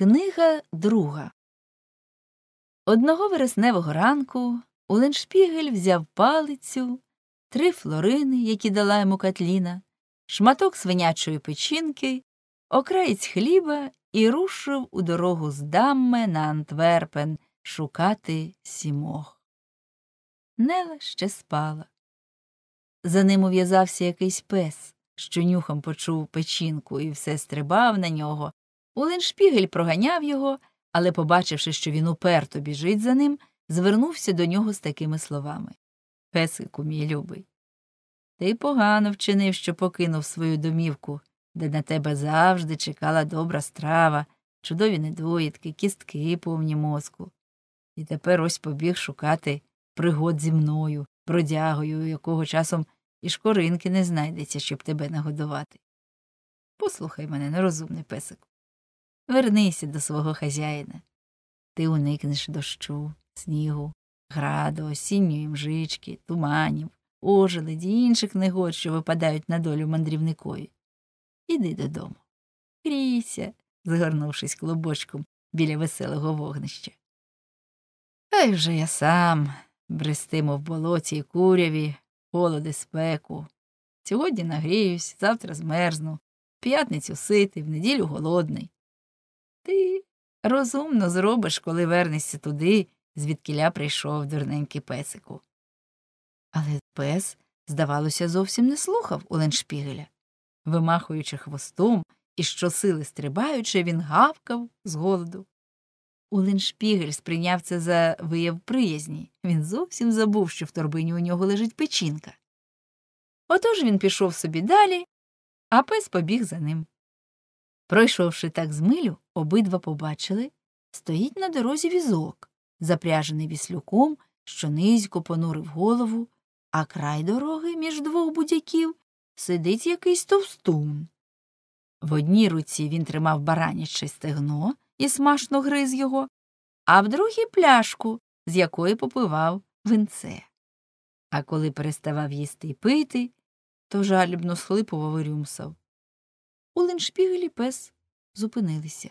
Книга друга. Одного вересневого ранку Уленшпігель взяв палицю, три флорини, які дала йому Катліна, шматок свинячої печінки, окраєць хліба і рушив у дорогу з Дамме на Антверпен шукати сімох. Нела ще спала. За ним ув'язався якийсь пес, що нюхом почув печінку і все стрибав на нього. Уленшпігель проганяв його, але, побачивши, що він уперто біжить за ним, звернувся до нього з такими словами Песику, мій любий, ти погано вчинив, що покинув свою домівку, де на тебе завжди чекала добра страва, чудові недоїдки, кістки повні мозку. І тепер ось побіг шукати пригод зі мною, бродягою, якого часом і шкоринки не знайдеться, щоб тебе нагодувати. Послухай мене, нерозумний песику. Вернися до свого хазяїна. Ти уникнеш дощу, снігу, граду, осінньої мжички, туманів, ожеледі й інших негод, що випадають на долю мандрівникові. Іди додому. Грійся, згорнувшись клубочком біля веселого вогнища. Хай вже я сам брестимо в болоті і куряві, холоди, спеку. Сьогодні нагріюсь, завтра змерзну, в п'ятницю ситий, в неділю голодний. Ти розумно зробиш, коли вернешся туди, звідкиля прийшов дурненький песику. Але пес, здавалося, зовсім не слухав Оленшпігеля. Вимахуючи хвостом і щосили стрибаючи, він гавкав з голоду. Уленшпігель сприйняв це за вияв приязні. Він зовсім забув, що в торбині у нього лежить печінка. Отож він пішов собі далі, а пес побіг за ним. Пройшовши так з милю, обидва побачили стоїть на дорозі візок, запряжений віслюком, що низько понурив голову, а край дороги між двох будяків сидить якийсь товстун. В одній руці він тримав бараняче стегно і смачно гриз його, а в другій пляшку, з якої попивав винце. А коли переставав їсти й пити, то жалібно схлипував і рюмсав. У леншпігелі пес зупинилися.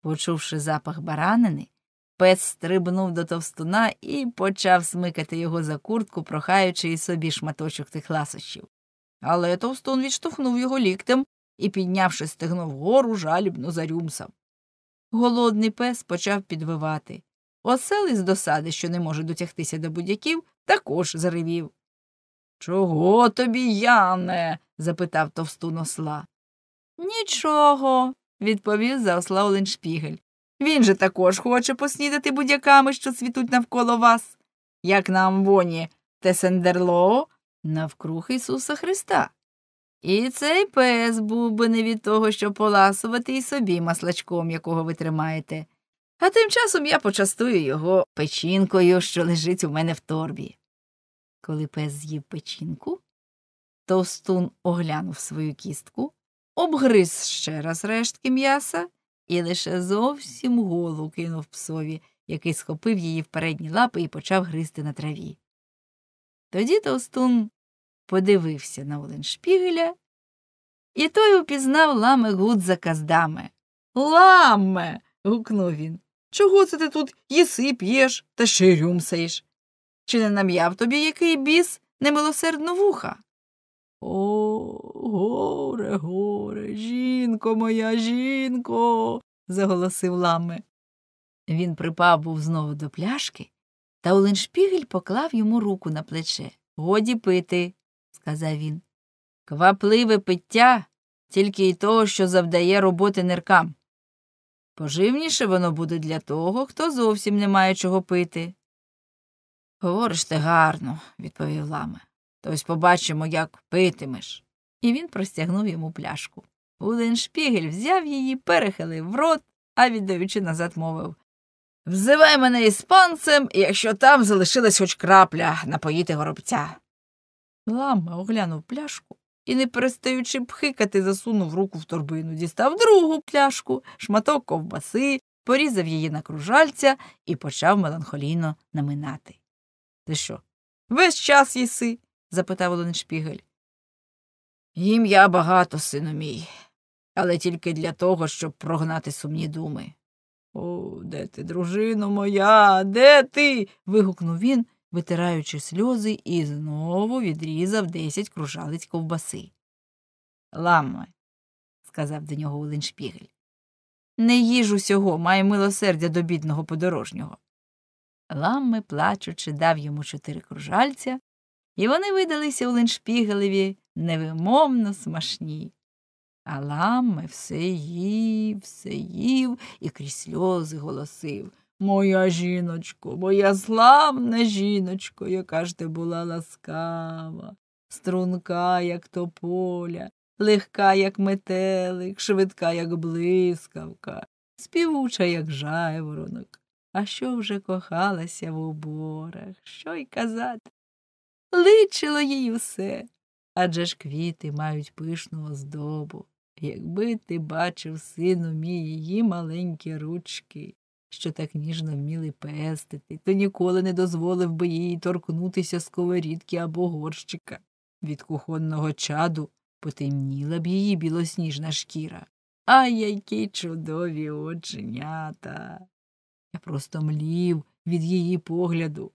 Почувши запах баранини, пес стрибнув до товстуна і почав смикати його за куртку, прохаючи і собі шматочок тих ласощів. Але товстун відштовхнув його ліктем і, піднявши стегно вгору, жалібно зарюмсав. Голодний пес почав підвивати. Осел із досади, що не може дотягтися до будяків, також заревів. Чого тобі, Яне? запитав товстун осла. Нічого, відповів за осла Оленшпігель. Він же також хоче поснідати будяками, що цвітуть навколо вас, як на амвоні Тесендерлоо навкруг Ісуса Христа. І цей пес був би не від того, щоб поласувати і собі маслачком, якого ви тримаєте. А тим часом я почастую його печінкою, що лежить у мене в торбі. Коли пес з'їв печінку, товстун оглянув свою кістку, обгриз ще раз рештки м'яса і лише зовсім голу кинув псові, який схопив її в передні лапи і почав гризти на траві. Тоді товстун подивився на Оленшпігеля, і той упізнав ламе Гудза Каздаме. Ламе. гукнув він. Чого це ти тут їси п'єш та ще й рюмсаєш? Чи не нам'яв тобі який біс немилосердно вуха? О, горе, горе, жінко моя, жінко. заголосив ламе. Він припав був знову до пляшки, та Оленшпігель поклав йому руку на плече. Годі пити, сказав він. Квапливе пиття тільки й того, що завдає роботи ниркам. Поживніше воно буде для того, хто зовсім не має чого пити. Говориш ти гарно, відповів ламе. То ось побачимо, як питимеш. І він простягнув йому пляшку. Уленшпігель взяв її, перехилив в рот, а віддаючи назад мовив Взивай мене іспанцем, якщо там залишилась хоч крапля напоїти горобця. Лама оглянув пляшку і, не перестаючи пхикати, засунув руку в торбину, дістав другу пляшку, шматок ковбаси, порізав її на кружальця і почав меланхолійно наминати. Ти що? Весь час їси? Запитав Оленшпігель. Їм я багато, сину мій. але тільки для того, щоб прогнати сумні думи. О, де ти, дружино моя, де ти? вигукнув він, витираючи сльози, і знову відрізав десять кружалиць ковбаси. Ламме, сказав до нього Оленшпігель. Не їж усього, май милосердя до бідного подорожнього. Ламме, плачучи, дав йому чотири кружальця, і вони видалися Оленшпігелеві невимовно смашні. А ламме все їв, все їв і крізь сльози голосив Моя жіночко, моя славна жіночко, яка ж ти була ласкава, струнка, як тополя, легка, як метелик, швидка, як блискавка, співуча, як жайворонок. А що вже кохалася в уборах, що й казати? Личило їй усе. Адже ж квіти мають пишну оздобу. Якби ти бачив, сину мій, її маленькі ручки, що так ніжно вміли пестити, то ніколи не дозволив би їй торкнутися сковорідки або горщика. Від кухонного чаду потемніла б її білосніжна шкіра. А які чудові оченята. Я просто млів від її погляду.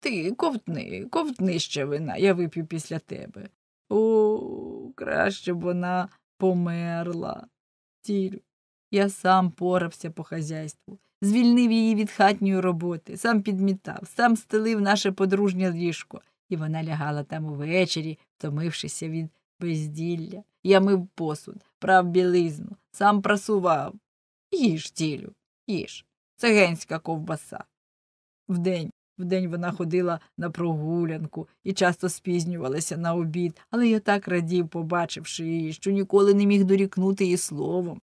Ти ковтни, ковтни ще вина, я вип'ю після тебе. О, краще б вона померла. Тілю, я сам порався по хазяйству, звільнив її від хатньої роботи, сам підмітав, сам стелив наше подружнє ліжко, і вона лягала там увечері, втомившися від безділля. Я мив посуд, прав білизну, сам прасував. Їж, тілю, їж. Це генська ковбаса. Вдень Вдень вона ходила на прогулянку і часто спізнювалася на обід, але я так радів, побачивши її, що ніколи не міг дорікнути її словом.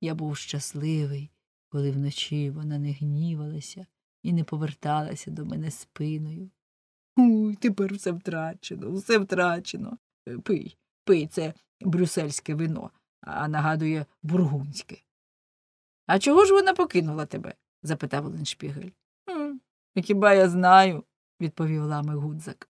Я був щасливий, коли вночі вона не гнівалася і не поверталася до мене спиною. Уй, тепер все втрачено, все втрачено. Е, пий, пий, це брюссельське вино, а нагадує бургунське. А чого ж вона покинула тебе? запитав Оленшпігель. Хіба я знаю, відповів лами Гудзак.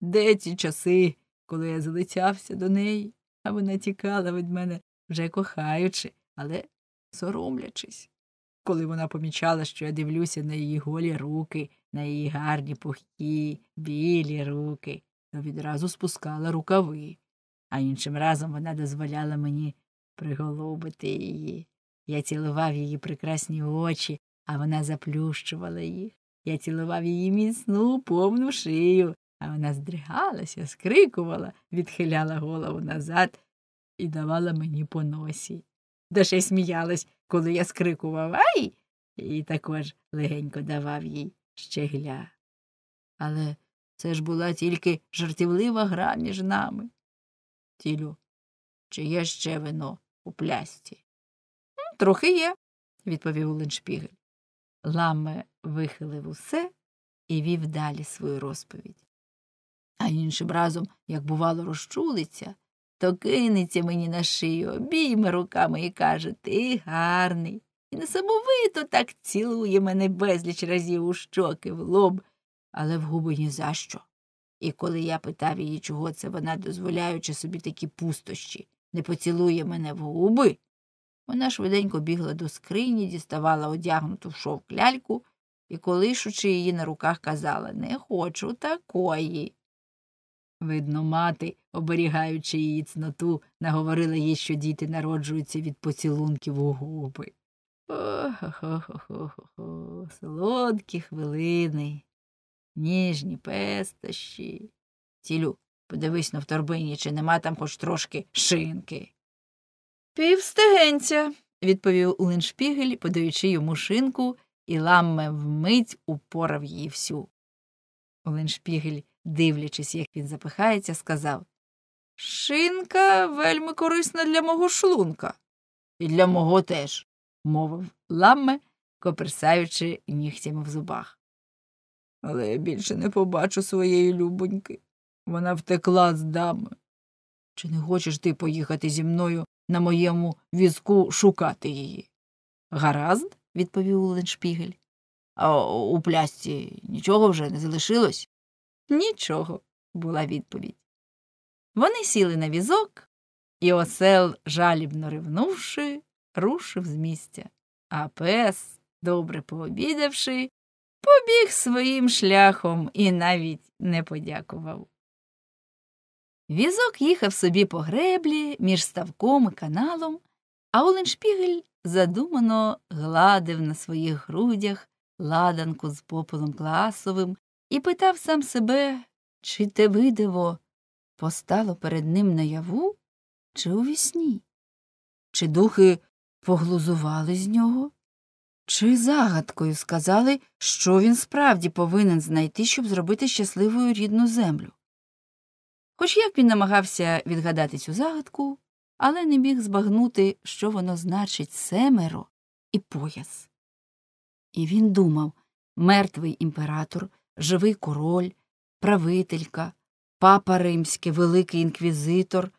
Де ті часи, коли я залицявся до неї, а вона тікала від мене вже кохаючи, але соромлячись. Коли вона помічала, що я дивлюся на її голі руки, на її гарні пухкі, білі руки, то відразу спускала рукави, а іншим разом вона дозволяла мені приголубити її. Я цілував її прекрасні очі, а вона заплющувала їх. Я цілував її міцну, повну шию, а вона здригалася, скрикувала, відхиляла голову назад і давала мені по носі. Де ще сміялась, коли я скрикував Ай! і також легенько давав їй щегля. Але це ж була тільки жартівлива гра між нами. Тілю, чи є ще вино у плясті? Трохи є, відповів Леншпігель. Ламе вихилив усе і вів далі свою розповідь. А іншим разом, як бувало, розчулиться, то кинеться мені на шию, обійме руками і каже Ти гарний. І несамовито так цілує мене безліч разів у щоки, в лоб, але в губи ні за що. І коли я питав її, чого це вона, дозволяючи собі такі пустощі, не поцілує мене в губи, вона швиденько бігла до скрині, діставала одягнуту в шовк ляльку і, колишучи її на руках, казала Не хочу такої. Видно, мати, оберігаючи її цноту, наговорила їй, що діти народжуються від поцілунків у губи. Охо-хо-хо-хо-хо, солодкі хвилини, ніжні пестощі. Цілю, подивись на в торбині, чи нема там хоч трошки шинки. Півстегенця, відповів Леншпігель, подаючи йому шинку, і ламме вмить упорав її всю. Оленшпігель, дивлячись, як він запихається, сказав Шинка вельми корисна для мого шлунка. І для мого теж, мовив ламме, коперсаючи нігтями в зубах. Але я більше не побачу своєї любоньки. Вона втекла з дами. Чи не хочеш ти поїхати зі мною на моєму візку шукати її? Гаразд, відповів Леншпігель. А у плясці нічого вже не залишилось? Нічого, була відповідь. Вони сіли на візок і осел, жалібно ревнувши, рушив з місця, а пес, добре пообідавши, побіг своїм шляхом і навіть не подякував. Візок їхав собі по греблі між ставком і каналом, а Оленшпігель задумано гладив на своїх грудях ладанку з попелом класовим і питав сам себе, чи те видиво постало перед ним наяву, чи у вісні? Чи духи поглузували з нього? Чи загадкою сказали, що він справді повинен знайти, щоб зробити щасливою рідну землю? Хоч як він намагався відгадати цю загадку, але не міг збагнути, що воно значить семеро і пояс. І він думав мертвий імператор, живий король, правителька, папа римський, великий інквізитор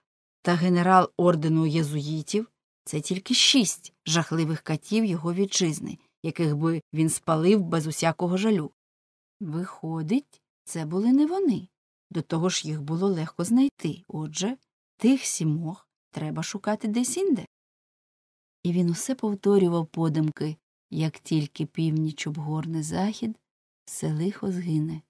та генерал ордену єзуїтів це тільки шість жахливих катів його вітчизни, яких би він спалив без усякого жалю. Виходить, це були не вони. До того ж їх було легко знайти. Отже, тих сімох треба шукати десь інде. І він усе повторював подумки як тільки північ обгорне захід, все лихо згине.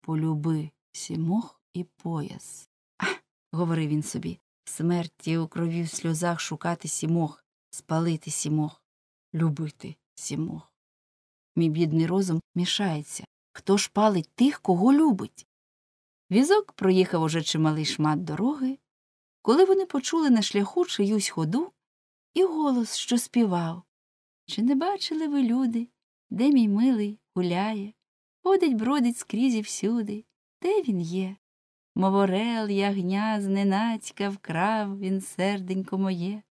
Полюби сімох і пояс. А, говорив він собі, смерті у крові в сльозах шукати сімох, спалити сімох, любити сімох. Мій бідний розум мішається. Хто ж палить тих, кого любить? Візок проїхав уже чималий шмат дороги, коли вони почули на шляху чиюсь ходу і голос, що співав Чи не бачили ви, люди, де мій милий гуляє, ходить, бродить скрізь і всюди, де він є? Мов орел, ягня зненацька вкрав він серденько моє.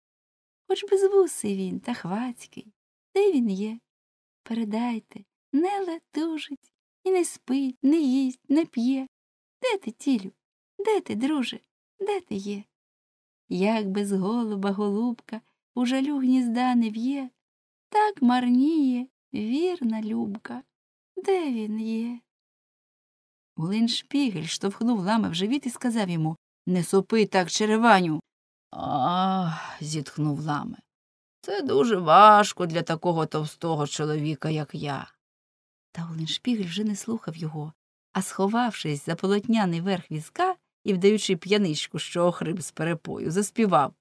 Хоч безвусий він та хвацький, де він є? Передайте, не летужить, і не спить, не їсть, не п'є. Де ти, тілю? Де ти, друже? Де ти є? Як без голуба голубка у жалю гнізда не в'є, так марніє вірна любка. Де він є? Улин шпігель штовхнув лами в живіт і сказав йому Не сопи так, череваню. Ах, зітхнув ламе. Це дуже важко для такого товстого чоловіка, як я. Та Улин шпігель вже не слухав його, а сховавшись за полотняний верх візка і вдаючи п'яничку, що охрип з перепою, заспівав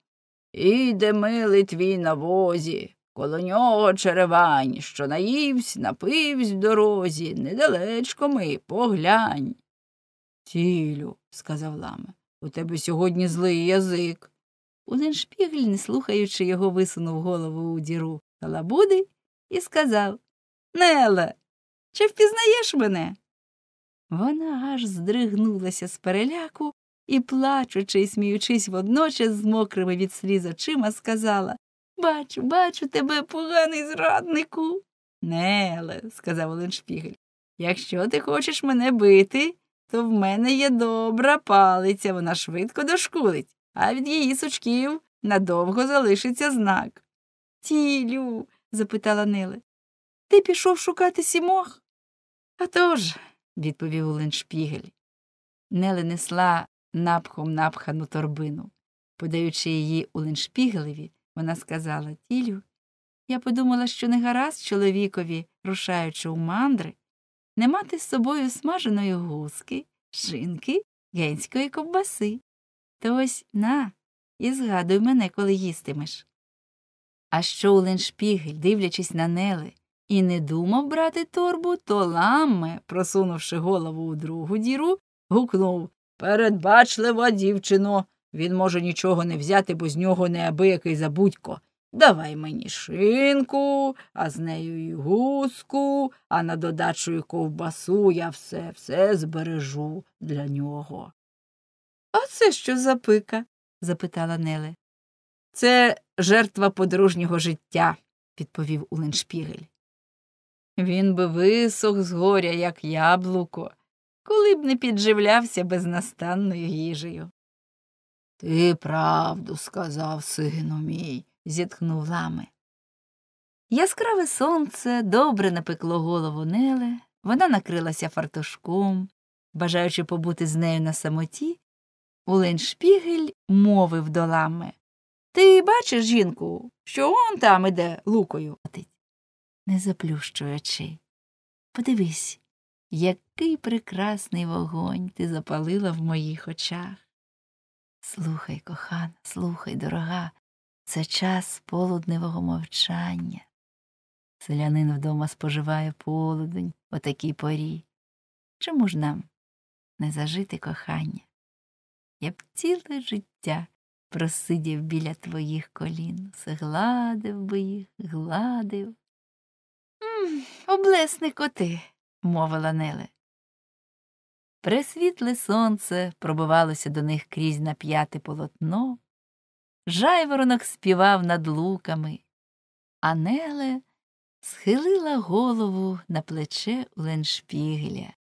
Іде милий твій на возі, коло нього черевань, що наївсь, напивсь в дорозі, недалечко ми, поглянь. Тілю, сказав ламе, у тебе сьогодні злий язик. Улин шпігель, не слухаючи його, висунув голову у діру талабуди і сказав Неле, чи впізнаєш мене? Вона аж здригнулася з переляку і, плачучи і сміючись водночас з мокрими від сліз очима, сказала Бачу, бачу тебе, поганий зраднику. Неле, сказав Оленшпігель, якщо ти хочеш мене бити, то в мене є добра палиця, вона швидко дошкулить, а від її сучків надовго залишиться знак. Тілю, запитала Неле, ти пішов шукати сімох? «А тож», – відповів Оленшпігель. Неле несла напхом напхану торбину. Подаючи її Уленшпігелеві, вона сказала Тілю, я подумала, що не гаразд чоловікові, рушаючи у мандри, не мати з собою смаженої гуски, шинки, генської ковбаси. То ось на і згадуй мене, коли їстимеш. А що Уленшпігель, дивлячись на Нели, і не думав брати торбу, то ламме, просунувши голову у другу діру, гукнув Передбачлива, дівчино, він може нічого не взяти, бо з нього неабиякий забудько. Давай мені шинку, а з нею й гуску, а на додачу й ковбасу я все все збережу для нього. А це що за пика? запитала Неле. Це жертва подружнього життя, відповів Уленшпігель. Він би висох з горя, як яблуко, коли б не підживлявся безнастанною їжею. Ти правду сказав, сину мій, зітхнув лами. Яскраве сонце добре напекло голову Неле, вона накрилася фартушком, бажаючи побути з нею на самоті, Улен Шпігель мовив до лами Ти бачиш жінку, що он там іде лукою? Не заплющуй очей. Подивись, який прекрасний вогонь ти запалила в моїх очах. Слухай, кохана, слухай, дорога, це час полудневого мовчання. Селянин вдома споживає полудень о такій порі. Чому ж нам не зажити кохання? Я б ціле життя просидів біля твоїх колін, все гладив би їх, гладив. «М, Облесни коти, мовила Неле. Пресвітле сонце пробивалося до них крізь нап'яте полотно, жайворонок співав над луками, а Неле схилила голову на плече Уленшпігеля.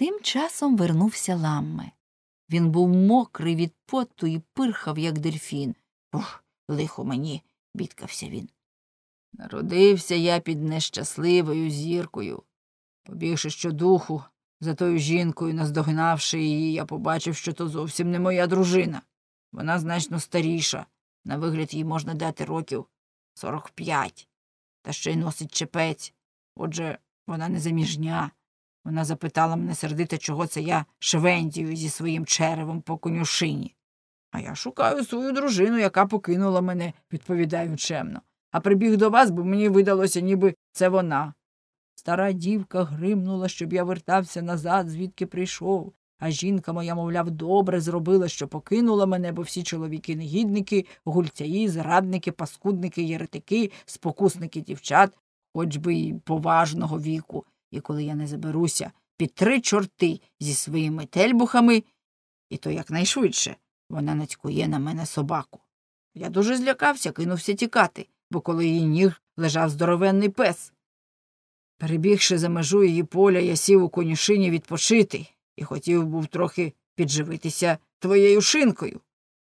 Тим часом вернувся ламме. Він був мокрий від поту і пирхав, як дельфін. Ух, лихо мені, бідкався він. Народився я під нещасливою зіркою. Побігши щодуху за тою жінкою, наздогнавши її, я побачив, що то зовсім не моя дружина. Вона значно старіша. На вигляд їй можна дати років сорок п'ять, та ще й носить чепець. Отже, вона не заміжня. Вона запитала мене сердито, чого це я швендію зі своїм черевом по конюшині. А я шукаю свою дружину, яка покинула мене, відповідаю чемно. А прибіг до вас, бо мені видалося, ніби це вона. Стара дівка гримнула, щоб я вертався назад, звідки прийшов. А жінка моя, мовляв, добре зробила, що покинула мене, бо всі чоловіки негідники, гульцяї, зрадники, паскудники, єретики, спокусники дівчат, хоч би й поважного віку. І коли я не заберуся під три чорти зі своїми тельбухами, і то якнайшвидше вона нацькує на мене собаку. Я дуже злякався, кинувся тікати, бо коли її ніг лежав здоровенний пес. Перебігши за межу її поля, я сів у конюшині відпочити і хотів був трохи підживитися твоєю шинкою.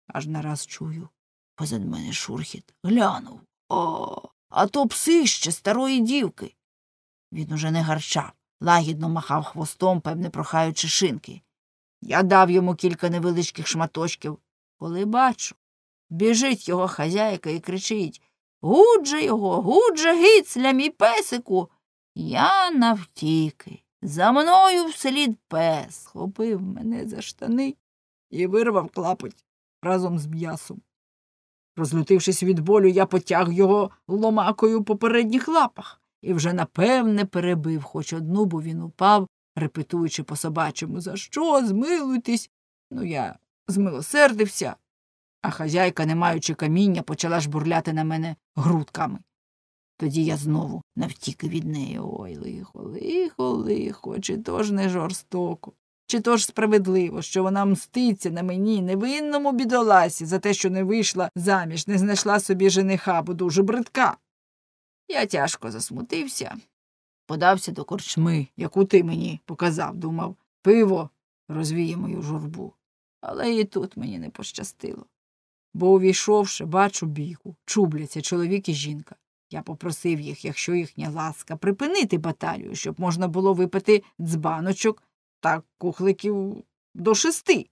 Аж нараз чую. Позад мене шурхіт. Глянув. О, а то пси ще старої дівки. Він уже не гарчав, лагідно махав хвостом, певне, прохаючи шинки. Я дав йому кілька невеличких шматочків, коли бачу, Біжить його хазяйка і кричить Гудже його, гудже гицля, мій песику. Я навтіки. За мною вслід пес схопив мене за штани і вирвав клапоть разом з м'ясом. Розлютившись від болю, я потяг його ломакою по передніх лапах і вже напевне перебив хоч одну, бо він упав, репетуючи по собачому За що, змилуйтесь? Ну, я змилосердився, а хазяйка, не маючи каміння, почала жбурляти на мене грудками. Тоді я знову навтіки від неї. Ой, лихо, лихо, лихо, чи то ж не жорстоко, чи то ж справедливо, що вона мститься на мені, невинному бідоласі, за те, що не вийшла заміж, не знайшла собі жениха, бо дуже бридка. Я тяжко засмутився, подався до корчми, яку ти мені показав, думав, пиво розвіє мою журбу. Але і тут мені не пощастило. Бо, увійшовши, бачу бійку, чубляться чоловік і жінка. Я попросив їх, якщо їхня ласка, припинити баталію, щоб можна було випити дзбаночок та кухликів до шести.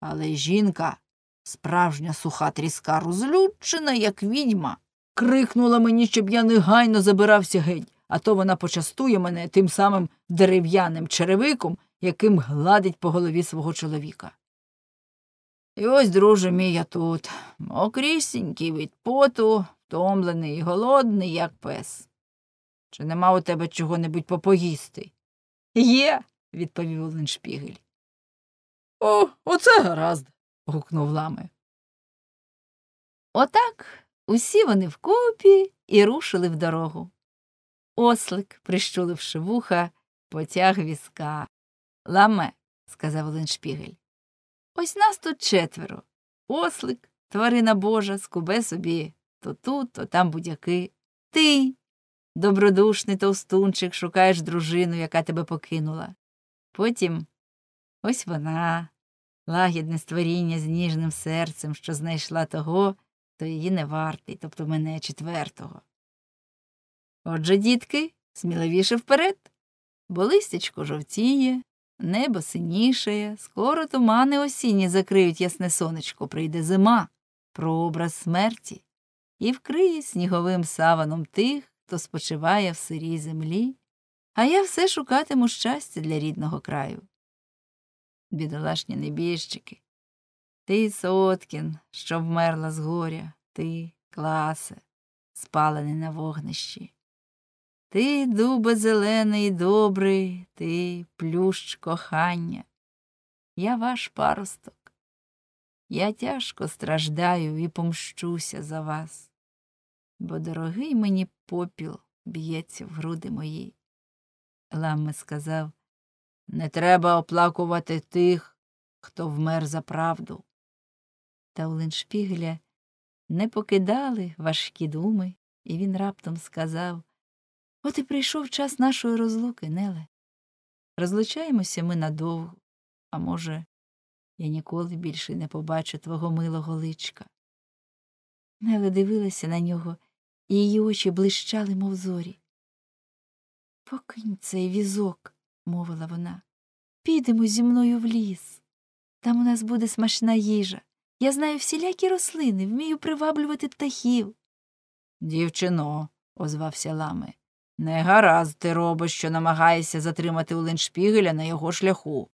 Але жінка, справжня суха тріска, розлючена, як відьма, крикнула мені, щоб я негайно забирався геть, а то вона почастує мене тим самим дерев'яним черевиком, яким гладить по голові свого чоловіка. І ось, друже мій, я тут, мокрісінький від поту, втомлений і голодний, як пес. Чи нема у тебе чого-небудь попоїсти? Є, відповів Оленшпігель. О, оце гаразд. гукнув лами. Отак усі вони вкупі і рушили в дорогу. Ослик, прищуливши вуха, потяг візка. Ламе, сказав Оленшпігель. Ось нас тут четверо. Ослик, тварина божа, скубе собі то тут, то там будяки. Ти, добродушний товстунчик, шукаєш дружину, яка тебе покинула. Потім ось вона, лагідне створіння з ніжним серцем, що знайшла того, хто її не вартий, тобто мене четвертого. Отже, дітки, сміливіше вперед, бо листячко жовтіє, небо синішає, скоро тумани осінні закриють ясне сонечко, прийде зима, прообраз смерті, і вкриє сніговим саваном тих, хто спочиває в сирій землі, а я все шукатиму щастя для рідного краю. Бідолашні небіжчики, ти, Соткін, що вмерла з горя, ти, класе, спалений на вогнищі. Ти, дубе зелений, добрий, ти плющ кохання. Я ваш паросток. Я тяжко страждаю і помщуся за вас, бо дорогий мені попіл б'ється в груди мої. Ламме сказав не треба оплакувати тих, хто вмер за правду. Та у Леншпігеля не покидали важкі думи, і він раптом сказав От і прийшов час нашої розлуки, Неле. Розлучаємося ми надовго, а може, я ніколи більше не побачу твого милого личка. Неле дивилася на нього, і її очі блищали, мов зорі. Покинь цей візок, мовила вона. Підемо зі мною в ліс. Там у нас буде смачна їжа. Я знаю всілякі рослини, вмію приваблювати птахів. Дівчино, озвався лами. Не гаразд ти робиш, що намагаєшся затримати Уленшпігеля на його шляху.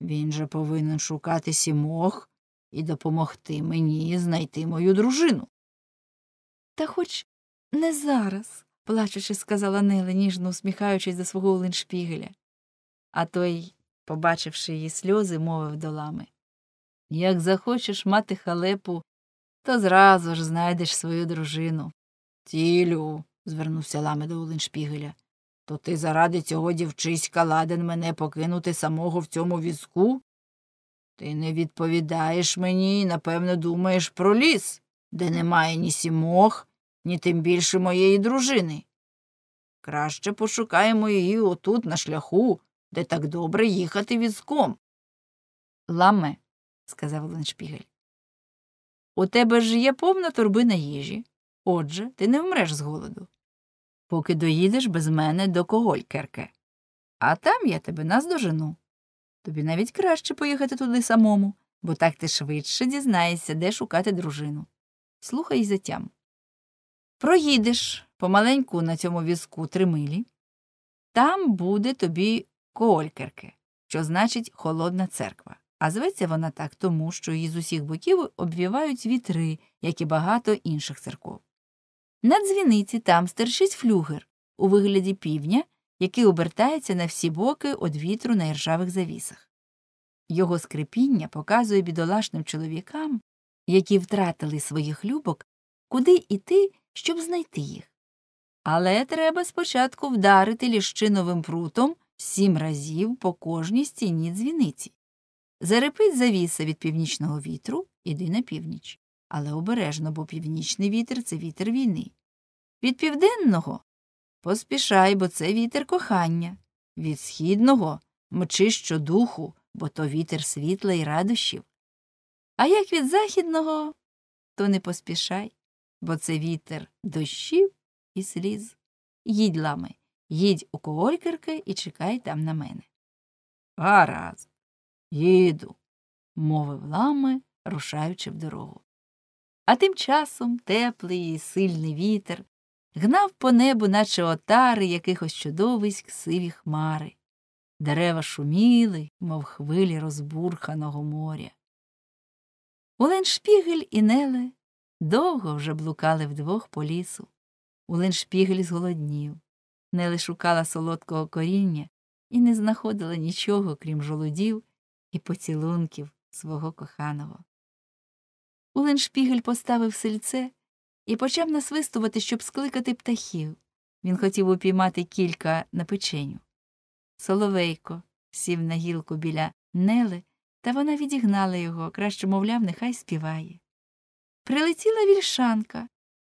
Він же повинен шукати сімох і допомогти мені знайти мою дружину. Та хоч не зараз, плачучи, сказала Нела, ніжно усміхаючись до свого Уленшпігеля. А той, побачивши її сльози, мовив до лами Як захочеш мати халепу, то зразу ж знайдеш свою дружину. Тілю, звернувся ламе до Уленшпігеля. То ти заради цього дівчиська ладен мене покинути самого в цьому візку? Ти не відповідаєш мені і, напевно, думаєш про ліс, де немає ні сімох, ні тим більше моєї дружини. Краще пошукаємо її отут, на шляху, де так добре їхати візком. Ламе, сказав Леншпігель, у тебе ж є повна торбина їжі. Отже, ти не вмреш з голоду поки доїдеш без мене до Когolькерке. А там я тебе наздожену. Тобі навіть краще поїхати туди самому, бо так ти швидше дізнаєшся, де шукати дружину. Слухай затям. Проїдеш помаленьку на цьому візку три милі, там буде тобі Коолькерке, що значить холодна церква. А зветься вона так тому, що її з усіх боків обвівають вітри, як і багато інших церков. На дзвіниці там стерчить флюгер у вигляді півня, який обертається на всі боки од вітру на іржавих завісах. Його скрипіння показує бідолашним чоловікам, які втратили своїх любок, куди йти, щоб знайти їх. Але треба спочатку вдарити ліщиновим прутом сім разів по кожній стіні дзвіниці. Зарепить завіса від північного вітру, іди на північ. Але обережно, бо північний вітер це вітер війни. Від південного поспішай, бо це вітер кохання. Від східного мчи щодуху, бо то вітер світла й радощів. А як від західного, то не поспішай, бо це вітер дощів і сліз. Їдь, лами, їдь у Коолькерки і чекай там на мене. Гаразд, їду, мовив лами, рушаючи в дорогу. А тим часом теплий і сильний вітер гнав по небу, наче отари якихось чудовиськ сиві хмари. Дерева шуміли, мов хвилі розбурханого моря. Уленшпігель і Неле довго вже блукали вдвох по лісу. Уленшпігель зголоднів. Неле шукала солодкого коріння і не знаходила нічого, крім жолудів і поцілунків свого коханого. Уленшпігель поставив сельце і почав насвистувати, щоб скликати птахів. Він хотів упіймати кілька на печеню. Соловейко сів на гілку біля Нели, та вона відігнала його, краще, мовляв, нехай співає. Прилетіла вільшанка.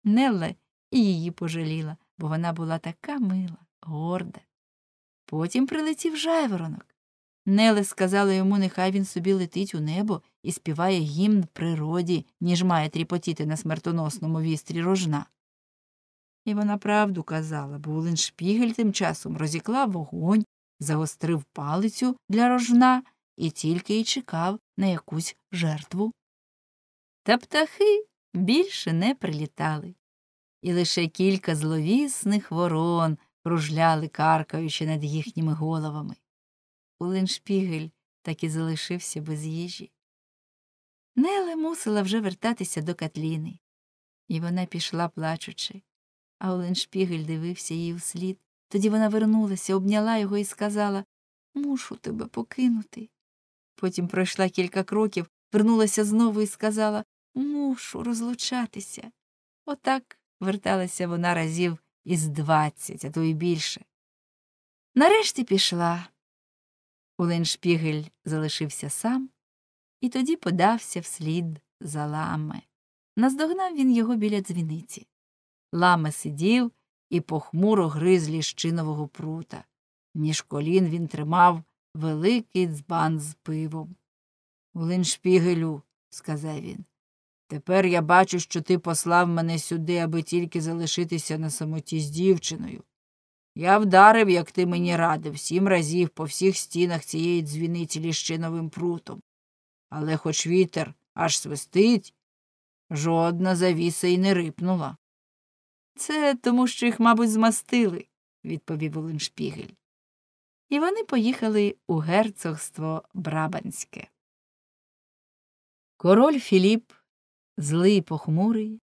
Нелла і її пожаліла, бо вона була така мила, горда. Потім прилетів жайворонок. Неле сказала йому, нехай він собі летить у небо і співає гімн природі, ніж має тріпотіти на смертоносному вістрі рожна. І вона правду казала, бо Уленшпігель тим часом розіклав вогонь, загострив палицю для рожна і тільки й чекав на якусь жертву. Та птахи більше не прилітали, і лише кілька зловісних ворон кружляли, каркаючи над їхніми головами. Уленшпігель так і залишився без їжі. Неле мусила вже вертатися до Катліни, і вона пішла, плачучи, а Оленшпігель дивився їй вслід. Тоді вона вернулася, обняла його і сказала Мушу тебе покинути. Потім пройшла кілька кроків, вернулася знову і сказала Мушу розлучатися. Отак верталася вона разів із двадцять, а то й більше. Нарешті пішла. Уленшпігель залишився сам і тоді подався вслід за ламе. Наздогнав він його біля дзвіниці. Ламе сидів і похмуро гриз ліщинового прута. Між колін він тримав великий дзбан з пивом. Уленшпігелю, сказав він, тепер я бачу, що ти послав мене сюди, аби тільки залишитися на самоті з дівчиною. Я вдарив, як ти мені радив, сім разів по всіх стінах цієї дзвіниці ліщиновим прутом. Але хоч вітер аж свистить, жодна завіса й не рипнула. Це тому, що їх, мабуть, змастили, відповів Оленшпігель. І вони поїхали у герцогство Брабанське. Король Філіп, злий похмурий,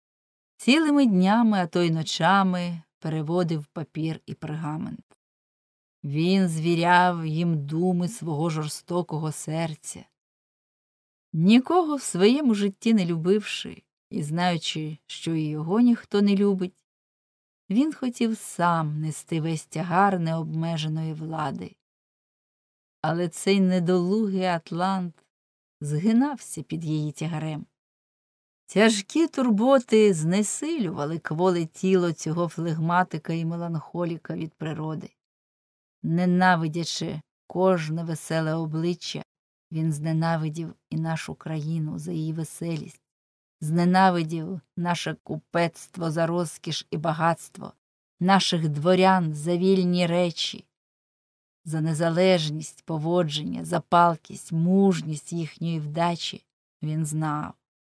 цілими днями, а то й ночами переводив папір і пергамент. Він звіряв їм думи свого жорстокого серця. Нікого в своєму житті не любивши і знаючи, що і його ніхто не любить, він хотів сам нести весь тягар необмеженої влади. Але цей недолугий Атлант згинався під її тягарем. Тяжкі турботи знесилювали кволе тіло цього флегматика і меланхоліка від природи. Ненавидячи кожне веселе обличчя, він зненавидів і нашу країну за її веселість, зненавидів наше купецтво за розкіш і багатство, наших дворян за вільні речі. за незалежність, поводження, за палкість, мужність їхньої вдачі. Він знав.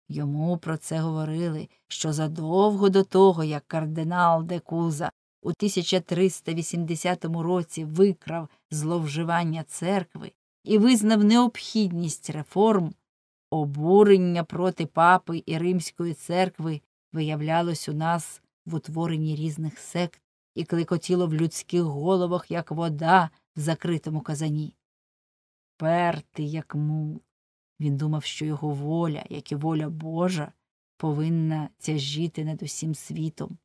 Йому про це говорили, що задовго до того, як кардинал де Куза у 1380 році викрав зловживання церкви і визнав необхідність реформ, обурення проти папи і Римської церкви виявлялось у нас в утворенні різних сект і клекотіло в людських головах, як вода в закритому казані. Пертий, як мул. Він думав, що його воля, як і воля Божа, повинна тяжіти над усім світом.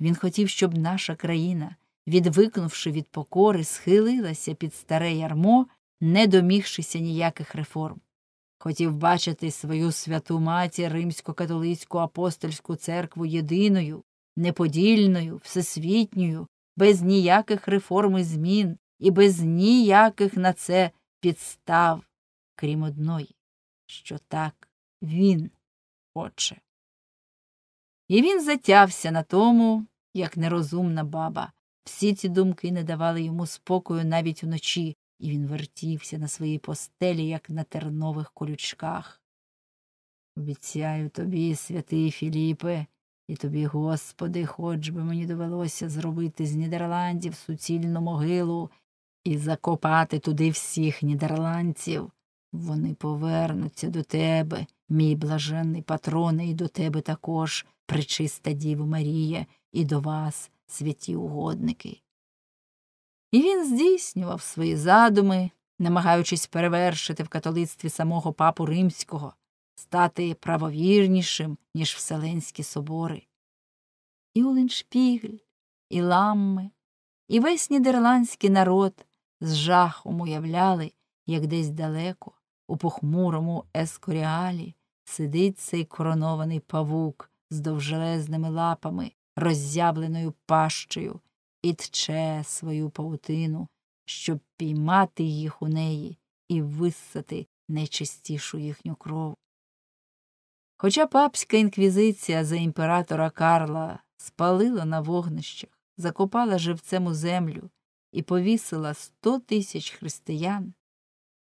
Він хотів, щоб наша країна, відвикнувши від покори, схилилася під старе ярмо, не домігшися ніяких реформ. Хотів бачити свою святу матір римсько-католицьку апостольську церкву єдиною, неподільною, всесвітньою, без ніяких реформ і змін і без ніяких на це підстав, крім одної, що так він хоче. І він затявся на тому, як нерозумна баба. Всі ці думки не давали йому спокою навіть уночі, і він вертівся на своїй постелі, як на тернових колючках. Обіцяю тобі, святий Філіпе, і тобі, Господи, хоч би мені довелося зробити з Нідерландів суцільну могилу і закопати туди всіх нідерландців. Вони повернуться до тебе, мій блаженний патроне, і до тебе також, пречиста Діва Марія, і до вас, святі угодники. І він здійснював свої задуми, намагаючись перевершити в католицтві самого папу римського, стати правовірнішим, ніж Вселенські собори. І Уленшпігель, і Ламме, і весь нідерландський народ з жахом уявляли, як десь далеко, у похмурому ескоріалі, сидить цей коронований павук з довжелезними лапами, роззявленою пащею, і тче свою паутину, щоб піймати їх у неї і виссати найчистішу їхню кров. Хоча папська інквізиція за імператора Карла спалила на вогнищах, закопала живцем у землю і повісила сто тисяч християн,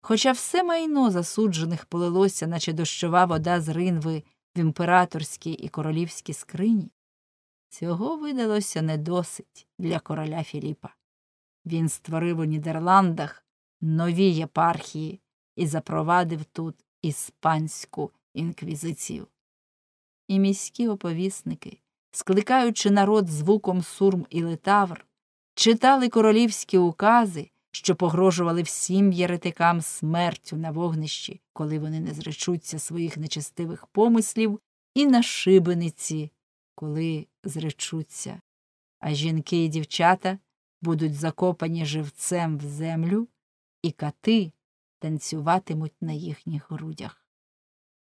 хоча все майно засуджених полилося, наче дощова вода з ринви в імператорській і королівській скрині, цього видалося не досить для короля Філіпа. Він створив у Нідерландах нові єпархії і запровадив тут іспанську інквізицію. І міські оповісники, скликаючи народ звуком сурм і литавр, читали королівські укази, що погрожували всім єретикам смертю на вогнищі, коли вони не зречуться своїх нечестивих помислів, і на шибениці, коли зречуться, а жінки і дівчата будуть закопані живцем в землю, і кати танцюватимуть на їхніх грудях.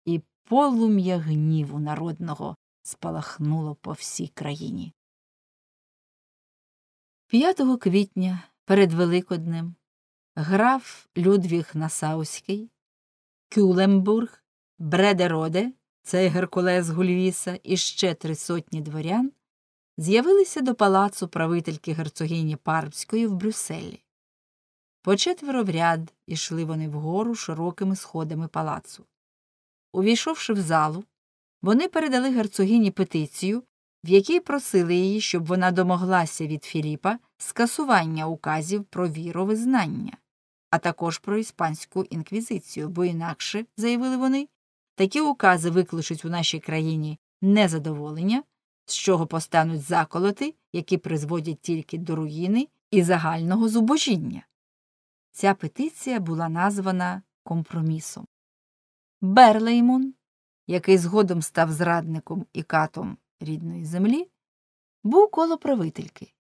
І полум'я гніву народного спалахнуло по всій країні. 5 квітня перед Великоднем граф Людвіг Насауський, Кюлембург, Бредероде, цей Геркулес Гульвіса і ще три сотні дворян з'явилися до палацу правительки герцогині Парбської в Брюсселі. По четверо в ряд ішли вони вгору широкими сходами палацу. Увійшовши в залу, вони передали герцогині петицію, в якій просили її, щоб вона домоглася від Філіпа скасування указів про віровизнання, а також про іспанську інквізицію, бо інакше, заявили вони, такі укази викличуть у нашій країні незадоволення, з чого постануть заколоти, які призводять тільки до руїни і загального зубожіння. Ця петиція була названа компромісом. Берлеймун, який згодом став зрадником і катом рідної землі, був коло правительки.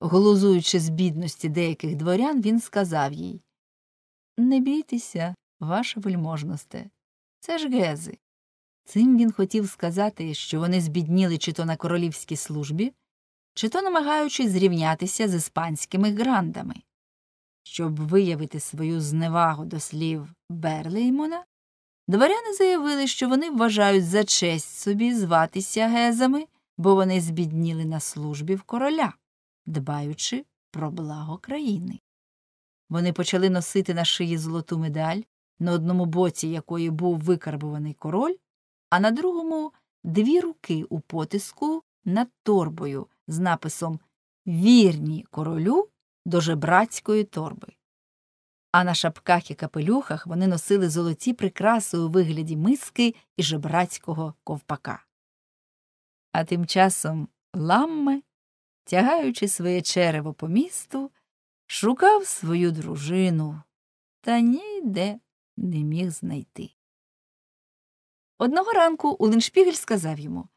Глузуючи з бідності деяких дворян, він сказав їй Не бійтеся, ваша вельможносте, це ж гези. Цим він хотів сказати, що вони збідніли чи то на королівській службі, чи то намагаючись зрівнятися з іспанськими грандами. Щоб виявити свою зневагу до слів Берлеймона, дворяни заявили, що вони вважають за честь собі зватися гезами, бо вони збідніли на службі в короля, дбаючи про благо країни. вони почали носити на шиї золоту медаль, на одному боці якої був викарбуваний король, а на другому дві руки у потиску над торбою з написом Вірні королю до жебрацької торби. А на шапках і капелюхах вони носили золоті прикраси у вигляді миски і жебрацького ковпака. А тим часом ламме, тягаючи своє черево по місту, шукав свою дружину та ніде не міг знайти. Одного ранку Улиншпігель сказав йому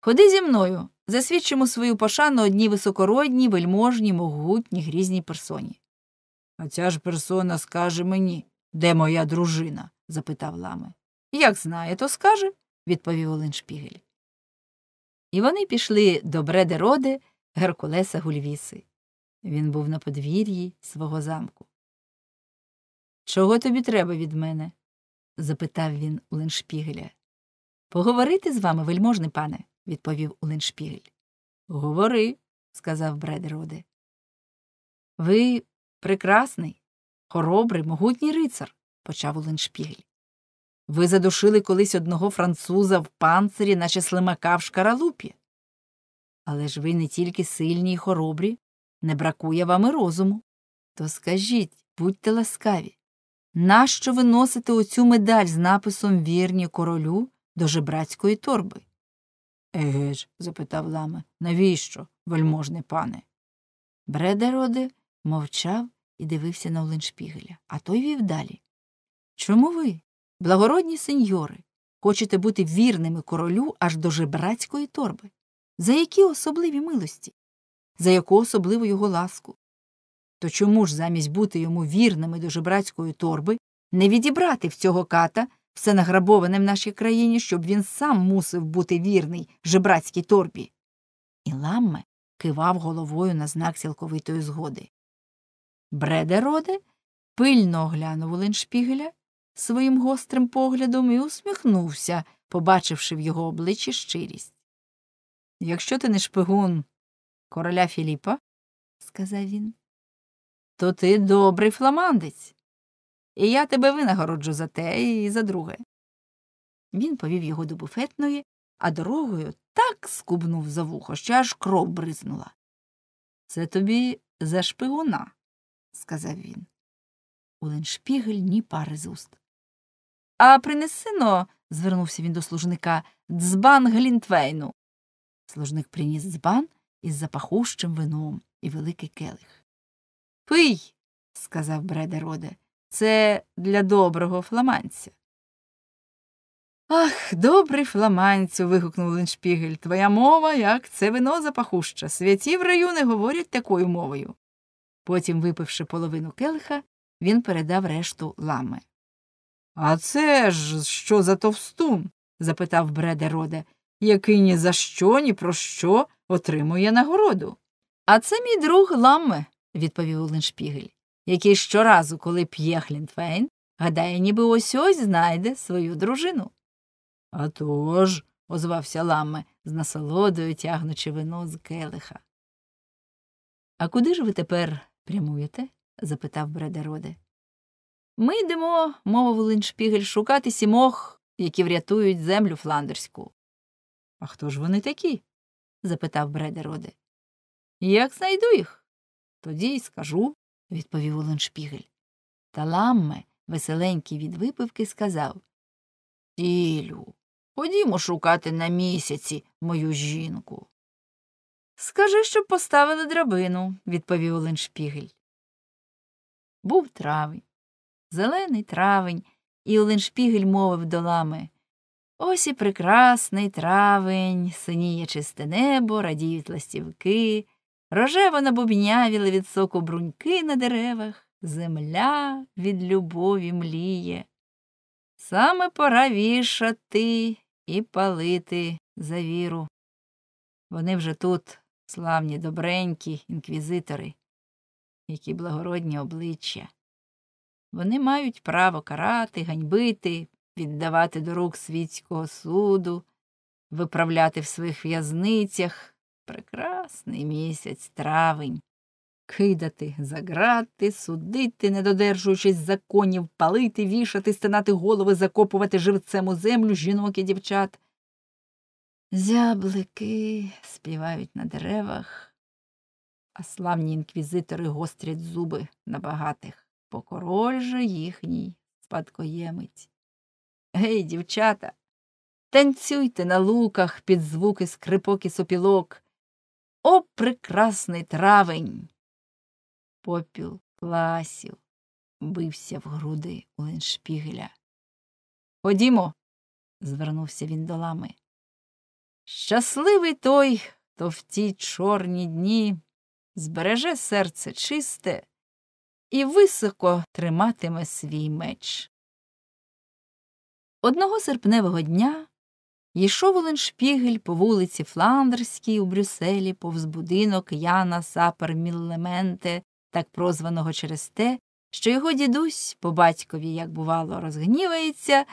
Ходи зі мною, засвідчимо свою пошану одній високородній, вельможній, могутній, грізній персоні. А ця ж персона скаже мені, де моя дружина? запитав ламе. Як знає, то скаже, відповів Оленшпігель. І вони пішли до Бредероде Геркулеса Гульвіси. Він був на подвір'ї свого замку. Чого тобі треба від мене? запитав він у Леншпігеля. Поговорити з вами, вельможний пане, відповів Уленшпігель. Говори, сказав Бредероде. Ви прекрасний, хоробрий, могутній рицар, почав Уленшпігель. Ви задушили колись одного француза в панцирі, наче слимака в шкаралупі. Але ж ви не тільки сильні й хоробрі, не бракує вам і розуму. То скажіть, будьте ласкаві, нащо ви носите оцю медаль з написом Вірні королю до жебрацької торби? Еге ж, запитав ламе, навіщо, вельможний пане? Бредероде мовчав і дивився на Оленшпігеля, а той вів далі. Чому ви, благородні сеньори, хочете бути вірними королю аж до жебрацької торби? За які особливі милості? За яку особливу його ласку? То чому ж замість бути йому вірними до жебрацької торби не відібрати в цього ката все награбоване в нашій країні, щоб він сам мусив бути вірний жебрацькій торбі? І ламме кивав головою на знак цілковитої згоди. Бредероде пильно оглянув Леншпігеля своїм гострим поглядом і усміхнувся, побачивши в його обличчі щирість. Якщо ти не шпигун короля Філіпа, сказав він, то ти добрий фламандець, і я тебе винагороджу за те і за друге. Він повів його до буфетної, а дорогою так скубнув за вухо, що аж кров бризнула. Це тобі за шпигуна, сказав він. Уленшпігель ні пари з уст. А принеси но, звернувся він до служника, дзбан Глінтвейну. Служник приніс дзбан із запахущим вином і великий келих. Пий, сказав Бредероде, це для доброго фламанця. Ах, добрий фламанцю. вигукнув Леншпігель. Твоя мова, як це вино запахуща. Святі в раю не говорять такою мовою. Потім, випивши половину келиха, він передав решту лами. А це ж що за товстун? запитав Бредероде, який ні за що, ні про що отримує нагороду. А це мій друг Ламме, відповів Леншпігель, який щоразу, коли п'є Хлінтвейн, гадає, ніби ось ось знайде свою дружину. «А тож», – озвався Ламме, з насолодою тягнучи вино з келиха. А куди ж ви тепер прямуєте? запитав Бредероде. Ми йдемо, мовив Линшпігель, шукати сімох, які врятують землю фландерську. А хто ж вони такі? запитав Бредероде. Як знайду їх? Тоді й скажу, відповів Оленшпігель. Та ламме, веселенький від випивки, сказав Тілю, ходімо шукати на місяці мою жінку. Скажи, щоб поставили драбину, відповів Оленшпігель. Був травень, зелений травень, і Оленшпігель мовив до лами Ось і прекрасний травень, синіє чисте небо, радіють ластівки, рожево набубнявіли від соку бруньки на деревах, земля від любові мліє. Саме пора вішати і палити за віру. Вони вже тут, славні, добренькі інквізитори, які благородні обличчя. Вони мають право карати, ганьбити, віддавати до рук світського суду, виправляти в своїх в'язницях прекрасний місяць травень. кидати за грати, судити, не додержуючись законів, палити, вішати, стинати голови, закопувати живцем у землю жінок і дівчат. Зяблики співають на деревах, а славні інквізитори гострять зуби на багатих, бо король же їхній спадкоємець. Гей, дівчата, танцюйте на луках під звуки скрипок і сопілок. О, прекрасний травень! Попіл класів бився в груди у Леншпігеля. Ходімо, звернувся він до лами. Щасливий той, хто в ті чорні дні збереже серце чисте і високо триматиме свій меч. Одного серпневого дня йшов Оленшпігель по вулиці Фландерській у Брюсселі повз будинок Яна Сапер Міллементе, так прозваного через те, що його дідусь по батькові, як бувало, розгнівається,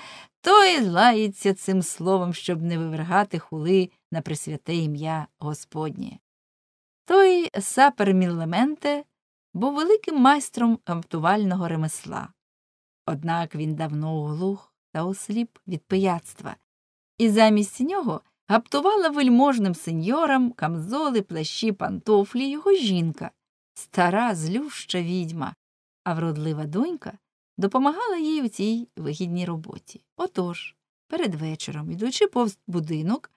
то й лається цим словом, щоб не вивергати хули на присвяте ім'я Господнє. Той сапер Міллементе був великим майстром гаптувального ремесла. Однак він давно оглух та осліп від пияцтва, і замість нього гаптувала вельможним сеньорам камзоли, плащі, пантофлі його жінка, стара злюща відьма, а вродлива донька допомагала їй у цій вигідній роботі. Отож, перед вечором, ідучи повз будинок,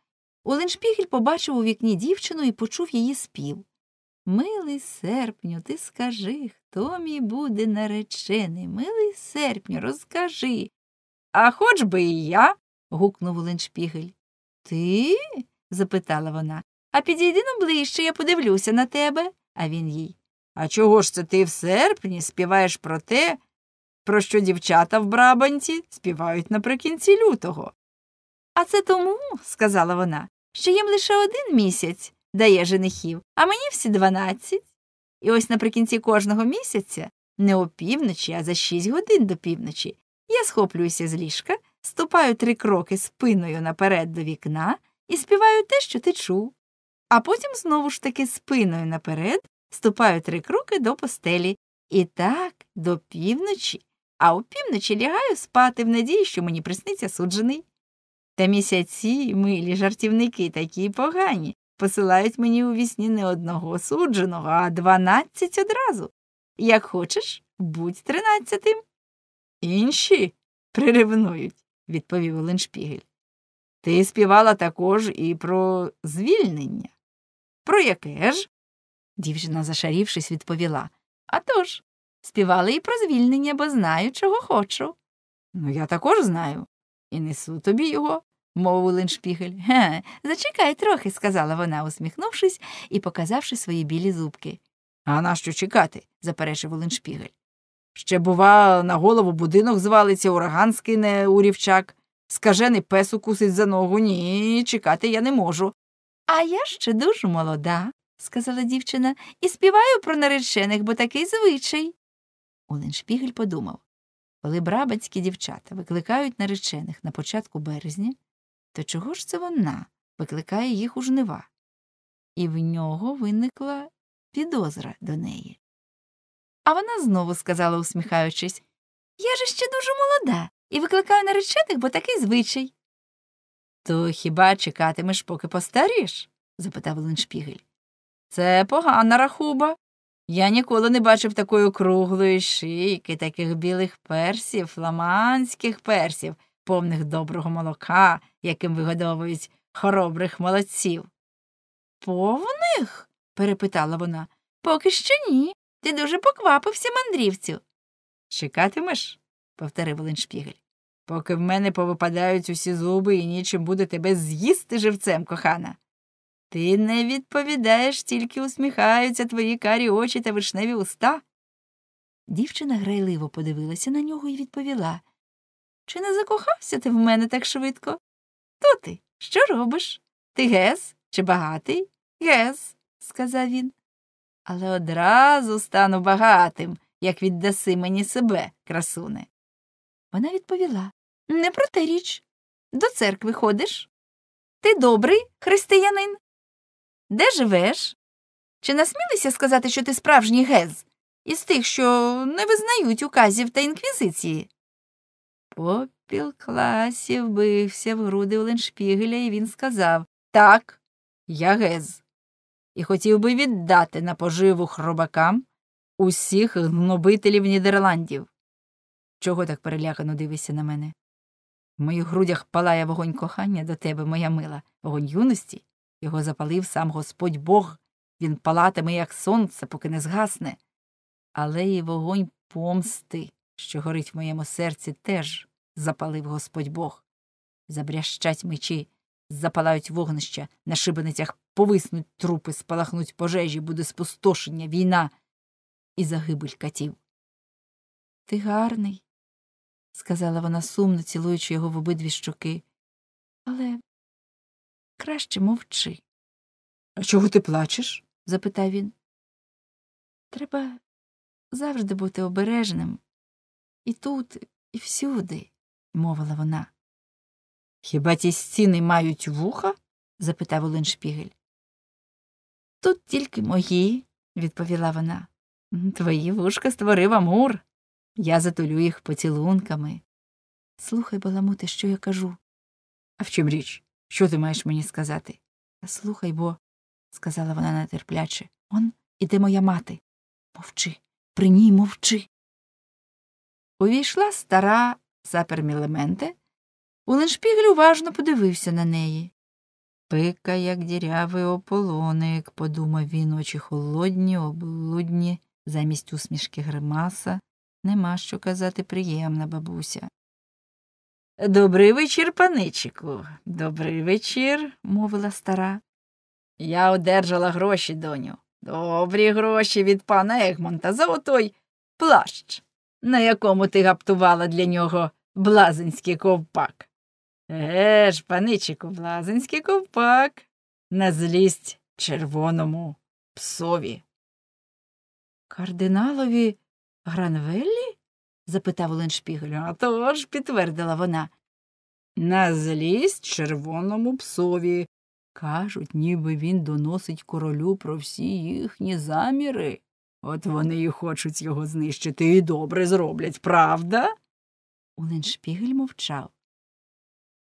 Оленшпігель побачив у вікні дівчину і почув її спів. Милий серпню, ти скажи, хто мій буде наречений? Милий серпню, розкажи. А хоч би і я. гукнув Оленшпігель. Ти? запитала вона. А підійди но ближче, я подивлюся на тебе. А він їй. А чого ж це ти в серпні співаєш про те, про що дівчата в Брабанті співають наприкінці лютого? А це тому, сказала вона, що їм лише один місяць дає женихів, а мені всі дванадцять. І ось наприкінці кожного місяця, не опівночі, а за шість годин до півночі, я схоплююся з ліжка, ступаю три кроки спиною наперед до вікна і співаю те, що ти чув. А потім знову ж таки спиною наперед ступаю три кроки до постелі. І так до півночі, а у півночі лягаю спати в надії, що мені присниться суджений. Та місяці, милі жартівники такі погані, посилають мені у вісні не одного судженого, а дванадцять одразу. Як хочеш, будь тринадцятим. Інші приревнують, відповів Оленшпігель. Ти співала також і про звільнення. Про яке ж? Дівчина, зашарівшись, відповіла. «А тож, співала і про звільнення, бо знаю, чого хочу. Ну, я також знаю, і несу тобі його мовив Леншпігель. Ге, зачекай трохи, сказала вона, усміхнувшись і показавши свої білі зубки. А нащо чекати? заперечив Леншпігель. Ще, бува, на голову будинок звалиться, ураган скине у рівчак. Скажений пес укусить за ногу. Ні, чекати я не можу. А я ще дуже молода, сказала дівчина, і співаю про наречених, бо такий звичай. Оленшпігель подумав коли брабацькі дівчата викликають наречених на початку березня, то чого ж це вона викликає їх у жнива? І в нього виникла підозра до неї. А вона знову сказала, усміхаючись Я же ще дуже молода і викликаю наречених, бо такий звичай. То хіба чекатимеш, поки постарієш? запитав Леншпігель. Це погана рахуба. Я ніколи не бачив такої круглої шийки, таких білих персів, фламандських персів, повних доброго молока, яким вигодовують хоробрих молодців. Повних? перепитала вона. Поки що ні. Ти дуже поквапився, мандрівцю. Чекатимеш? повторив Леншпігель. Поки в мене повипадають усі зуби і нічим буде тебе з'їсти живцем, кохана. Ти не відповідаєш, тільки усміхаються твої карі очі та вишневі уста. Дівчина грайливо подивилася на нього і відповіла чи не закохався ти в мене так швидко? То ти? Що робиш? Ти гес чи багатий? Гес, сказав він. Але одразу стану багатим, як віддаси мені себе, красуне. Вона відповіла Не про те річ. До церкви ходиш? Ти добрий християнин? Де живеш? Чи насмілися сказати, що ти справжній гез, із тих, що не визнають указів та інквізиції? Попіл класів бився в груди Оленшпігеля, і він сказав Так, я гез, і хотів би віддати на поживу хробакам усіх гнобителів Нідерландів. Чого так перелякано дивишся на мене? В моїх грудях палає вогонь кохання до тебе, моя мила, вогонь юності. Його запалив сам Господь Бог, він палатиме, як сонце, поки не згасне. Але і вогонь помсти, що горить в моєму серці, теж запалив Господь Бог. Забрящать мечі, запалають вогнища, на шибеницях повиснуть трупи, спалахнуть пожежі, буде спустошення, війна і загибель катів. Ти гарний, сказала вона сумно, цілуючи його в обидві щоки. Але краще мовчи. А чого ти плачеш? запитав він. Треба завжди бути обережним. І тут, і всюди, мовила вона. Хіба ті стіни мають вуха? запитав Оленшпігель. Тут тільки мої, відповіла вона. Твої вушка створив Амур. Я затулю їх поцілунками. Слухай, баламуте, що я кажу. А в чим річ? Що ти маєш мені сказати? Та слухай, бо, сказала вона нетерпляче, он іде моя мати. Мовчи, при ній мовчи. Увійшла стара сапермілементе. Уленшпігель уважно подивився на неї. Пика, як дірявий ополоник, подумав він, очі холодні, облудні, замість усмішки гримаса. Нема що казати приємна бабуся. Добрий вечір, паничику. Добрий вечір, мовила стара. Я одержала гроші, доню. Добрі гроші від пана Егмонта за отой плащ, на якому ти гаптувала для нього блазенський ковпак. Еге ж, паничику, блазенський ковпак, на злість червоному псові. Кардиналові Гранвеллі? Запитав Оленшпігель. «А то ж», – підтвердила вона. На злість червоному псові. Кажуть, ніби він доносить королю про всі їхні заміри. От вони і хочуть його знищити і добре зроблять, правда? Уленшпігель мовчав.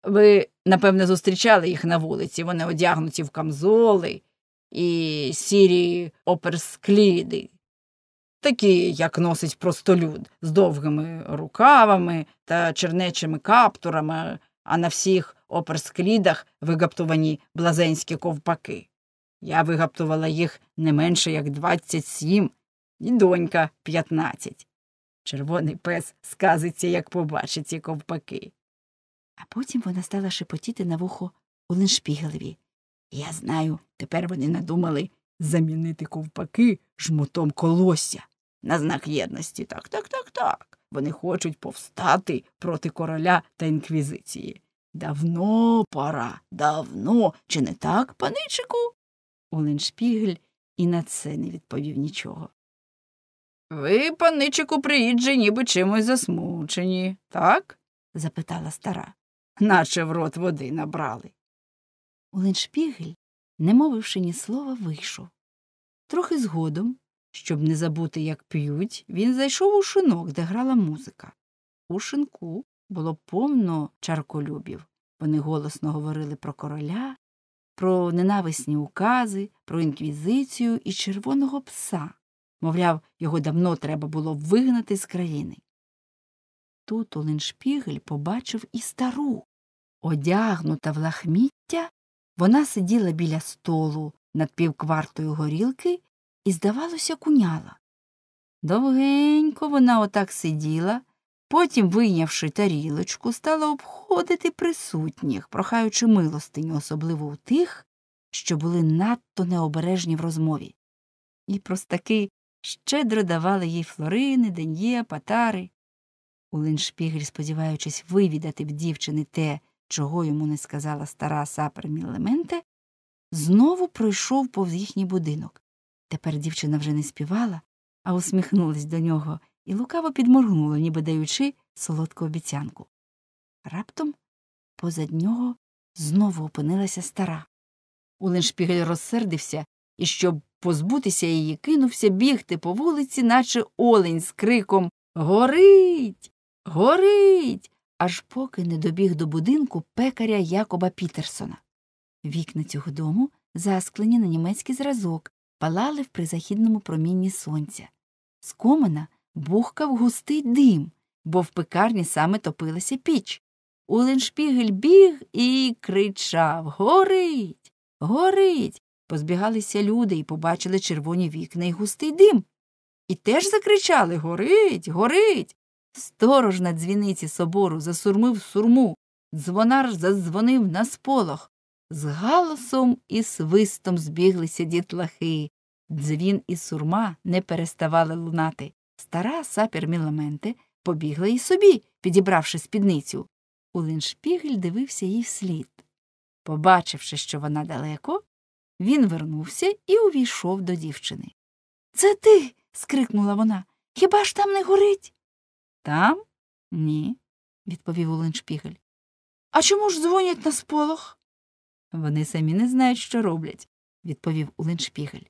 Ви, напевне, зустрічали їх на вулиці. Вони одягнуті в камзоли і сірі оперскліди, такі, як носить простолюд, з довгими рукавами та чернечими каптурами, а на всіх оперсклідах вигаптовані блазенські ковпаки. Я вигаптувала їх не менше як двадцять сім, і донька п'ятнадцять. Червоний пес сказиться, як побачить ці ковпаки. А потім вона стала шепотіти на вухо Оленшпігелеві. Я знаю, тепер вони надумали замінити ковпаки жмотом колосся. На знак єдності. Так, так, так, так. Вони хочуть повстати проти короля та інквізиції. Давно пора, давно, чи не так, паничику? Оленшпігель і на це не відповів нічого. Ви, паничику, приїджі, ніби чимось засмучені, так? запитала стара, наче в рот води набрали. Оленшпігель, не мовивши ні слова, вийшов. Трохи згодом, щоб не забути, як п'ють, він зайшов у шинок, де грала музика. У шинку було повно чарколюбів. Вони голосно говорили про короля, про ненависні укази, про інквізицію і червоного пса. Мовляв, його давно треба було вигнати з країни. Тут Оленшпігель побачив і стару. Одягнута в лахміття, вона сиділа біля столу над півквартою горілки і, здавалося, куняла. Довгенько вона отак сиділа, потім, вийнявши тарілочку, стала обходити присутніх, прохаючи милостиню, особливо у тих, що були надто необережні в розмові. І простаки щедро давали їй флорини, ден'є, патари. Улиншпігель, сподіваючись вивідати в дівчини те, чого йому не сказала стара сапер Мілементе, знову пройшов повз їхній будинок. Тепер дівчина вже не співала, а усміхнулась до нього і лукаво підморгнула, ніби даючи солодку обіцянку. Раптом позад нього знову опинилася стара. Уленшпігель розсердився і, щоб позбутися її, кинувся бігти по вулиці, наче олень з криком Горить, горить, аж поки не добіг до будинку пекаря Якоба Пітерсона. Вікна цього дому, засклені на німецький зразок, палали в призахідному промінні сонця. З комина бухкав густий дим, бо в пекарні саме топилася піч. Уленшпігель біг і кричав Горить, горить. Позбігалися люди і побачили червоні вікна і густий дим. І теж закричали Горить, горить. Сторож на дзвіниці собору засурмив сурму, дзвонар задзвонив на сполох. З галасом і свистом збіглися дітлахи. Дзвін і сурма не переставали лунати. Стара сапір Міламенте побігла і собі, підібравши спідницю. Улиншпігель дивився їй вслід. Побачивши, що вона далеко, він вернувся і увійшов до дівчини. Це ти. скрикнула вона. Хіба ж там не горить? Там? Ні, відповів Улиншпігель. А чому ж дзвонять на сполох? Вони самі не знають, що роблять, відповів Улиншпігель.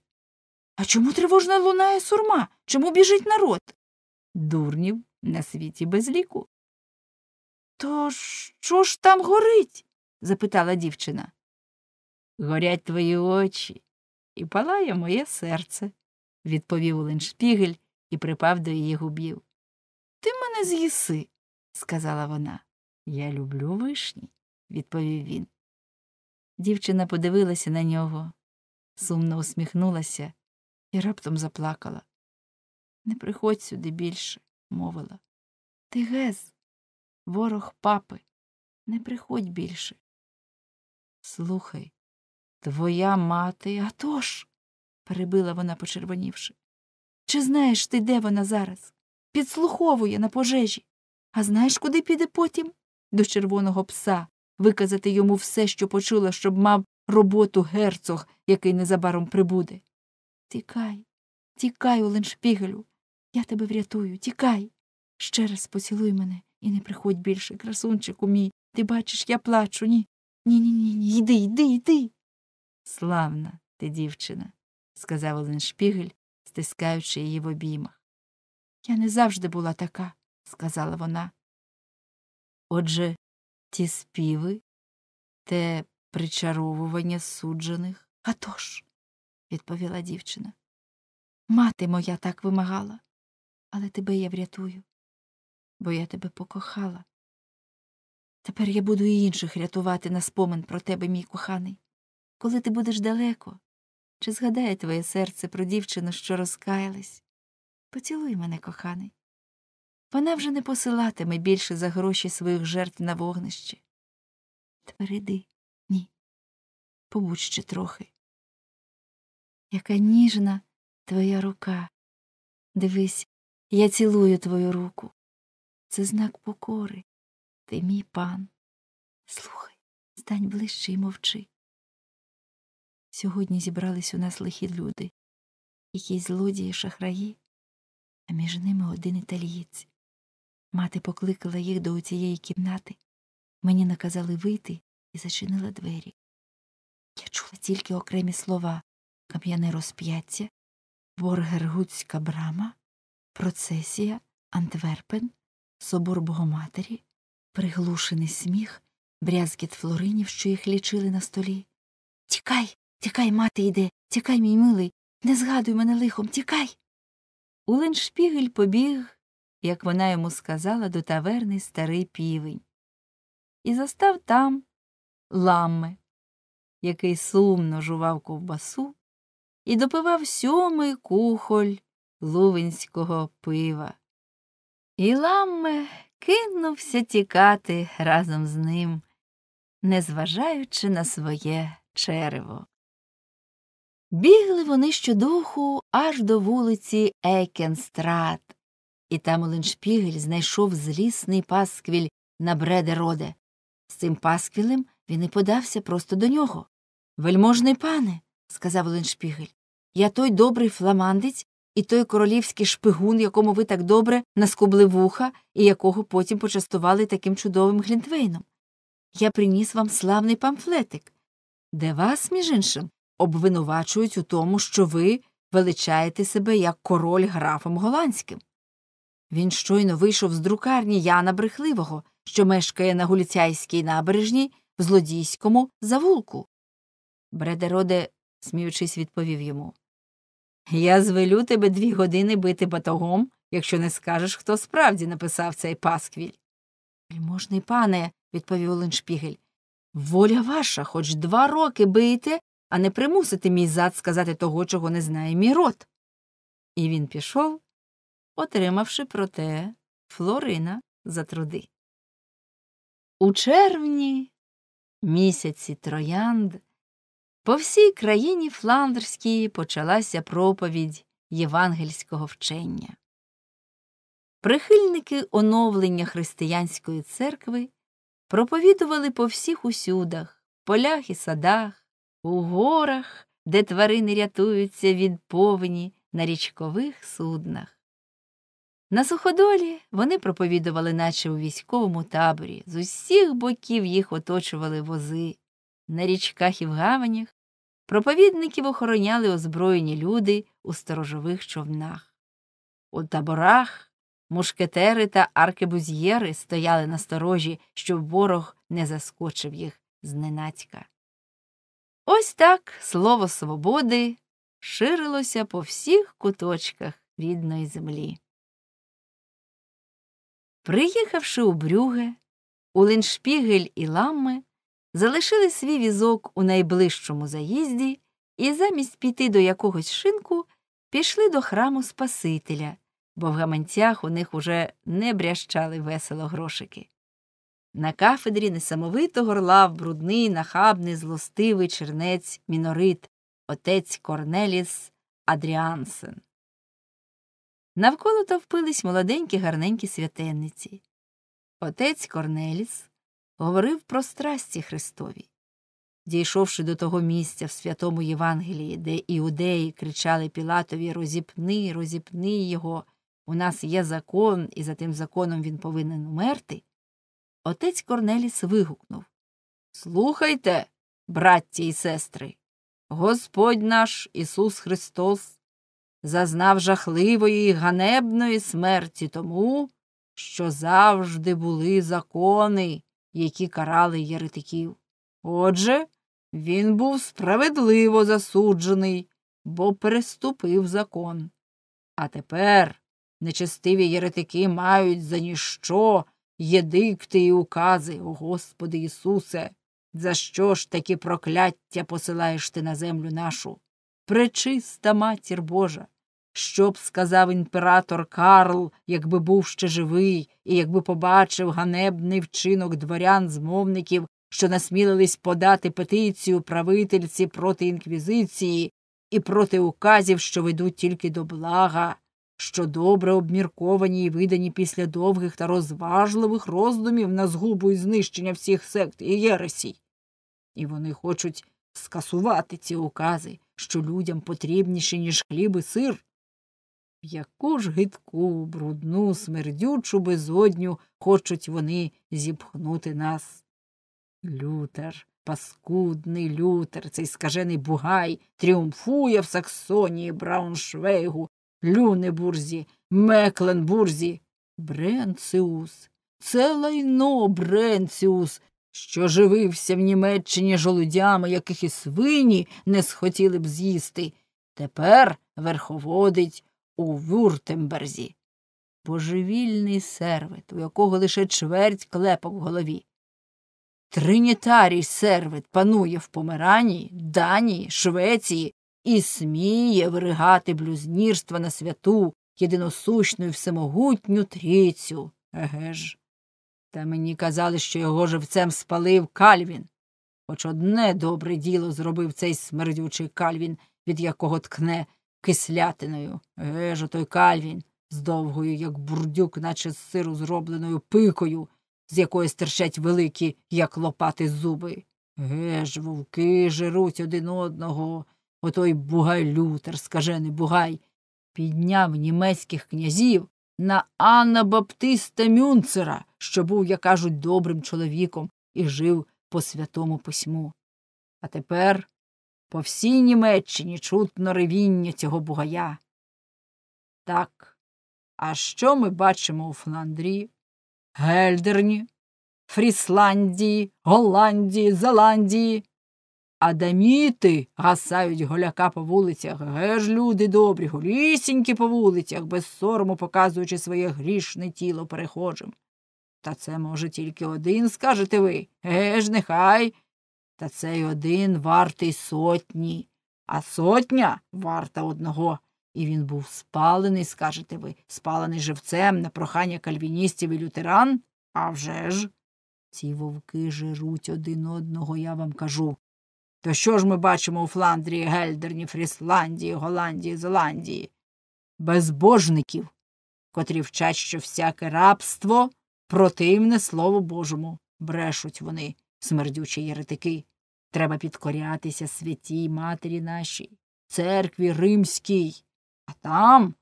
А чому тривожно лунає сурма? Чому біжить народ? Дурнів на світі без ліку. То що ж там горить? запитала дівчина. Горять твої очі, і палає моє серце, відповів Оленшпігель і припав до її губів. Мене з'їси, сказала вона. Я люблю вишні, відповів він. Дівчина подивилася на нього, сумно усміхнулася і раптом заплакала. Не приходь сюди більше, мовила. Ти гез, ворог папи, не приходь більше. Слухай, твоя мати, а тож, перебила вона, почервонівши. Чи знаєш ти, де вона зараз? Підслуховує на пожежі. А знаєш, куди піде потім? До червоного пса, виказати йому все, що почула, щоб мав роботу герцог, який незабаром прибуде. Тікай, тікай, Оленшпігелю, я тебе врятую, тікай. Ще раз поцілуй мене і не приходь більше, красунчику мій. Ти бачиш, я плачу, ні. Ні, ні, ні. Йди, йди, йди. Славна ти, дівчина, сказав Оленшпігель, стискаючи її в обіймах. Я не завжди була така, сказала вона. Отже, ті співи, те причаровування суджених. «А тож», – відповіла дівчина. Мати моя так вимагала, але тебе я врятую, бо я тебе покохала. Тепер я буду і інших рятувати на спомин про тебе, мій коханий. Коли ти будеш далеко, чи згадає твоє серце про дівчину, що розкаялась? Поцілуй мене, коханий. Вона вже не посилатиме більше за гроші своїх жертв на вогнище. Тепер ні. Побудь ще трохи. Яка ніжна твоя рука. Дивись, я цілую твою руку. Це знак покори. Ти мій пан. Слухай, стань ближче і мовчи. Сьогодні зібрались у нас лихі люди, якісь злодії, шахраї, а між ними один італієць. Мати покликала їх до цієї кімнати. Мені наказали вийти і зачинила двері. Я чула тільки окремі слова кам'яне розп'яття, Боргергутська брама, процесія, Антверпен, собор Богоматері, приглушений сміх, брязкіт флоринів, що їх лічили на столі. Тікай, тікай, мати йде, тікай, мій милий, не згадуй мене лихом, тікай. Уленшпігель побіг, як вона йому сказала, до таверни старий півень, і застав там ламме, який сумно жував ковбасу і допивав сьомий кухоль лувинського пива. І ламме кинувся тікати разом з ним, незважаючи на своє черево. Бігли вони щодуху аж до вулиці Екенстрат, і там Оленшпігель знайшов злісний пасквіль на Бредероде. З цим пасквілем він і подався просто до нього. Вельможний пане, сказав Оленшпігель, я той добрий фламандець і той королівський шпигун, якому ви так добре наскубли вуха і якого потім почастували таким чудовим глінтвейном. Я приніс вам славний памфлетик, де вас, між іншим, обвинувачують у тому, що ви величаєте себе як король графом голландським. Він щойно вийшов з друкарні Яна Брехливого, що мешкає на Гуліцяйській набережній в злодійському завулку. Бредероде, сміючись, відповів йому Я звелю тебе дві години бити батогом, якщо не скажеш, хто справді написав цей пасквіль. Вельможний пане, відповів Леншпігель, воля ваша, хоч два роки бийте, а не примусити мій зад сказати того, чого не знає мій рот. І він пішов, отримавши проте Флорина за труди. У червні місяці троянд по всій країні Фландерській почалася проповідь євангельського вчення. Прихильники оновлення християнської церкви проповідували по всіх усюдах, полях і садах, у горах, де тварини рятуються від повені на річкових суднах. На суходолі вони проповідували, наче у військовому таборі, з усіх боків їх оточували вози. На річках і в гаванях проповідників охороняли озброєні люди у сторожових човнах. У таборах мушкетери та аркебузьєри стояли на сторожі, щоб ворог не заскочив їх зненацька. Ось так слово свободи ширилося по всіх куточках рідної землі. Приїхавши у Брюге, Уленшпігель і Ламме залишили свій візок у найближчому заїзді і замість піти до якогось шинку пішли до храму Спасителя, бо в гаманцях у них уже не брящали весело грошики. На кафедрі несамовито горлав брудний, нахабний, злостивий чернець мінорит, отець Корнеліс Адріансен. Навколо товпились молоденькі гарненькі святенниці. Отець Корнеліс говорив про страсті Христові. Дійшовши до того місця в святому Євангелії, де іудеї кричали Пілатові Розіпни, розіпни його, у нас є закон, і за тим законом він повинен умерти. Отець Корнеліс вигукнув Слухайте, братті і сестри, Господь наш Ісус Христос зазнав жахливої і ганебної смерті тому, що завжди були закони, які карали єретиків. Отже, він був справедливо засуджений, бо переступив закон. А тепер нечестиві єретики мають за ніщо єдикти і укази, о Господи Ісусе, за що ж такі прокляття посилаєш ти на землю нашу? Пречиста матір Божа, що б сказав імператор Карл, якби був ще живий, і якби побачив ганебний вчинок дворян змовників, що насмілились подати петицію правительці проти інквізиції і проти указів, що ведуть тільки до блага, що добре обмірковані і видані після довгих та розважливих роздумів на згубу і знищення всіх сект і єресій. І вони хочуть скасувати ці укази, що людям потрібніші, ніж хліб і сир. Яку ж гидку, брудну, смердючу безодню хочуть вони зіпхнути нас. Лютер, паскудний Лютер, цей скажений бугай, тріумфує в Саксонії, Брауншвейгу, Люнебурзі, Мекленбурзі. Бренциус, це лайно Бренціус, що живився в Німеччині жолудями, яких і свині не схотіли б з'їсти. Тепер верховодить у Вюртемберзі. Божевільний сервет, у якого лише чверть клепок в голові. Тринітарій сервет панує в Померанії, Данії, Швеції і сміє виригати блюзнірства на святу, єдиносущну і всемогутню трійцю. Еге ж. Та мені казали, що його живцем спалив Кальвін. Хоч одне добре діло зробив цей смердючий Кальвін, від якого ткне кислятиною. Еге ж той Кальвін з довгою, як бурдюк, наче з сиру зробленою пикою, з якої стирчать великі, як лопати зуби. Ге ж, вовки жируть один одного. Отой бугай Лютер, скажений бугай, підняв німецьких князів на Анна Баптиста Мюнцера, що був, як кажуть, добрим чоловіком і жив по святому письму. А тепер По всій Німеччині чутно ревіння цього бугая. Так, а що ми бачимо у Фландрії, Гельдерні, Фрісландії, Голландії, Зеландії? Адаміти гасають голяка по вулицях, геж люди добрі, голісінькі по вулицях, без сорому показуючи своє грішне тіло перехожим. Та це, може, тільки один, скажете ви. Еж, нехай. Та цей один вартий сотні, а сотня варта одного. І він був спалений, скажете ви, спалений живцем на прохання кальвіністів і лютеран? А вже ж. Ці вовки жируть один одного, я вам кажу. То що ж ми бачимо у Фландрії, Гельдерні, Фрісландії, Голландії, Зеландії? Безбожників, котрі вчать, що всяке рабство противне Слову Божому. Брешуть вони, смердючі єретики. Треба підкорятися святій матері нашій, церкві римській. А там,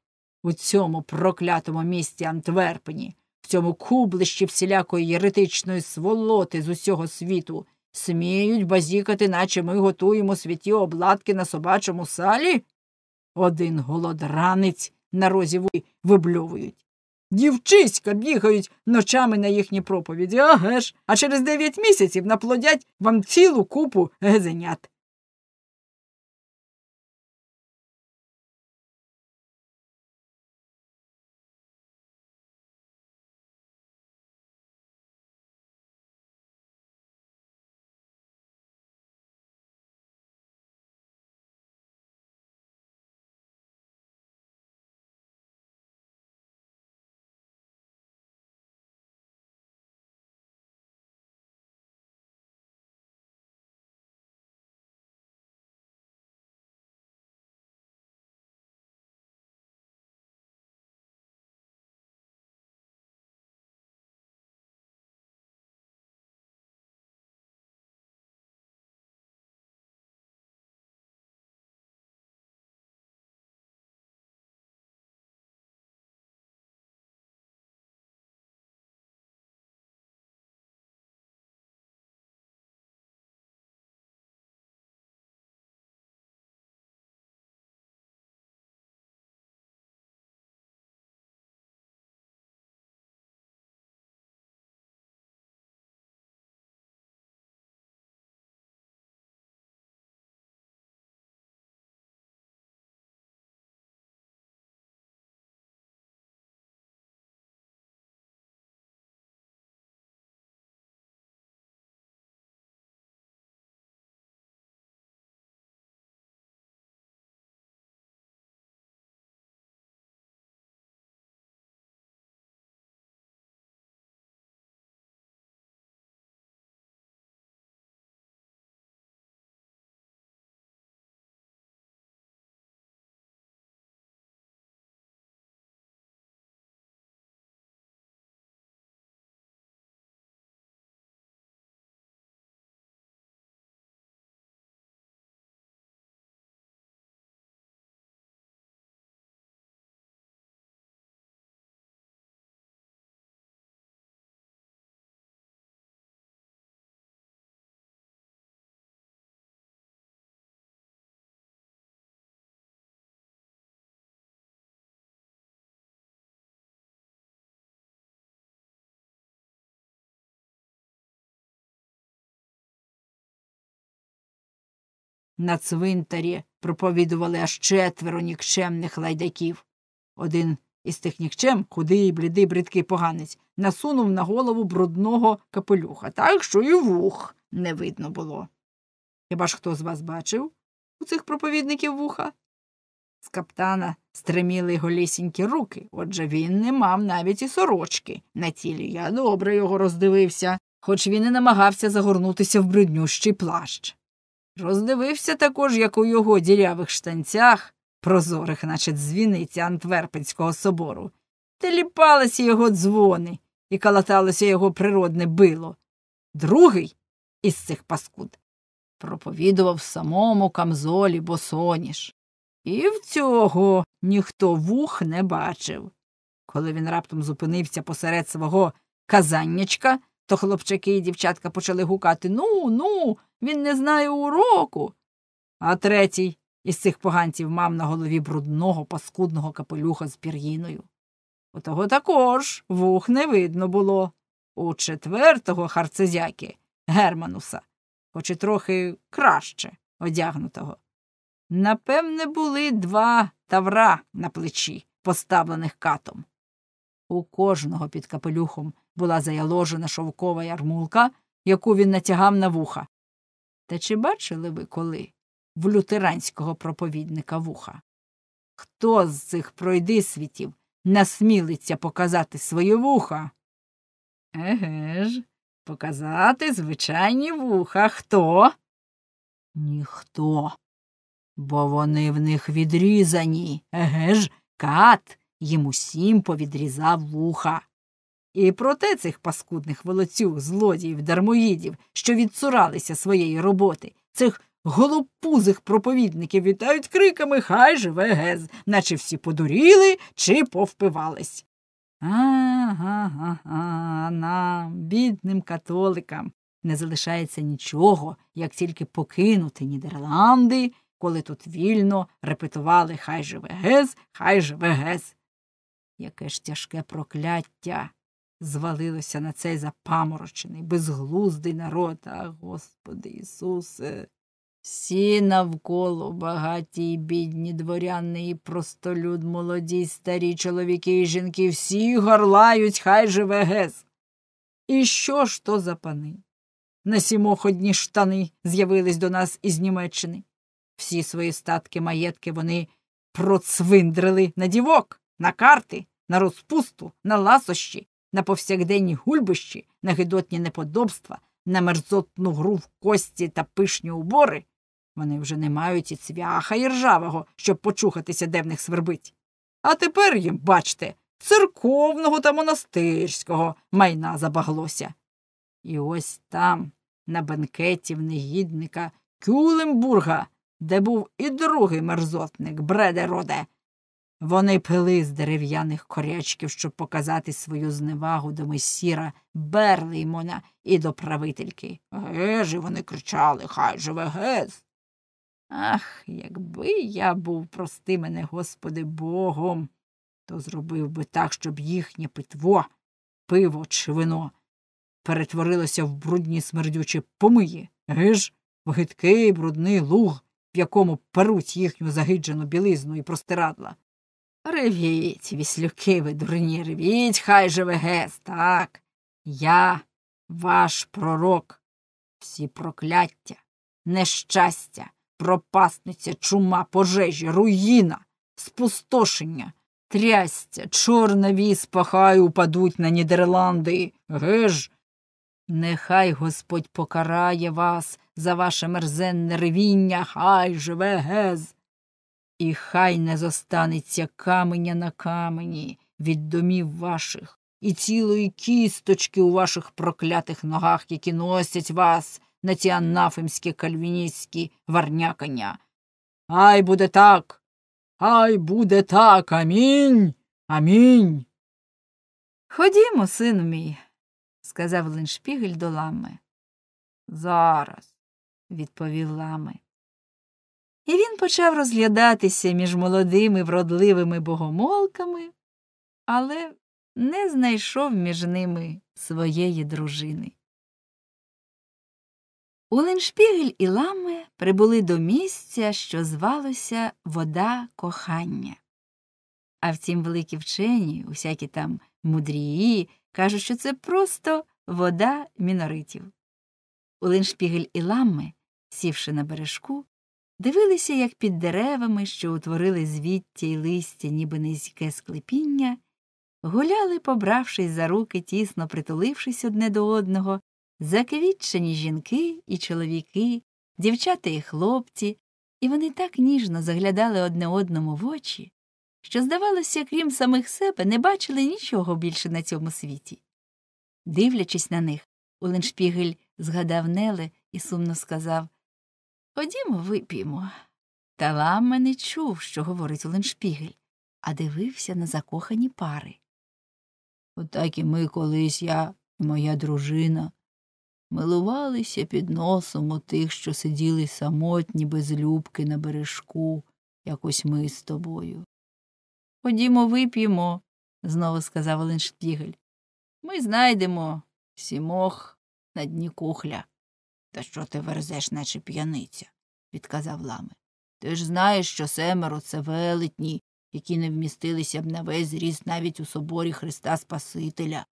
у цьому проклятому місті Антверпені, в цьому кублищі всілякої єретичної сволоти з усього світу, сміють базікати, наче ми готуємо святі обладки на собачому салі? Один голодранець на розі вибльовують. Дівчиська бігають ночами на їхні проповіді, аге ж, а через дев'ять місяців наплодять вам цілу купу гезенят. На цвинтарі проповідували аж четверо нікчемних лайдаків. Один із тих нікчем, худий, блідий, бридкий поганець, насунув на голову брудного капелюха, так що і вух не видно було. Хіба ж хто з вас бачив у цих проповідників вуха? З каптана стриміли голісінькі руки, отже він не мав навіть і сорочки на тілі. Я добре його роздивився, хоч він і намагався загорнутися в бруднющий плащ. Роздивився також, як у його дірявих штанцях, прозорих, наче дзвіниці Антверпенського собору, теліпалися його дзвони і калаталося його природне било. Другий із цих паскуд проповідував самому камзолі босоніж. І в цього ніхто вух не бачив. Коли він раптом зупинився посеред свого казаннячка, то хлопчаки і дівчатка почали гукати Ну, ну, він не знає уроку. а третій із цих поганців мав на голові брудного паскудного капелюха з пір'їною. У того також вух не видно було. У четвертого харцезяки Германуса, хоч і трохи краще одягнутого. Напевне, були два тавра на плечі, поставлених катом. У кожного під капелюхом була заяложена шовкова ярмулка, яку він натягав на вуха. Та чи бачили ви коли в лютеранського проповідника вуха? Хто з цих пройдисвітів насмілиться показати своє вуха? Еге ж, показати звичайні вуха хто? Ніхто. Бо вони в них відрізані. Еге ж, кат їм усім повідрізав вуха. І проте цих паскудних волоцюг, злодіїв, дармоїдів, що відцуралися своєї роботи, цих голопузих проповідників вітають криками Хай живе гез, наче всі подуріли чи повпивались. Ага, ага, нам, бідним католикам, не залишається нічого, як тільки покинути Нідерланди, коли тут вільно репетували Хай живе гез, хай живе гез. Яке ж тяжке прокляття звалилося на цей запаморочений, безглуздий народ, а Господи Ісусе. Всі навколо багаті й бідні дворяни і простолюд, молоді, старі чоловіки і жінки, всі горлають, хай живе гез. І що ж то за пани? На сімох одні штани з'явились до нас із Німеччини. Всі свої статки, маєтки вони процвиндрили на дівок, на карти, на розпусту, на ласощі, на повсякденні гульбищі, на гидотні неподобства, на мерзотну гру в кості та пишні убори. Вони вже не мають і цвяха і ржавого, щоб почухатися, де в них свербить. А тепер їм, бачте, церковного та монастирського майна забаглося. І ось там, на бенкеті в негідника Кюлембурга, де був і другий мерзотник Бредероде, вони пили з дерев'яних корячків, щоб показати свою зневагу до месіра Берлеймона і до правительки. Гежі вони кричали, хай живе гез. Ах, якби я був, прости мене, Господи, Богом, то зробив би так, щоб їхнє питво, пиво чи вино перетворилося в брудні смердючі помиї, гиж, в гидкий брудний луг, в якому перуть їхню загиджену білизну і простирадла. Ревіть, віслюки ви, дурні, ревіть, хай живе гес, так. Я ваш пророк. Всі прокляття, нещастя, пропасниця, чума, пожежі, руїна, спустошення, трястя, чорна віспа, хай упадуть на Нідерланди. Геж. Нехай Господь покарає вас за ваше мерзенне ревіння, хай живе гез. І хай не зостанеться каменя на камені від домів ваших, і цілої кісточки у ваших проклятих ногах, які носять вас на ці анафемські кальвіністські варнякання. Хай буде так, хай буде так. Амінь. Амінь. Ходімо, сину мій, сказав Леншпігель до лами. Зараз, відповів лами. І він почав розглядатися між молодими вродливими богомолками, але не знайшов між ними своєї дружини. Уленшпігель і лами прибули до місця, що звалося Вода кохання. А втім, великі вчені, усякі там мудрії, кажуть, що це просто вода міноритів. Уленшпігель і лами, сівши на бережку, дивилися, як під деревами, що утворили звідтя й листя, ніби низьке склепіння, гуляли, побравшись за руки, тісно притулившись одне до одного, заквітчені жінки і чоловіки, дівчата і хлопці, і вони так ніжно заглядали одне одному в очі, що, здавалося, крім самих себе, не бачили нічого більше на цьому світі. Дивлячись на них, Уленшпігель згадав Неле і сумно сказав Ходімо, вип'ємо. Та лама не чув, що говорить Оленшпігель, а дивився на закохані пари. Отак і ми колись я і моя дружина. милувалися під носом у тих, що сиділи самотні без любки на бережку, якось ми з тобою. Ходімо, вип'ємо, знову сказав Оленшпігель. Ми знайдемо сімох на дні кухля. Та що ти верзеш, наче п'яниця, відказав лами. Ти ж знаєш, що семеро це велетні, які не вмістилися б на весь зріст навіть у соборі Христа Спасителя.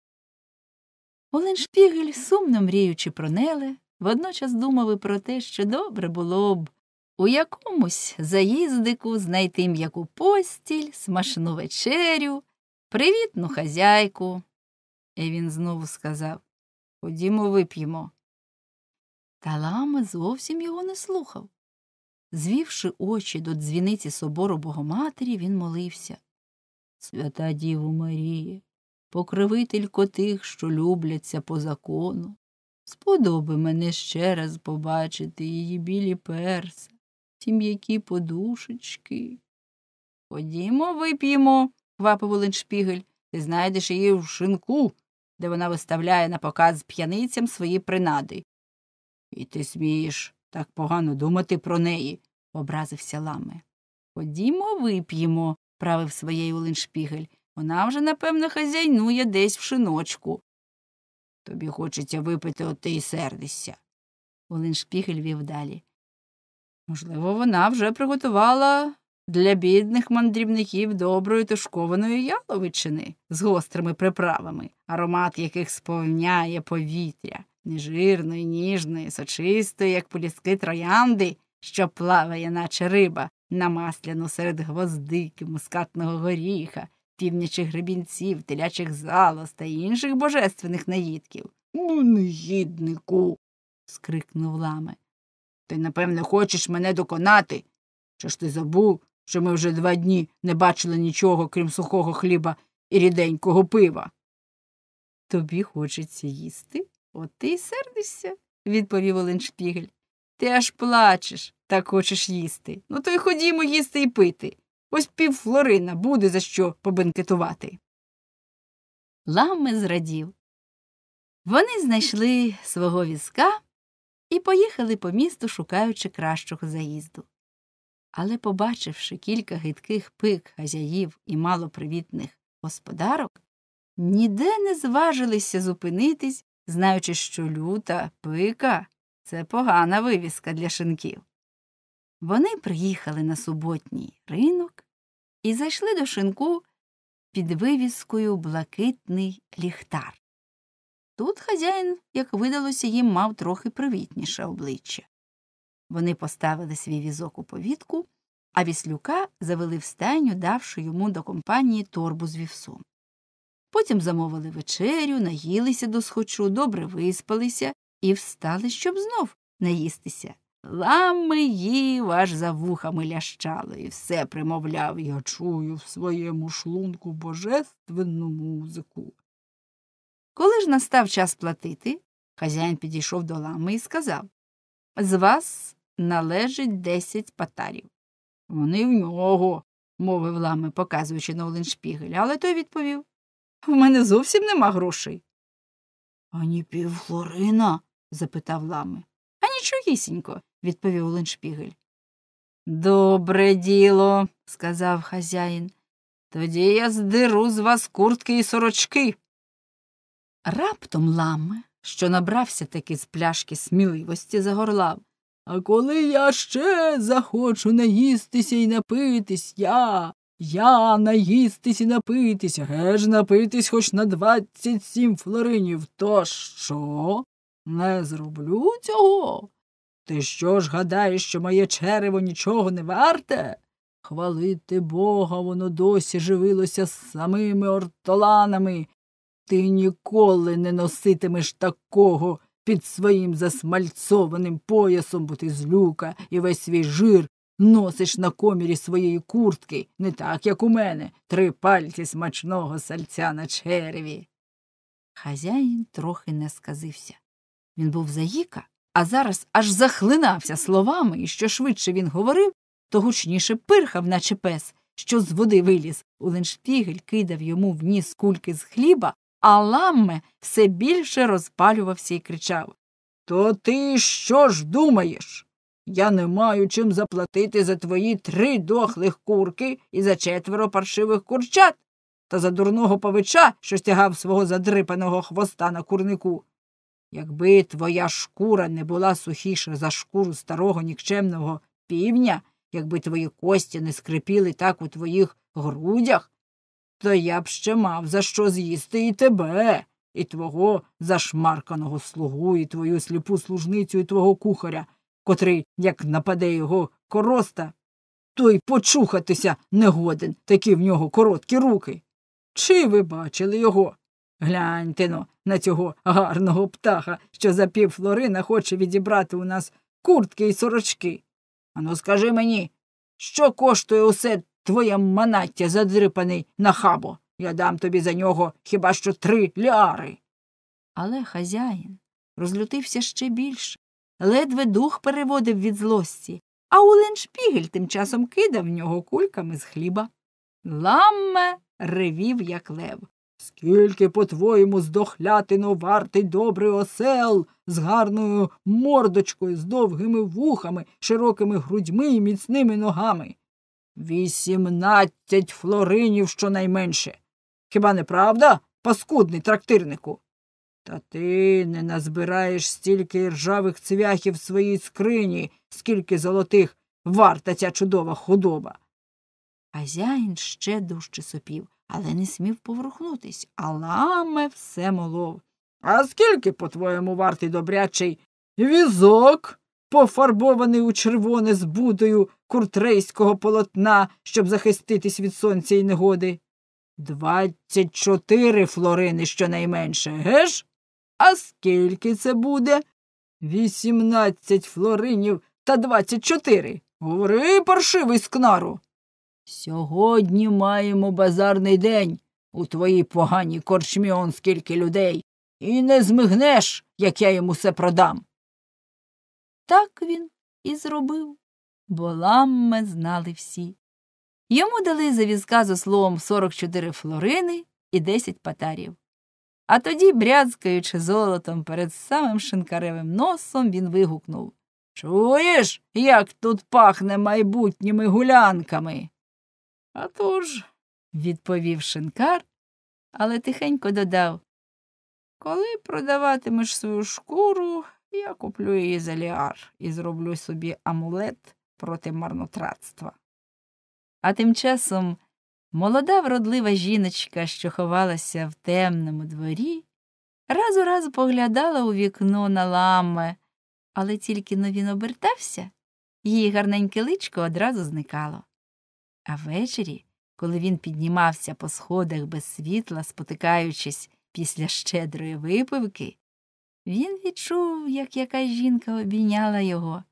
Оленшпігель, сумно мріючи про Неле, водночас думав і про те, що добре було б у якомусь заїздику знайти м'яку постіль, смачну вечерю, привітну хазяйку. І він знову сказав Ходімо, вип'ємо. Та лама зовсім його не слухав. Звівши очі до дзвіниці собору Богоматері, він молився Свята Діву Марія, покровителько тих, що любляться по закону, сподоби мене ще раз побачити її білі перса, ті м'які подушечки. Ходімо, вип'ємо, квапив Оленшпігель, ти знайдеш її в шинку, де вона виставляє на показ п'яницям свої принади. І ти смієш так погано думати про неї, образився ламе. Ходімо, вип'ємо, правив своєю Оленшпігель. Вона вже, напевно, хазяйнує десь в шиночку. Тобі хочеться випити от ти й сердишся. Оленшпігель вів далі. Можливо, вона вже приготувала для бідних мандрівників доброї тушкованої яловичини з гострими приправами, аромат яких сповняє повітря, нежирної, ніжної, сочистої, як поліски троянди, що плаває, наче риба, намасляну серед гвоздики, мускатного горіха, півнячих гребінців, телячих залоз та інших божественних наїдків. Ну, негіднику. скрикнув ламе. Ти, напевне, хочеш мене доконати? Чи ж ти забув, що ми вже два дні не бачили нічого, крім сухого хліба і ріденького пива? Тобі хочеться їсти? От ти й сердишся, відповів Оленшпігель. Ти аж плачеш, так хочеш їсти. Ну, то й ходімо їсти і пити. Ось півфлорина буде за що побенкетувати. Ламе зрадів. Вони знайшли свого візка і поїхали по місту, шукаючи кращого заїзду. Але, побачивши кілька гидких пик хазяїв і малопривітних господарок, ніде не зважилися зупинитись, знаючи, що люта пика це погана вивіска для шинків. Вони приїхали на суботній ринок і зайшли до шинку під вивіскою блакитний ліхтар. Тут хазяїн, як видалося, їм мав трохи привітніше обличчя. Вони поставили свій візок у повітку, а віслюка завели в стайню, давши йому до компанії торбу з вівсом. Потім замовили вечерю, наїлися до схочу, добре виспалися і встали, щоб знов наїстися. Лами їв, аж за вухами лящало, і все примовляв я чую в своєму шлунку божественну музику. Коли ж настав час платити, хазяїн підійшов до лами і сказав З вас належить десять патарів. Вони в нього, мовив лами, показуючи на Оленшпігель, але той відповів В мене зовсім нема грошей. Ані півфлорина? запитав лами. А нічогісінько, відповів Оленшпігель. Добре діло, сказав хазяїн. Тоді я здеру з вас куртки і сорочки. Раптом лами, що набрався таки з пляшки сміливості, загорлав. А коли я ще захочу наїстися і напитись, я, я наїстись і напитись, геж напитись хоч на двадцять сім флоринів, то що? Не зроблю цього. Ти що ж гадаєш, що моє черево нічого не варте? Хвалити бога, воно досі живилося з самими ортоланами. Ти ніколи не носитимеш такого під своїм засмальцованим поясом, бо ти з люка і весь свій жир носиш на комірі своєї куртки, не так, як у мене, три пальці смачного сальця на череві. Хазяїн трохи не сказився. Він був заїка, а зараз аж захлинався словами, і що швидше він говорив, то гучніше пирхав, наче пес, що з води виліз. Уленшпігель кидав йому в ніс кульки з хліба, а ламме все більше розпалювався і кричав То ти що ж думаєш? Я не маю чим заплатити за твої три дохлих курки і за четверо паршивих курчат та за дурного павича, що стягав свого задрипаного хвоста на курнику. Якби твоя шкура не була сухіша за шкуру старого нікчемного півня, якби твої кості не скрипіли так у твоїх грудях, то я б ще мав за що з'їсти і тебе, і твого зашмарканого слугу, і твою сліпу служницю, і твого кухаря, котрий, як нападе його короста, то й почухатися не годен, такі в нього короткі руки. Чи ви бачили його? Гляньте но на цього гарного птаха, що за пів флорина хоче відібрати у нас куртки і сорочки. Ану, скажи мені, що коштує усе твоє манаття задрипаний на хабо? Я дам тобі за нього хіба що три ляри. Але хазяїн розлютився ще більше, ледве дух переводив від злості, а Уленшпігель тим часом кидав в нього кульками з хліба. Ламме ревів, як лев. Скільки, по-твоєму, здохлятино вартий добрий осел з гарною мордочкою, з довгими вухами, широкими грудьми і міцними ногами? Вісімнадцять флоринів щонайменше. Хіба не правда, паскудний трактирнику? Та ти не назбираєш стільки ржавих цвяхів в своїй скрині, скільки золотих варта ця чудова худоба. Хазяїн ще дужче сопів, але не смів поворухнутись, а ламе все молов. А скільки, по-твоєму, вартий добрячий візок, пофарбований у червоне з будою куртрейського полотна, щоб захиститись від сонця і негоди? Двадцять чотири флорини щонайменше, геш? А скільки це буде? Вісімнадцять флоринів та двадцять чотири. Говори, паршивий скнару. Сьогодні маємо базарний день. У твоїй поганій корчмі он скільки людей. І не змигнеш, як я йому все продам. Так він і зробив, бо ламме знали всі. Йому дали за візка за словом 44 флорини і 10 патарів. А тоді, брязкаючи золотом перед самим шинкаревим носом, він вигукнув Чуєш, як тут пахне майбутніми гулянками? «А тож», – відповів шинкар, але тихенько додав Коли продаватимеш свою шкуру, я куплю її за ліар і зроблю собі амулет проти марнотратства. А тим часом молода вродлива жіночка, що ховалася в темному дворі, раз у раз поглядала у вікно на ламе, але тільки но він обертався, її гарненьке личко одразу зникало. А ввечері, коли він піднімався по сходах без світла, спотикаючись після щедрої випивки, він відчув, як якась жінка обійняла його,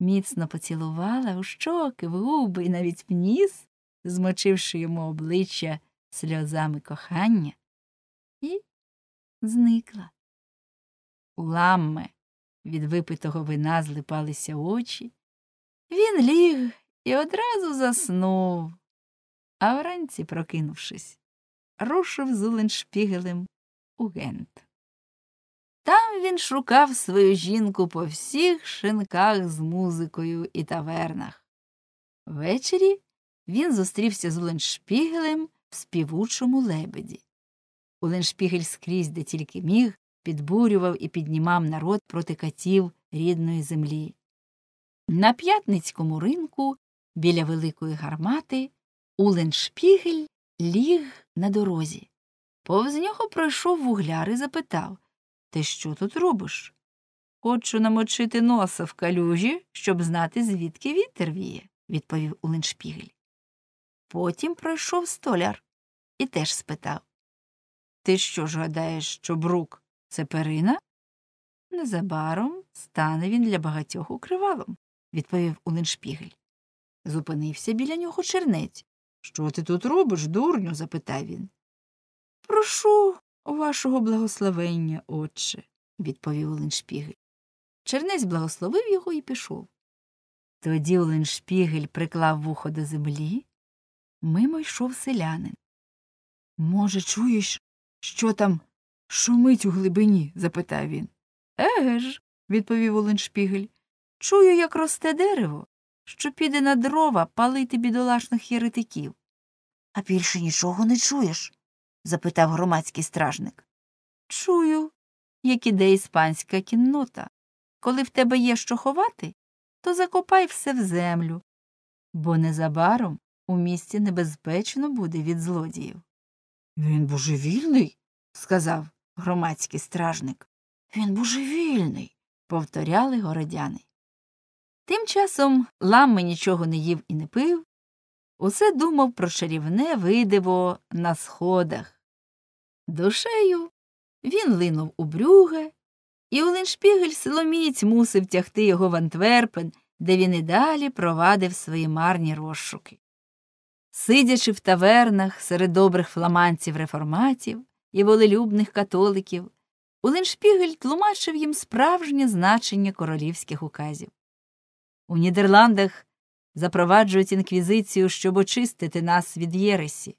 міцно поцілувала у щоки, в губи і навіть в ніс, змочивши йому обличчя сльозами кохання, і зникла. У ламме від випитого вина злипалися очі. Він ліг і одразу заснув, а вранці, прокинувшись, рушив з Уленшпігелем у Гент. Там він шукав свою жінку по всіх шинках з музикою і тавернах. Ввечері він зустрівся з Уленшпігелем в співучому лебеді. Уленшпігель скрізь, де тільки міг, підбурював і піднімав народ проти катів рідної землі. На п'ятницькому ринку біля великої гармати Уленшпігель ліг на дорозі. Повз нього пройшов вугляр і запитав Ти що тут робиш? Хочу намочити носа в калюжі, щоб знати, звідки вітер віє, відповів Уленшпігель. Потім пройшов столяр і теж спитав Ти що ж гадаєш, що брук це перина? Незабаром стане він для багатьох укривалом, відповів Уленшпігель. Зупинився біля нього чернець. Що ти тут робиш, дурню? запитав він. Прошу вашого благословення, отче, відповів Оленшпігель. Чернець благословив його і пішов. Тоді Оленшпігель приклав вухо до землі. Мимо йшов селянин. Може, чуєш, що там шумить у глибині? запитав він. Еге ж, відповів Оленшпігель. Чую, як росте дерево, що піде на дрова палити бідолашних єретиків. А більше нічого не чуєш? запитав громадський стражник. Чую, як іде іспанська кіннота. Коли в тебе є що ховати, то закопай все в землю, бо незабаром у місті небезпечно буде від злодіїв. Він божевільний, сказав громадський стражник. Він божевільний, повторяли городяни. Тим часом Ламми нічого не їв і не пив, усе думав про чарівне видиво на сходах. Душею він линув у брюге, і Оленшпігель силоміць мусив тягти його в Антверпен, де він і далі провадив свої марні розшуки. Сидячи в тавернах серед добрих фламандців реформатів і волелюбних католиків, Уленшпігель тлумачив їм справжнє значення королівських указів. У Нідерландах запроваджують інквізицію, щоб очистити нас від єресі.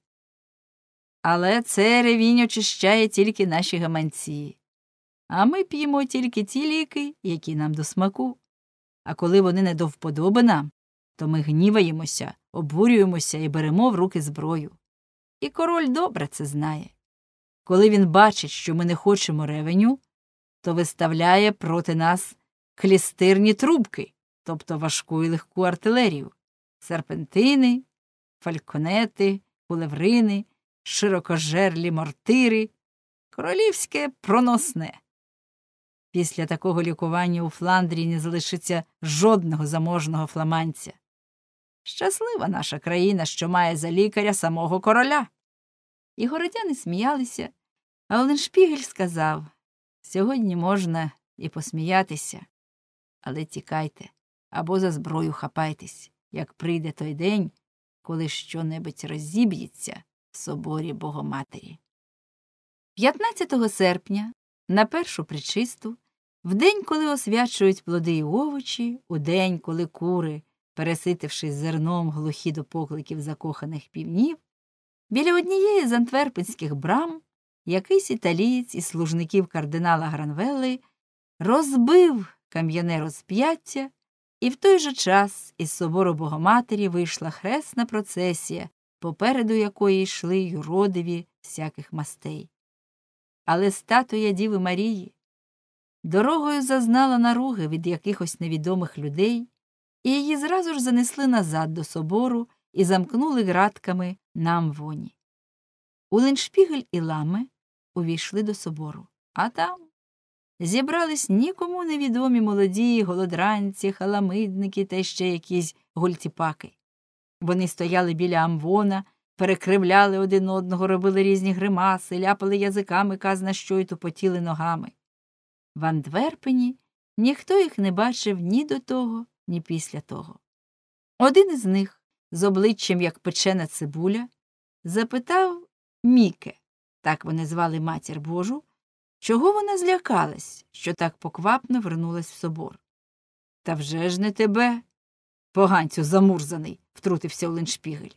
Але це ревінь очищає тільки наші гаманці, а ми п'ємо тільки ті ліки, які нам до смаку. А коли вони не до вподоби нам, то ми гніваємося, обурюємося і беремо в руки зброю. І король добре це знає. Коли він бачить, що ми не хочемо ревеню, то виставляє проти нас клістирні трубки, тобто важку і легку артилерію, серпентини, фальконети, кулеврини, широкожерлі мортири, королівське проносне. Після такого лікування у Фландрії не залишиться жодного заможного фламандця. Щаслива наша країна, що має за лікаря самого короля. І городяни сміялися, а Оленшпігель сказав сьогодні можна і посміятися, але тікайте або за зброю хапайтесь, як прийде той день, коли щонебудь розіб'ється в соборі Богоматері. 15 серпня, на першу причисту, в день, коли освячують плоди й овочі, у день, коли кури, переситившись зерном глухі до покликів закоханих півнів, біля однієї з антверпенських брам якийсь італієць із служників кардинала Гранвелли розбив кам'яне розп'яття, і в той же час із собору Богоматері вийшла хресна процесія, попереду якої йшли юродиві всяких мастей. Але статуя Діви Марії дорогою зазнала наруги від якихось невідомих людей, і її зразу ж занесли назад до собору і замкнули ґратками на амвоні. Уленшпігель і лами увійшли до собору, а там зібрались нікому невідомі молоді голодранці, халамидники та ще якісь гультіпаки. Вони стояли біля амвона, перекривляли один одного, робили різні гримаси, ляпали язиками казна що й тупотіли ногами. В Антверпені ніхто їх не бачив ні до того, ні після того. Один із них, з обличчям як печена цибуля, запитав Міке, так вони звали матір Божу, чого вона злякалась, що так поквапно вернулась в собор. Та вже ж не тебе, поганцю замурзаний, втрутився Оленшпігель.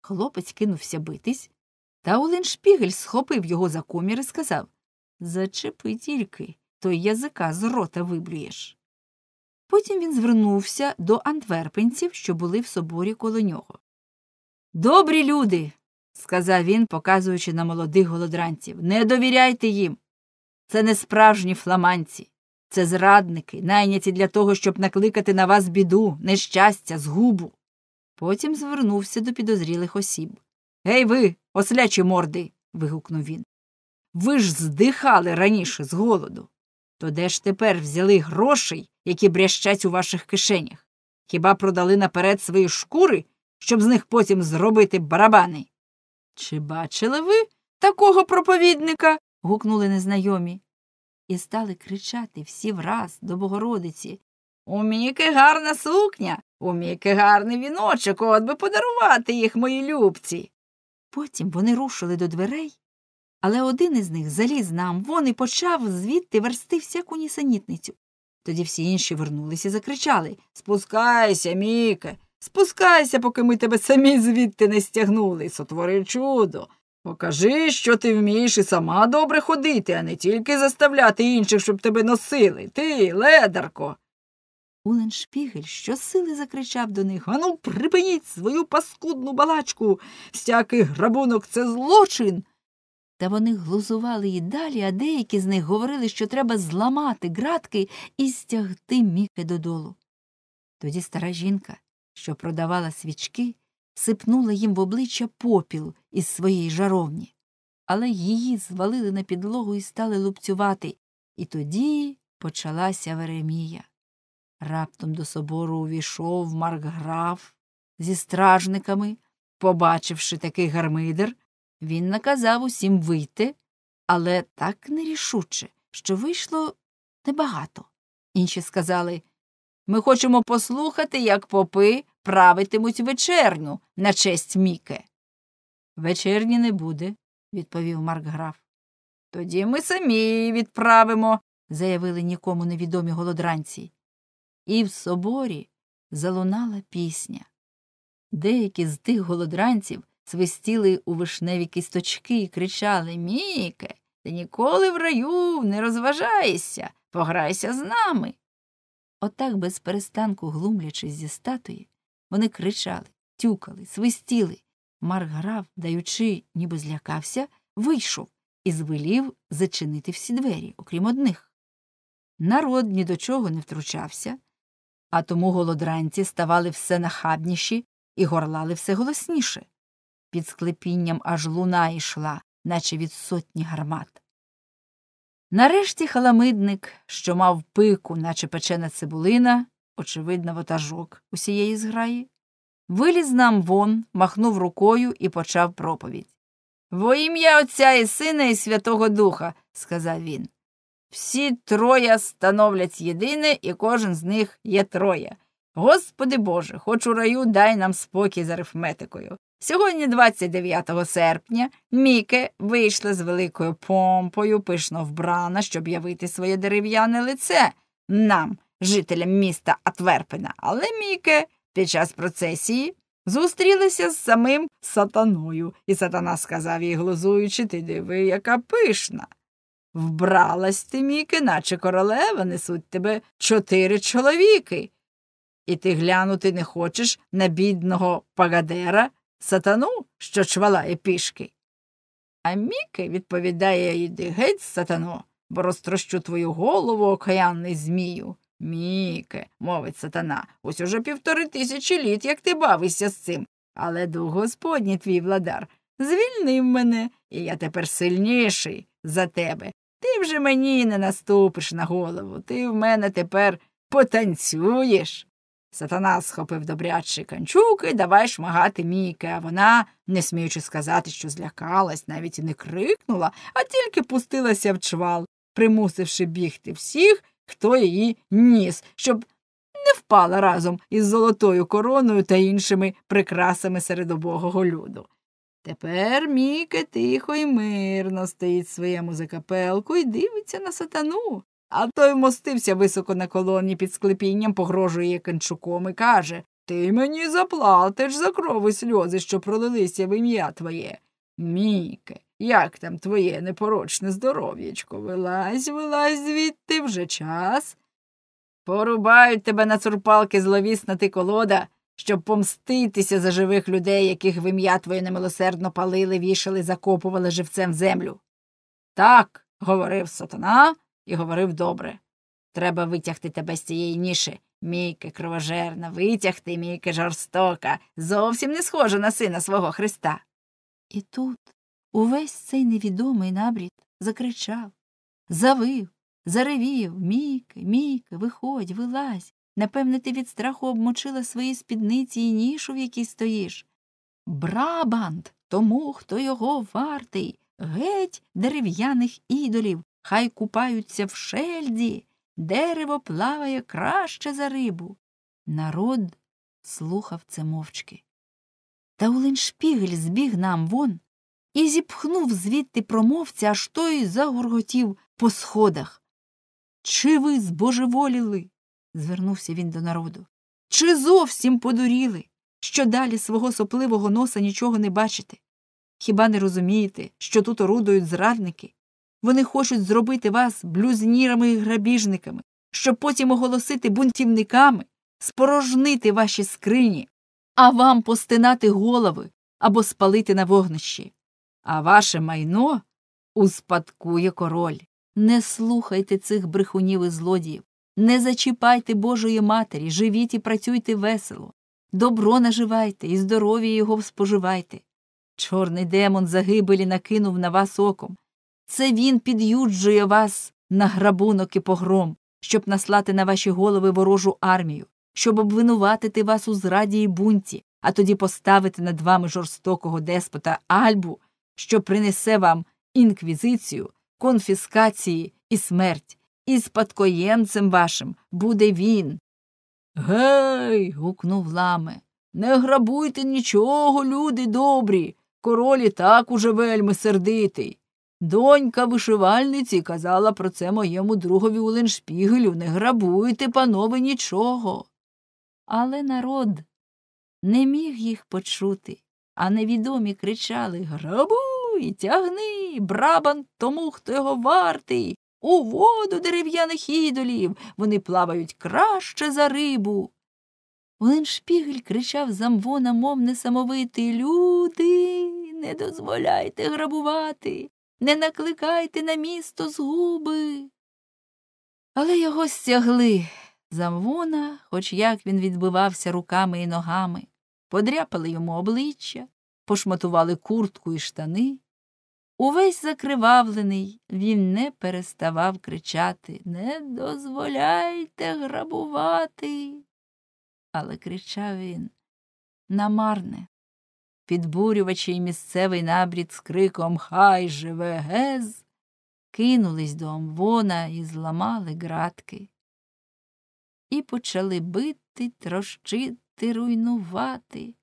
Хлопець кинувся битись, та Оленшпігель схопив його за комір і сказав Зачепи тільки, то язика з рота виблюєш. Потім він звернувся до антверпенців, що були в соборі коло нього. Добрі люди, сказав він, показуючи на молодих голодранців, не довіряйте їм. Це не справжні фламанці, це зрадники, найняті для того, щоб накликати на вас біду, нещастя, згубу. Потім звернувся до підозрілих осіб. Гей ви, ослячі морди. вигукнув він. Ви ж здихали раніше з голоду. То де ж тепер взяли грошей, які брящать у ваших кишенях? Хіба продали наперед свої шкури, щоб з них потім зробити барабани? Чи бачили ви такого проповідника? гукнули незнайомі. І стали кричати всі враз до Богородиці. У Міки гарна сукня, у Міки гарний віночок, от би подарувати їх мої любці. Потім вони рушили до дверей, але один із них заліз нам вон і почав звідти версти всяку нісенітницю. Тоді всі інші вернулись і закричали Спускайся, Міке, спускайся, поки ми тебе самі звідти не стягнули, сотвори чудо. Покажи, що ти вмієш і сама добре ходити, а не тільки заставляти інших, щоб тебе носили. Ти, ледарко. Уленшпігель щосили закричав до них. Ану, припиніть свою паскудну балачку. Всякий грабунок це злочин. Та вони глузували і далі, а деякі з них говорили, що треба зламати ґратки і стягти Міке додолу. Тоді стара жінка, що продавала свічки, сипнула їм в обличчя попіл із своєї жаровні, але її звалили на підлогу і стали лупцювати, і тоді почалася Веремія. Раптом до собору увійшов маркграф зі стражниками. Побачивши такий гармидер, він наказав усім вийти, але так нерішуче, що вийшло небагато. Інші сказали ми хочемо послухати, як попи правитимуть вечерню на честь Міке. Вечерні не буде, відповів маркграф. Тоді ми самі відправимо, заявили нікому невідомі голодранці. І в соборі залунала пісня. Деякі з тих голодранців свистіли у вишневі кісточки і кричали Міке, ти ніколи в раю не розважаєшся, пограйся з нами. Отак, без перестанку глумлячись зі статуї, вони кричали, тюкали, свистіли. Марк даючи, ніби злякався, вийшов і звелів зачинити всі двері, окрім одних. Народ ні до чого не втручався, а тому голодранці ставали все нахабніші і горлали все голосніше. Під склепінням аж луна йшла, наче від сотні гармат. Нарешті халамидник, що мав пику, наче печена цибулина, очевидно, ватажок усієї зграї, виліз нам вон, махнув рукою і почав проповідь. Во ім'я Отця і Сина, і Святого Духа, сказав він. Всі троє становлять єдине, і кожен з них є троє. Господи Боже, хоч у раю дай нам спокій з арифметикою. Сьогодні, 29 серпня, Міке вийшла з великою помпою, пишно вбрана, щоб явити своє дерев'яне лице нам, жителям міста Атверпена. Але Міке під час процесії зустрілася з самим сатаною, і сатана сказав їй, глузуючи, ти диви, яка пишна. Вбралась ти, Міке, наче королева, несуть тебе чотири чоловіки. І ти глянути не хочеш на бідного пагадера, сатану, що чвалає пішки. А Міке відповідає йди геть, сатано, бо розтрощу твою голову, окаянний змію. Міке, мовить сатана, ось уже півтори тисячі літ, як ти бавишся з цим. Але дух Господній твій владар звільнив мене, і я тепер сильніший за тебе. Ти вже мені не наступиш на голову, ти в мене тепер потанцюєш. Сатана схопив добрячий канчук і давай шмагати Міке, а вона, не сміючи сказати, що злякалась, навіть і не крикнула, а тільки пустилася в чвал, примусивши бігти всіх, хто її ніс, щоб не впала разом із золотою короною та іншими прикрасами серед обогого люду. Тепер Міке тихо і мирно стоїть в своєму закапелку і дивиться на сатану. А той вмостився високо на колоні під склепінням, погрожує канчуком і каже Ти мені заплатиш за кров і сльози, що пролилися в ім'я твоє. Міке, як там твоє непорочне здоров'ячко? Вилазь, вилазь звідти вже час. Порубають тебе на цурпалки зловісна ти колода, щоб помститися за живих людей, яких в ім'я твоє немилосердно палили, вішали, закопували живцем землю. Так, говорив сатана і говорив добре. Треба витягти тебе з цієї ніші. Мійке кровожерна, витягти, мійке жорстока, зовсім не схожа на сина свого Христа. І тут увесь цей невідомий набрід закричав, завив, заревів Мійке, Мійке, виходь, вилазь. Напевне, ти від страху обмочила свої спідниці і нішу, в якій стоїш. Брабант тому, хто його вартий, геть дерев'яних ідолів, хай купаються в шельді, дерево плаває краще за рибу. Народ слухав це мовчки. Та Уленшпігель збіг нам вон і зіпхнув звідти промовця, аж той загурготів по сходах. Чи ви збожеволіли? звернувся він до народу. Чи зовсім подуріли, що далі свого сопливого носа нічого не бачите? Хіба не розумієте, що тут орудують зрадники? Вони хочуть зробити вас блюзнірами і грабіжниками, щоб потім оголосити бунтівниками, спорожнити ваші скрині, а вам постинати голови або спалити на вогнищі. А ваше майно успадкує король. Не слухайте цих брехунів і злодіїв, не зачіпайте Божої Матері, живіть і працюйте весело, добро наживайте і здоров'я його споживайте. Чорний демон загибелі накинув на вас оком. Це він під'юджує вас на грабунок і погром, щоб наслати на ваші голови ворожу армію, щоб обвинуватити вас у зраді і бунті, а тоді поставити над вами жорстокого деспота Альбу, що принесе вам інквізицію, конфіскації і смерть, і спадкоємцем вашим буде він. Гей. гукнув ламе. Не грабуйте нічого, люди добрі. Король так уже вельми сердитий. Донька вишивальниці казала про це моєму другові Уленшпігелю не грабуйте, панове, нічого. Але народ не міг їх почути, а невідомі кричали Грабуй, тягни, брабан тому, хто його вартий, у воду дерев'яних ідолів, вони плавають краще за рибу. Уленшпігель кричав замвона, мов несамовитий Люди, не дозволяйте грабувати, не накликайте на місто згуби. Але його стягли замвона, хоч як він відбивався руками і ногами, подряпали йому обличчя, пошматували куртку і штани. Увесь закривавлений, він не переставав кричати Не дозволяйте грабувати. Але кричав він намарне. Підбурювачі й місцевий набрід з криком Хай живе гез, кинулись до Амвона і зламали ґратки. І почали бити, трощити, руйнувати.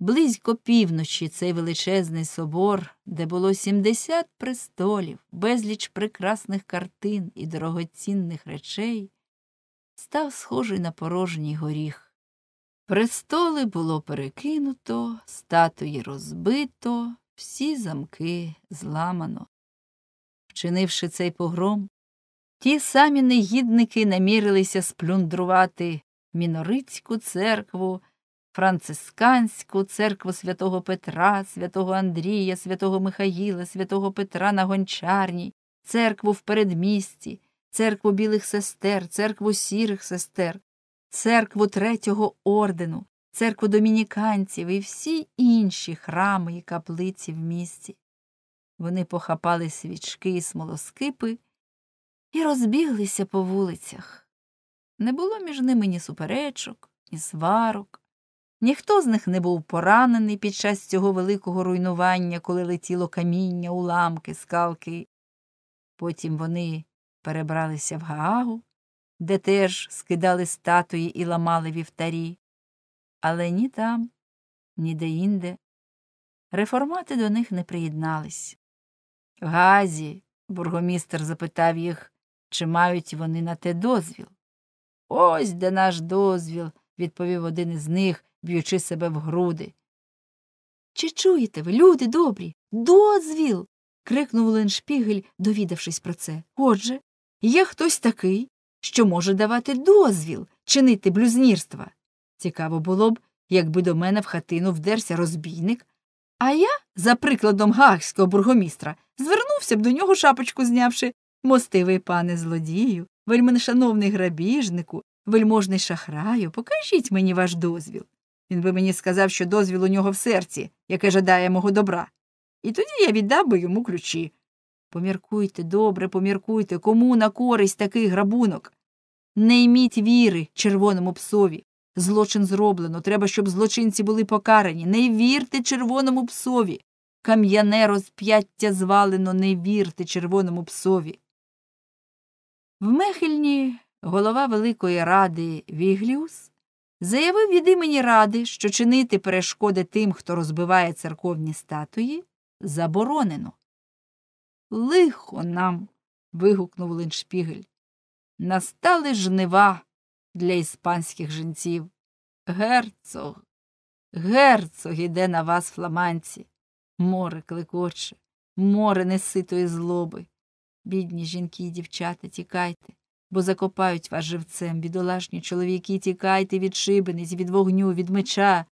Близько півночі цей величезний собор, де було сімдесят престолів, безліч прекрасних картин і дорогоцінних речей, став схожий на порожній горіх. Престоли було перекинуто, статуї розбито, всі замки зламано. Вчинивши цей погром, ті самі негідники намірилися сплюндрувати мінорицьку церкву, францисканську церкву святого Петра, святого Андрія, святого Михаїла, святого Петра на гончарні, церкву в передмісті, церкву білих сестер, церкву сірих сестер, церкву третього ордену, церкву домініканців і всі інші храми і каплиці в місті. Вони похапали свічки і смолоскипи і розбіглися по вулицях. Не було між ними ні суперечок, ні сварок. Ніхто з них не був поранений під час цього великого руйнування, коли летіло каміння, уламки, скалки. Потім вони перебралися в Гаагу, де теж скидали статуї і ламали вівтарі. Але ні там, ні де-інде. Реформати до них не приєднались. В Газі бургомістр запитав їх, чи мають вони на те дозвіл. Ось де наш дозвіл, відповів один із них, б'ючи себе в груди. Чи чуєте ви, люди добрі? Дозвіл. крикнув Леншпігель, довідавшись про це. Отже, є хтось такий, що може давати дозвіл чинити блюзнірства. Цікаво було б, якби до мене в хатину вдерся розбійник, а я, за прикладом гаагського бургомістра, звернувся б до нього шапочку знявши Мостивий пане злодію, вельмишановний грабіжнику, вельможний шахраю, покажіть мені ваш дозвіл. Він би мені сказав, що дозвіл у нього в серці, яке жадає мого добра. І тоді я віддав би йому ключі. Поміркуйте, добре, поміркуйте, кому на користь такий грабунок. Не йміть віри червоному псові. Злочин зроблено, треба, щоб злочинці були покарані. Не вірте червоному псові. Кам'яне розп'яття звалено, не вірте червоному псові. В Мехельні голова Великої Ради Вігліус заявив від імені Ради, що чинити перешкоди тим, хто розбиває церковні статуї, заборонено. Лихо нам. вигукнув Линшпігель. Настали жнива для іспанських жінців. Герцог, герцог іде на вас, фламанці. Море клекоче, море неситої злоби. Бідні жінки і дівчата, тікайте, бо закопають вас живцем, бідолашні чоловіки, тікайте від шибениць, від вогню, від меча.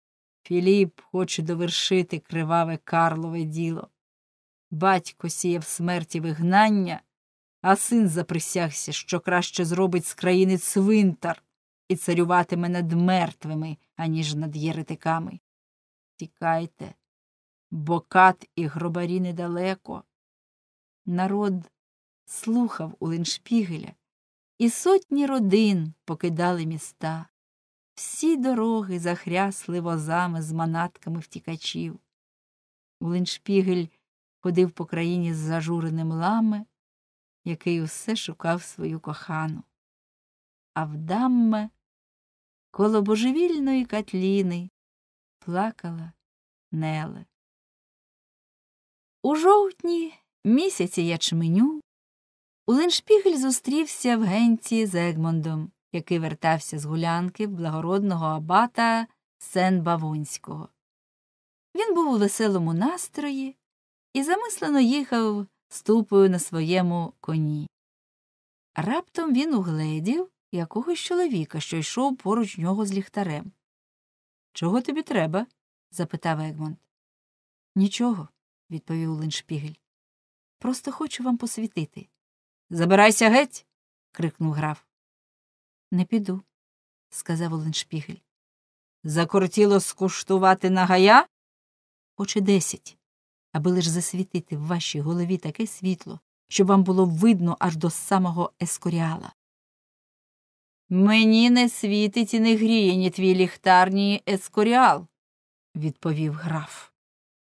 Філіп хоче довершити криваве Карлове діло. Батько сіяв смерті вигнання, а син заприсягся, що краще зробить з країни цвинтар і царюватиме над мертвими, аніж над єретиками. Тікайте, бо кат і гробарі недалеко. Народ слухав у Леншпігеля, і сотні родин покидали міста. Всі дороги захрясли возами з манатками втікачів. Улиншпігель ходив по країні з зажуреним ламе, який усе шукав свою кохану. А в дамме коло божевільної катліни плакала Неле. У жовтні місяці ячменю Уленшпігель зустрівся в генці з Егмондом, який вертався з гулянки в благородного абата Сен Бавунського. Він був у веселому настрої і замислено їхав ступою на своєму коні. Раптом він угледів якогось чоловіка, що йшов поруч нього з ліхтарем. Чого тобі треба? запитав Егмонд. Нічого, відповів Леншпігель. Просто хочу вам посвітити. Забирайся геть. крикнув граф. Не піду, сказав Оленшпігель. Закортіло скуштувати нагая? Хоч і десять, аби лиш засвітити в вашій голові таке світло, щоб вам було видно аж до самого ескоріала. Мені не світить і не гріє ні твій ліхтар, ні ескоріал, відповів граф.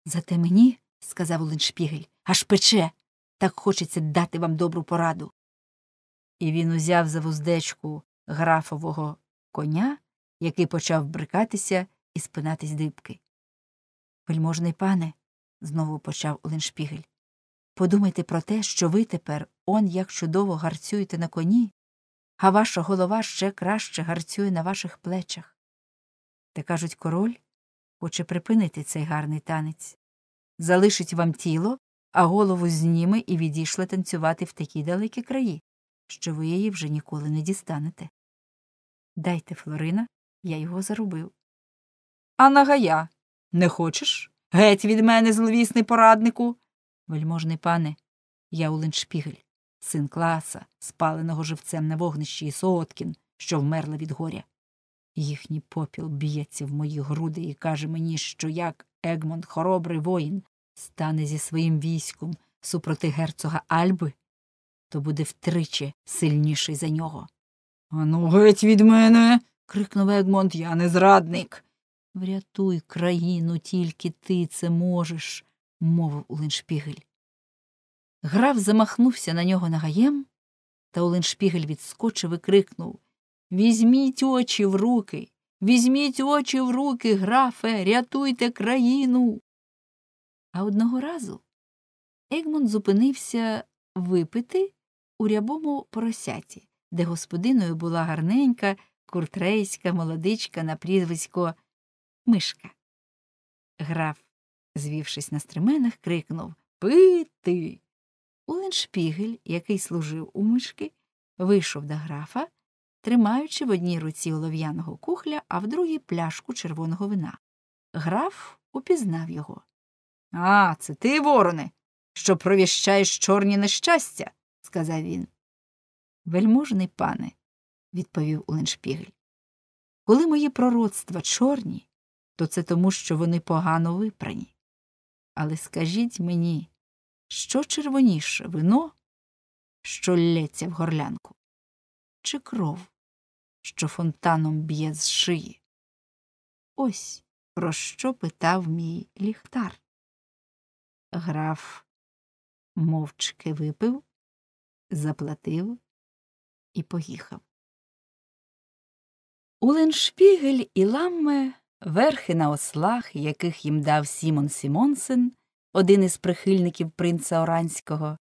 Зате мені, сказав Оленшпігель, аж пече, так хочеться дати вам добру пораду. І він узяв за вуздечку графового коня, який почав брикатися і спинатись дибки. Вельможний пане, знову почав Оленшпігель, подумайте про те, що ви тепер он як чудово гарцюєте на коні, а ваша голова ще краще гарцює на ваших плечах. Та кажуть, король хоче припинити цей гарний танець, залишить вам тіло, а голову зніме і відійшле танцювати в такі далекі краї, що ви її вже ніколи не дістанете. Дайте Флорина, я його заробив. А нагая не хочеш? Геть від мене, зловісний пораднику. Вельможний пане, я Уленшпігель, син класа, спаленого живцем на вогнищі і Сооткін, що вмерла від горя. Їхній попіл б'ється в мої груди і каже мені, що як Егмонд, хоробрий воїн, стане зі своїм військом супроти герцога Альби, то буде втричі сильніший за нього. Ану, геть від мене. крикнув Егмонд, я не зрадник. Врятуй країну, тільки ти це можеш, мовив Уленшпігель. Граф замахнувся на нього нагаєм, та Уленшпігель відскочив і крикнув Візьміть очі в руки, візьміть очі в руки, графе, рятуйте країну. А одного разу Егмонд зупинився випити у рябому поросяті, де господиною була гарненька куртрейська молодичка на прізвисько Мишка. Граф, звівшись на стременах, крикнув Пити. Уленшпігель, який служив у мишки, вийшов до графа, тримаючи в одній руці олов'яного кухля, а в другій пляшку червоного вина. Граф упізнав його. А, це ти, вороне, що провіщаєш чорні нещастя, сказав він. Вельможний пане, відповів Уленшпігель. Коли мої пророцтва чорні, то це тому, що вони погано випрані. Але скажіть мені, що червоніше вино, що лється в горлянку, чи кров, що фонтаном б'є з шиї? Ось про що питав мій ліхтар. Граф мовчки випив, заплатив і поїхав. Уленшпігель і Ламме, верхи на ослах, яких їм дав Сімон Сімонсен, один із прихильників принца Оранського,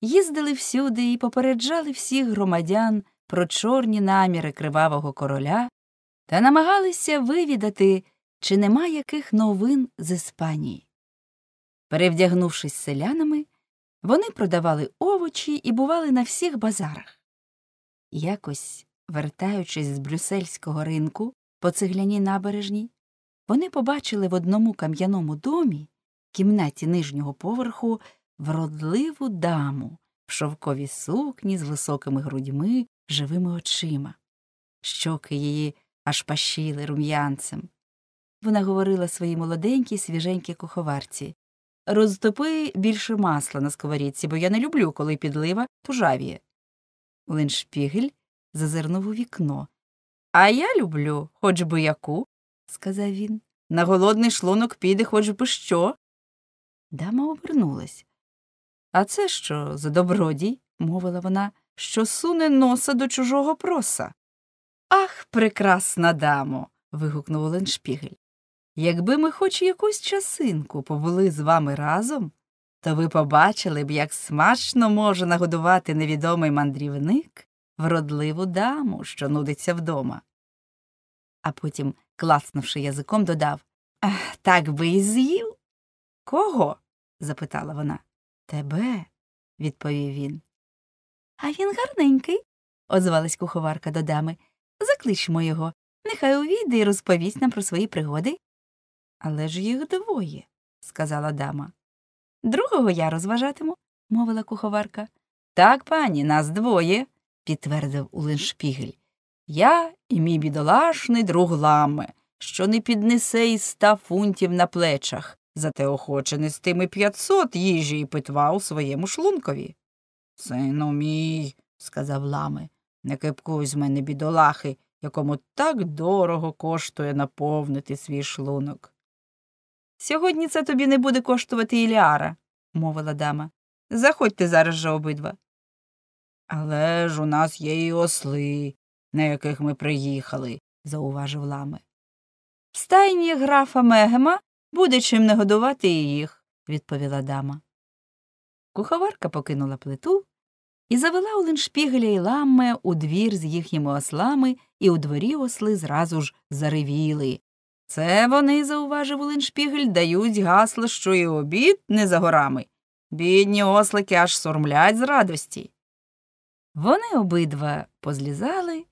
їздили всюди і попереджали всіх громадян про чорні наміри кривавого короля та намагалися вивідати, чи нема яких новин з Іспанії. Перевдягнувшись селянами, вони продавали овочі і бували на всіх базарах. Якось, вертаючись з брюссельського ринку по цегляній набережній, вони побачили в одному кам'яному домі, кімнаті нижнього поверху, вродливу даму в шовковій сукні з високими грудьми, живими очима. Щоки її аж пащили рум'янцем. Вона говорила своїй молоденькій, свіженькій куховарці Розтопи більше масла на сковорідці, бо я не люблю, коли підлива пожавіє. Леншпігель зазирнув у вікно. А я люблю, хоч би яку, сказав він. На голодний шлунок піде хоч би що. Дама обернулась. А це що за добродій, мовила вона, що суне носа до чужого проса. Ах, прекрасна дамо. вигукнув Оленшпігель. Якби ми хоч якусь часинку побули з вами разом, то ви побачили б, як смачно може нагодувати невідомий мандрівник вродливу даму, що нудиться вдома. А потім, клацнувши язиком, додав Так би і з'їв. Кого? запитала вона. Тебе, відповів він. А він гарненький, озвалась куховарка до дами. Закличмо його. Нехай увійде і розповість нам про свої пригоди. Але ж їх двоє, сказала дама. Другого я розважатиму, мовила куховарка. Так, пані, нас двоє, підтвердив Уленшпігель. Я і мій бідолашний друг ламе, що не піднесе й ста фунтів на плечах, зате охоче нестиме п'ятсот їжі і питва у своєму шлункові. Сину мій, сказав ламе, не кипкуй з мене бідолахи, якому так дорого коштує наповнити свій шлунок. Сьогодні це тобі не буде коштувати і мовила дама. Заходьте зараз же обидва. Але ж у нас є і осли, на яких ми приїхали, зауважив ламе. В стайні графа Мегема буде чим не годувати їх, відповіла дама. Куховарка покинула плиту і завела Оленшпігеля і ламме у двір з їхніми ослами, і у дворі осли зразу ж заревіли. Це вони, зауважив Оленшпігель, дають гасло, що і обід не за горами. Бідні ослики аж сурмлять з радості. Вони обидва позлізали,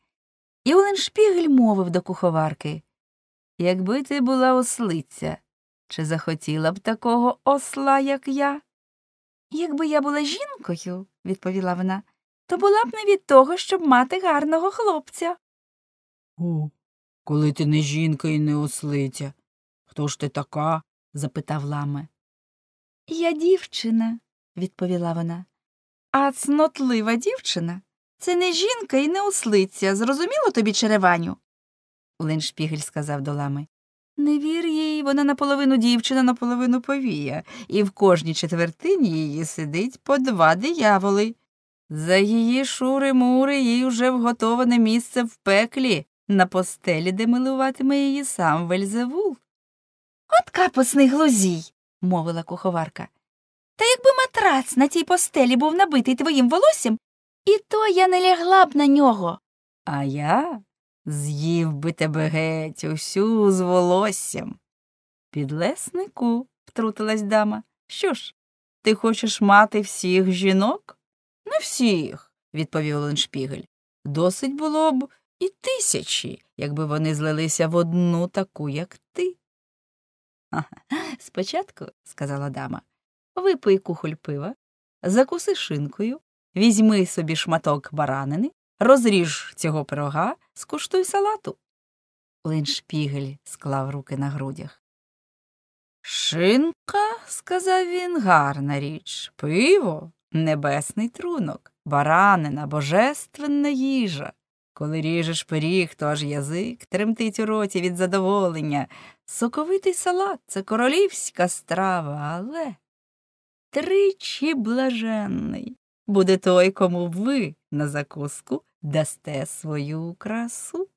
і Оленшпігель мовив до куховарки Якби ти була ослиця, чи захотіла б такого осла, як я? Якби я була жінкою, відповіла вона, то була б не від того, щоб мати гарного хлопця. О, коли ти не жінка і не ослиця. Хто ж ти така? запитав ламе. Я дівчина, відповіла вона. А цнотлива дівчина це не жінка і не ослиця. Зрозуміло тобі, череваню? Леншпігель сказав до лами. Не вір їй, вона наполовину дівчина, наполовину повія, і в кожній четвертині її сидить по два дияволи. За її шури мури їй уже вготоване місце в пеклі, на постелі, де милуватиме її сам Вельзевул. От капусний глузій, мовила куховарка. Та якби матрац на тій постелі був набитий твоїм волоссям, і то я не лягла б на нього. А я з'їв би тебе геть усю з волоссям. Підлеснику, втрутилась дама. Що ж, ти хочеш мати всіх жінок? Не всіх, відповів Леншпігель. Досить було б і тисячі, якби вони злилися в одну таку, як ти. Спочатку, сказала дама, випий кухоль пива, закуси шинкою, візьми собі шматок баранини, розріж цього пирога, скуштуй салату. Леншпігель склав руки на грудях. Шинка, сказав він, гарна річ, пиво, небесний трунок, баранина, божественна їжа. Коли ріжеш пиріг, то аж язик тремтить у роті від задоволення. Соковитий салат це королівська страва, але тричі блаженний буде той, кому ви на закуску дасте свою красу.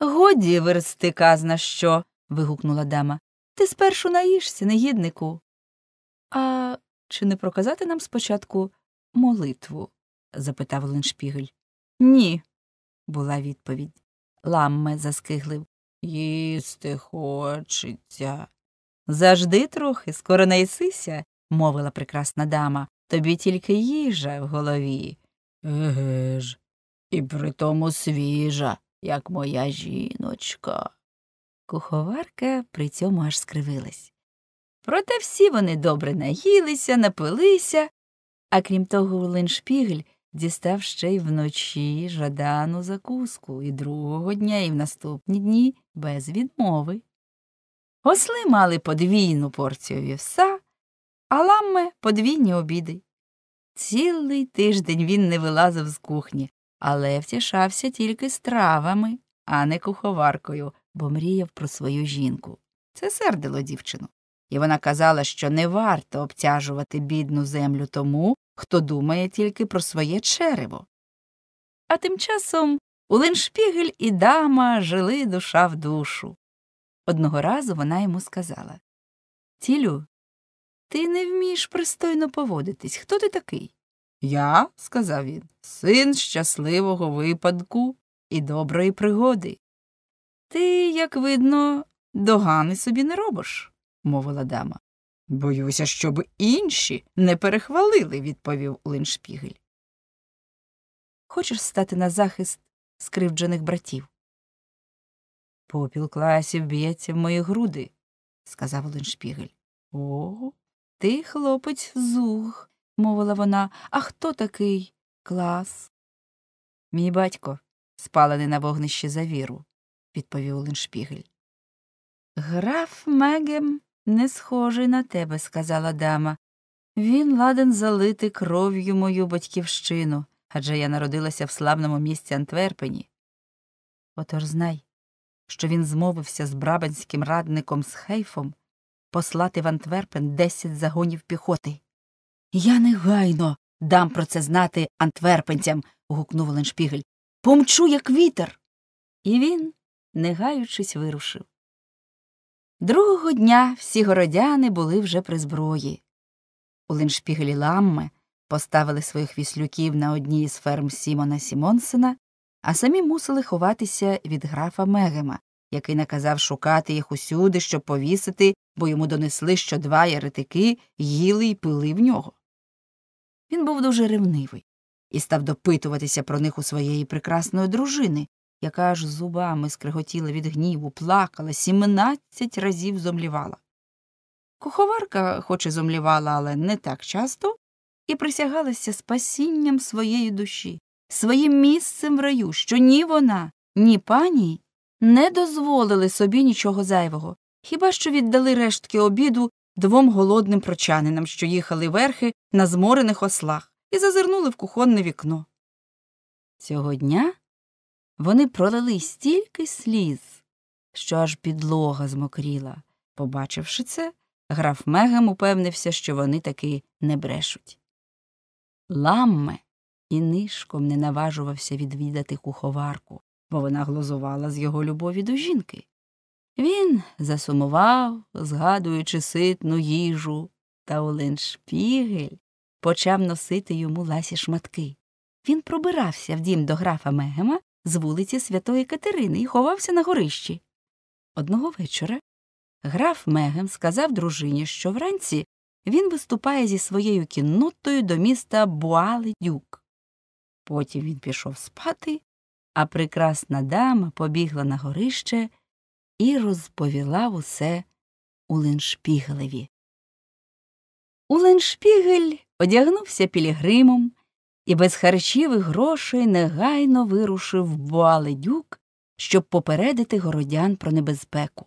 Годі версти казна що. вигукнула дама. Ти спершу наїшся, негіднику. А чи не проказати нам спочатку молитву? запитав Леншпігель. Ні, була відповідь. Ламме заскиглив. Їсти хочеться. Зажди трохи, скоро наїсися, мовила прекрасна дама. Тобі тільки їжа в голові. Еге ж, і притому свіжа, як моя жіночка. Куховарка при цьому аж скривилась. Проте всі вони добре наїлися, напилися, а крім того, Леншпігель дістав ще й вночі жадану закуску і другого дня, і в наступні дні без відмови. Осли мали подвійну порцію вівса, а ламме подвійні обіди. Цілий тиждень він не вилазив з кухні, але втішався тільки стравами, а не куховаркою, бо мріяв про свою жінку. Це сердило дівчину. І вона казала, що не варто обтяжувати бідну землю тому, хто думає тільки про своє черево. А тим часом Уленшпігель і дама жили душа в душу. Одного разу вона йому сказала Тілю, ти не вмієш пристойно поводитись. Хто ти такий? Я, сказав він, син щасливого випадку і доброї пригоди. Ти, як видно, догани собі не робиш, мовила дама. Боюся, щоб інші не перехвалили, відповів Линшпігель. Хочеш стати на захист скривджених братів? Попіл класів б'ється в мої груди, сказав Леншпігель. О, ти, хлопець, зуг, мовила вона. А хто такий клас? Мій батько, спалений на вогнищі за віру, відповів Леншпігель. Граф Мегем не схожий на тебе, сказала дама. Він ладен залити кров'ю мою батьківщину, адже я народилася в славному місті Антверпені. Отож знай, що він змовився з брабанським радником з Хейфом послати в Антверпен десять загонів піхоти. Я негайно дам про це знати антверпенцям. гукнув Леншпігель. Помчу, як вітер. І він, не гаючись, вирушив. Другого дня всі городяни були вже при зброї. У Леншпігелі Ламме поставили своїх віслюків на одній із ферм Сімона Сімонсена, а самі мусили ховатися від графа Мегема, який наказав шукати їх усюди, щоб повісити, бо йому донесли, що два яретики їли й пили в нього. Він був дуже ревнивий і став допитуватися про них у своєї прекрасної дружини, яка аж зубами скриготіла від гніву, плакала, сімнадцять разів зомлівала. Куховарка, хоч і зомлівала, але не так часто, і присягалася спасінням своєї душі, своїм місцем в раю, що ні вона, ні пані не дозволили собі нічого зайвого, хіба що віддали рештки обіду двом голодним прочанинам, що їхали верхи на зморених ослах, і зазирнули в кухонне вікно. Цього дня вони пролили стільки сліз, що аж підлога змокріла. Побачивши це, граф Мегем упевнився, що вони таки не брешуть. Ламме і нишком не наважувався відвідати куховарку, бо вона глузувала з його любові до жінки. Він засумував, згадуючи ситну їжу, та Олен Шпігель почав носити йому ласі шматки. Він пробирався в дім до графа Мегема з вулиці Святої Катерини і ховався на горищі. Одного вечора граф Мегем сказав дружині, що вранці він виступає зі своєю кіннотою до міста Буали-Дюк. Потім він пішов спати, а прекрасна дама побігла на горище і розповіла усе Уленшпігелеві. Уленшпігель одягнувся пілігримом і без харчівих грошей негайно вирушив в Буаледюк, щоб попередити городян про небезпеку.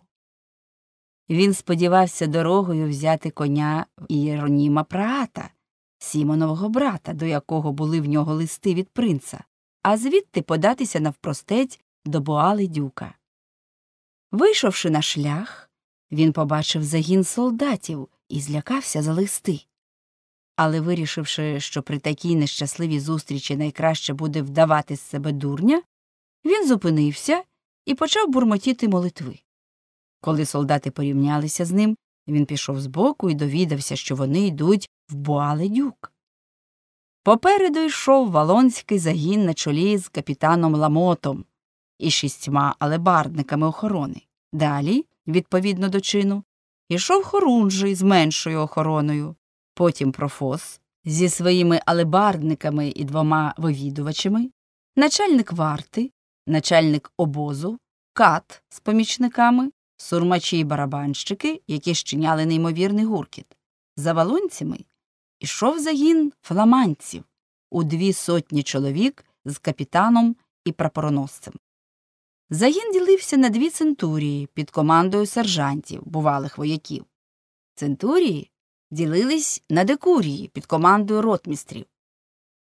Він сподівався дорогою взяти коня Ієроніма Праата, Сімонового брата, до якого були в нього листи від принца, а звідти податися навпростець до Буаледюка. Вийшовши на шлях, він побачив загін солдатів і злякався за листи. Але, вирішивши, що при такій нещасливій зустрічі найкраще буде вдавати з себе дурня, він зупинився і почав бурмотіти молитви. Коли солдати порівнялися з ним, він пішов збоку і довідався, що вони йдуть в Буаледюк. Попереду йшов валонський загін на чолі з капітаном Ламотом і шістьма алебардниками охорони. Далі, відповідно до чину, ішов хорунжий з меншою охороною, потім профос зі своїми алебардниками і двома вивідувачами, начальник варти, начальник обозу, кат з помічниками, сурмачі й барабанщики, які щиняли неймовірний гуркіт. За валонцями ішов загін фламандців у дві сотні чоловік з капітаном і прапороносцем. Загін ділився на дві центурії під командою сержантів, бувалих вояків. Центурії ділились на декурії під командою ротмістрів.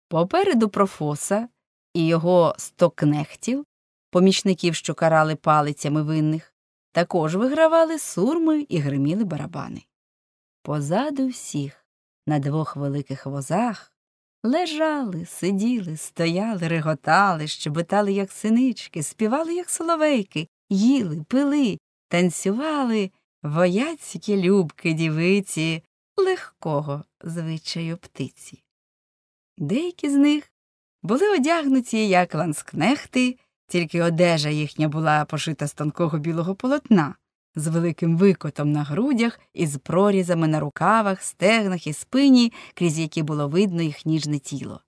Попереду профоса і його стокнехтів, помічників, що карали палицями винних, також вигравали сурми і гриміли барабани. Позаду всіх, на двох великих возах, лежали, сиділи, стояли, реготали, щебетали, як синички, співали, як соловейки, їли, пили, танцювали вояцькі любки дівиці легкого звичаю птиці. Деякі з них були одягнуті, як ланскнехти, тільки одежа їхня була пошита з тонкого білого полотна, з великим викотом на грудях і з прорізами на рукавах, стегнах і спині, крізь які було видно їх ніжне тіло.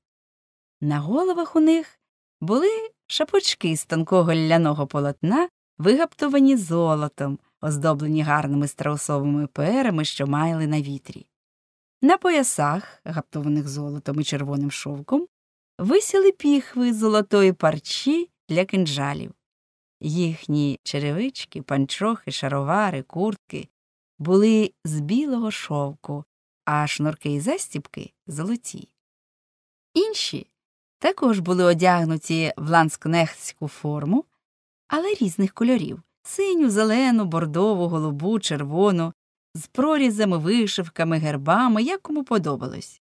На головах у них були шапочки з тонкого ляного полотна, вигаптовані золотом, оздоблені гарними страусовими перами, що маяли на вітрі. На поясах, гаптованих золотом і червоним шовком, висіли піхви золотої парчі для кинджалів. Їхні черевички, панчохи, шаровари, куртки були з білого шовку, а шнурки і застіпки золоті. Інші також були одягнуті в ланскнехтську форму, але різних кольорів синю, зелену, бордову, голубу, червону, з прорізами, вишивками, гербами, як кому подобалось.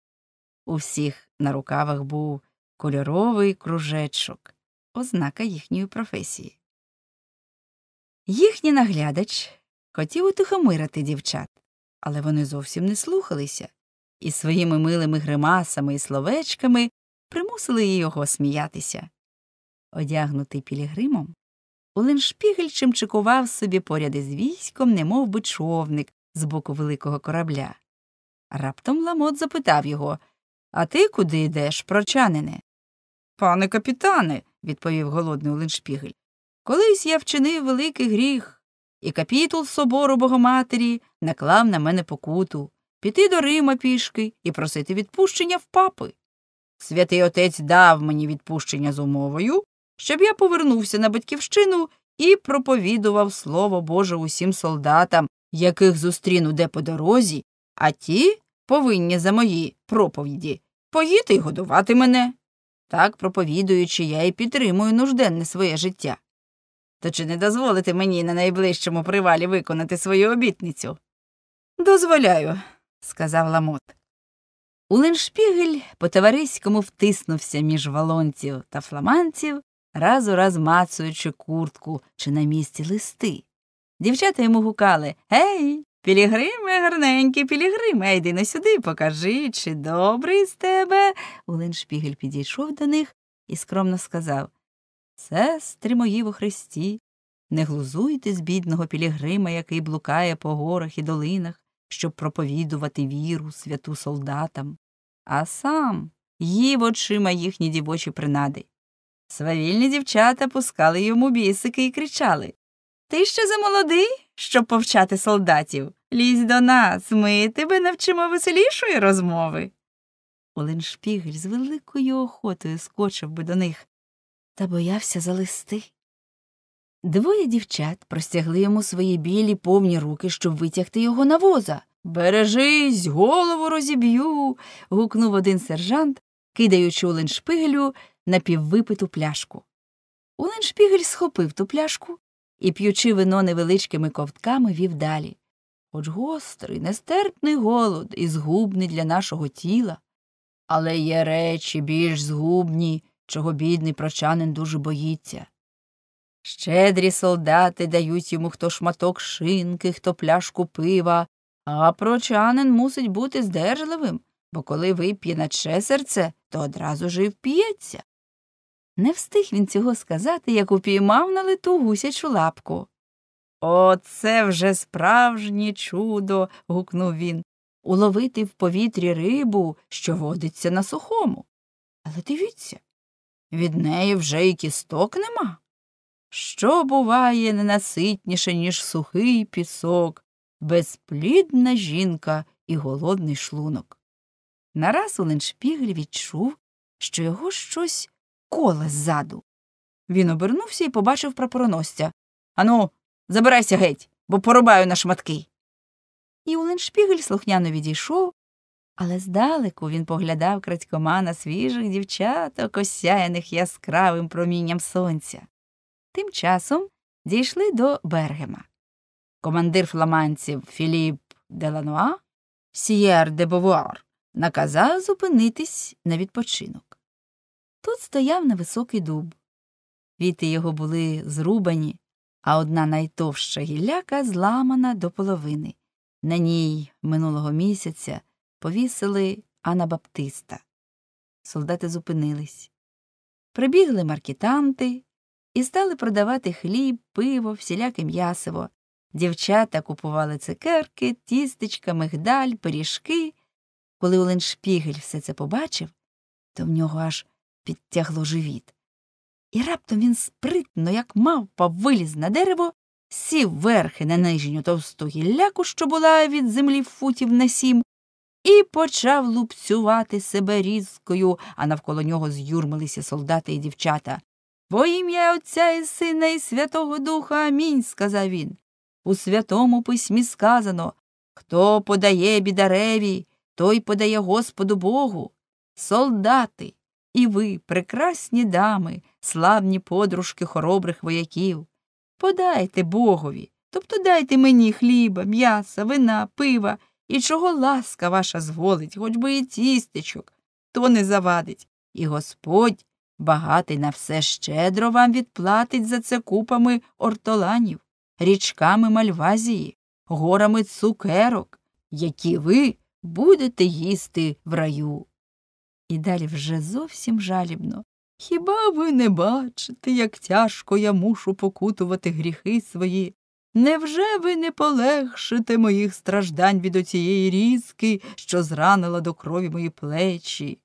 У всіх на рукавах був кольоровий кружечок, ознака їхньої професії. Їхній наглядач хотів утихомирити дівчат, але вони зовсім не слухалися і своїми милими гримасами і словечками примусили його сміятися. Одягнутий пілігримом, Уленшпігель чимчикував собі поряд із військом, немов би човник з боку великого корабля. Раптом Ламот запитав його А ти куди йдеш, прочанине? Пане капітане, відповів голодний Уленшпігель, колись я вчинив великий гріх, і капітул собору Богоматері наклав на мене покуту піти до Рима пішки і просити відпущення в папи. Святий отець дав мені відпущення з умовою, щоб я повернувся на батьківщину і проповідував слово Боже усім солдатам, яких зустріну де по дорозі, а ті повинні за мої проповіді поїти й годувати мене. Так, проповідуючи, я і підтримую нужденне своє життя. То чи не дозволите мені на найближчому привалі виконати свою обітницю? Дозволяю, сказав Ламот. Уленшпігель по товариському втиснувся між валонців та фламандців, раз у раз мацуючи куртку чи на місці листи. Дівчата йому гукали Гей, пілігриме, гарненький пілігриме, йди на сюди, покажи, чи добрий з тебе. Уленшпігель підійшов до них і скромно сказав Сестри мої во Христі, не глузуйте з бідного пілігрима, який блукає по горах і долинах, щоб проповідувати віру святу солдатам, а сам їв очима їхні дівочі принади. Свавільні дівчата пускали йому бісики і кричали Ти ще замолодий, щоб повчати солдатів. Лізь до нас, ми тебе навчимо веселішої розмови. Оленшпігель з великою охотою скочив би до них, та боявся за листи. Двоє дівчат простягли йому свої білі повні руки, щоб витягти його на воза. Бережись, голову розіб'ю. гукнув один сержант, кидаючи Оленшпигелю напіввипиту пляшку. Уленшпігель схопив ту пляшку і, п'ючи вино невеличкими ковтками, вів далі. Хоч гострий, нестерпний голод і згубний для нашого тіла, але є речі більш згубні, чого бідний прочанин дуже боїться. Щедрі солдати дають йому хто шматок шинки, хто пляшку пива, а прочанин мусить бути здержливим, бо коли вип'є наче серце, то одразу ж і вп'ється. Не встиг він цього сказати, як упіймав на лету гусячу лапку. Оце вже справжнє чудо. гукнув він. Уловити в повітрі рибу, що водиться на сухому. Але дивіться, від неї вже і кісток нема. Що буває ненаситніше, ніж сухий пісок, безплідна жінка і голодний шлунок. Нараз Оленшпігель відчув, що його щось коле ззаду. Він обернувся і побачив прапороносця. Ану, забирайся геть, бо порубаю на шматки. І Уленшпігель слухняно відійшов, але здалеку він поглядав крадькома на свіжих дівчаток, осяяних яскравим промінням сонця. Тим часом дійшли до Бергема. Командир фламандців Філіп Делануа, Сієр де Бовуар, наказав зупинитись на відпочинок. Тут стояв невисокий дуб. Віти його були зрубані, а одна найтовща гілляка зламана до половини. На ній минулого місяця повісили Анабаптиста. Солдати зупинились. Прибігли маркетанти і стали продавати хліб, пиво, всіляке м'ясиво. Дівчата купували цукерки, тістечка, мигдаль, пиріжки. Коли Оленшпігель все це побачив, то в нього аж підтягло живіт. І раптом він спритно, як мавпа, виліз на дерево, сів верхи на нижню товсту гілляку, що була від землі футів на сім, і почав лупцювати себе різкою, а навколо нього з'юрмилися солдати і дівчата. Во ім'я Отця і Сина, і Святого Духа Амінь, сказав він. У святому письмі сказано Хто подає бідареві, той подає Господу Богу. Солдати, і ви, прекрасні дами, славні подружки хоробрих вояків. Подайте Богові, тобто дайте мені хліба, м'яса, вина, пива, і чого ласка ваша зволить, хоч би і тістечок, то не завадить. І Господь, багатий на все щедро вам відплатить за це купами ортоланів, річками мальвазії, горами цукерок, які ви будете їсти в раю. І далі вже зовсім жалібно. Хіба ви не бачите, як тяжко я мушу покутувати гріхи свої? Невже ви не полегшите моїх страждань від оцієї різки, що зранила до крові мої плечі?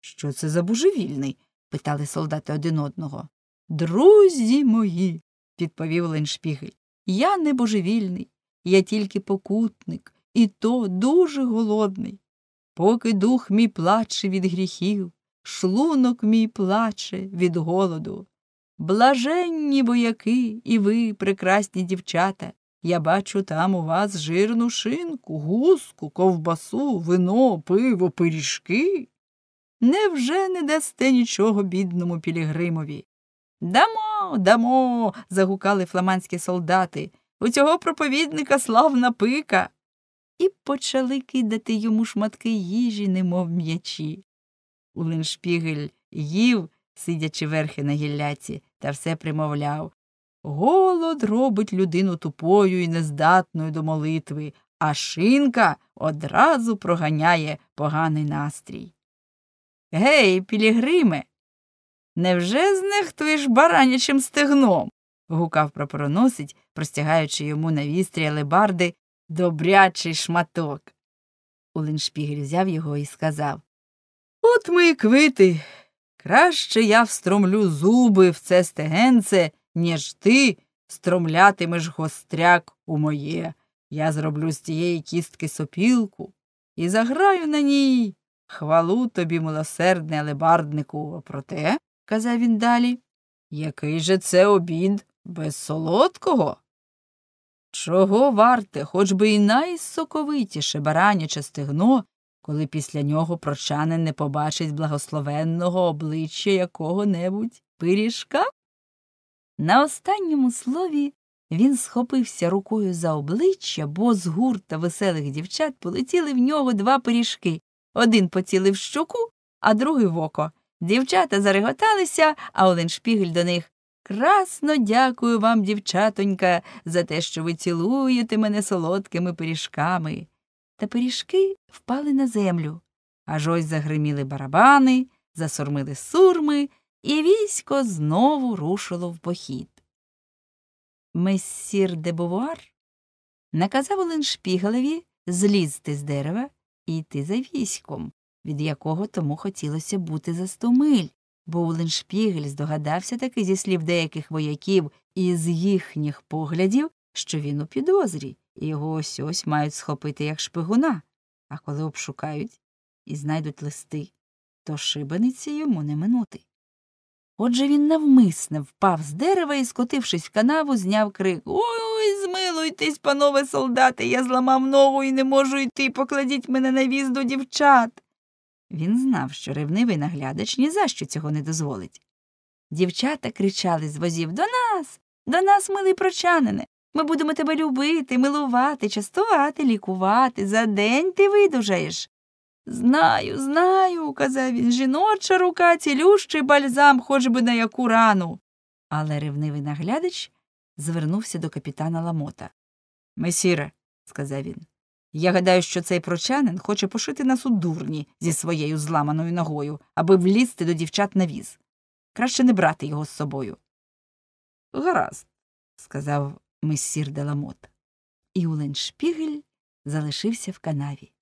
Що це за божевільний? питали солдати один одного. Друзі мої, відповів Леншпігель, я не божевільний, я тільки покутник, і то дуже голодний. Поки дух мій плаче від гріхів, шлунок мій плаче від голоду. Блаженні вояки, і ви, прекрасні дівчата, я бачу там у вас жирну шинку, гуску, ковбасу, вино, пиво, пиріжки. Невже не дасте нічого бідному Пілігримові? Дамо, дамо. загукали фламандські солдати. У цього проповідника славна пика. І почали кидати йому шматки їжі, немов м'ячі. Уленшпігель їв, сидячи верхи на гілляці, та все примовляв Голод робить людину тупою і нездатною до молитви, а шинка одразу проганяє поганий настрій. Гей, Пілігриме, невже знехтуєш баранячим стегном? гукав прапороносець, простягаючи йому на вістрі алебарди добрячий шматок. Уленшпігель взяв його і сказав От ми і квити. Краще я встромлю зуби в це стегенце, ніж ти стромлятимеш гостряк у моє. Я зроблю з тієї кістки сопілку і заграю на ній. Хвалу тобі, милосердне алебарднику, а проте, казав він далі, який же це обід без солодкого? Чого варте, хоч би і найсоковитіше бараняче стегно, коли після нього прочанин не побачить благословенного обличчя якого небудь пиріжка? На останньому слові він схопився рукою за обличчя, бо з гурта веселих дівчат полетіли в нього два пиріжки один поцілив щоку, а другий в око. Дівчата зареготалися, а Оленшпігель до них Красно дякую вам, дівчатонька, за те, що ви цілуєте мене солодкими пиріжками. Та пиріжки впали на землю. Аж ось загриміли барабани, засурмили сурми, і військо знову рушило в похід. мессір де Бовуар наказав Оленшпігелеві злізти з дерева і йти за військом, від якого тому хотілося бути за сто миль, бо Оленшпігель здогадався таки зі слів деяких вояків і з їхніх поглядів, що він у підозрі, його ось ось мають схопити як шпигуна, а коли обшукають і знайдуть листи, то шибениці йому не минути. Отже він навмисне впав з дерева і, скотившись в канаву, зняв крик Ой, змилуйтесь, панове солдати, я зламав ногу і не можу йти, покладіть мене на віз до дівчат. Він знав, що ревнивий наглядач ні за що цього не дозволить. Дівчата кричали з возів До нас, до нас, милий прочанине. Ми будемо тебе любити, милувати, частувати, лікувати. За день ти видужаєш. Знаю, знаю, казав він, жіноча рука, цілющий бальзам, хоч би на яку рану. Але ревнивий наглядач звернувся до капітана Ламота. Месіре, сказав він, я гадаю, що цей прочанин хоче пошити нас у дурні зі своєю зламаною ногою, аби влізти до дівчат на віз. Краще не брати його з собою. Гаразд, сказав месір Деламот. І Уленшпігель залишився в канаві.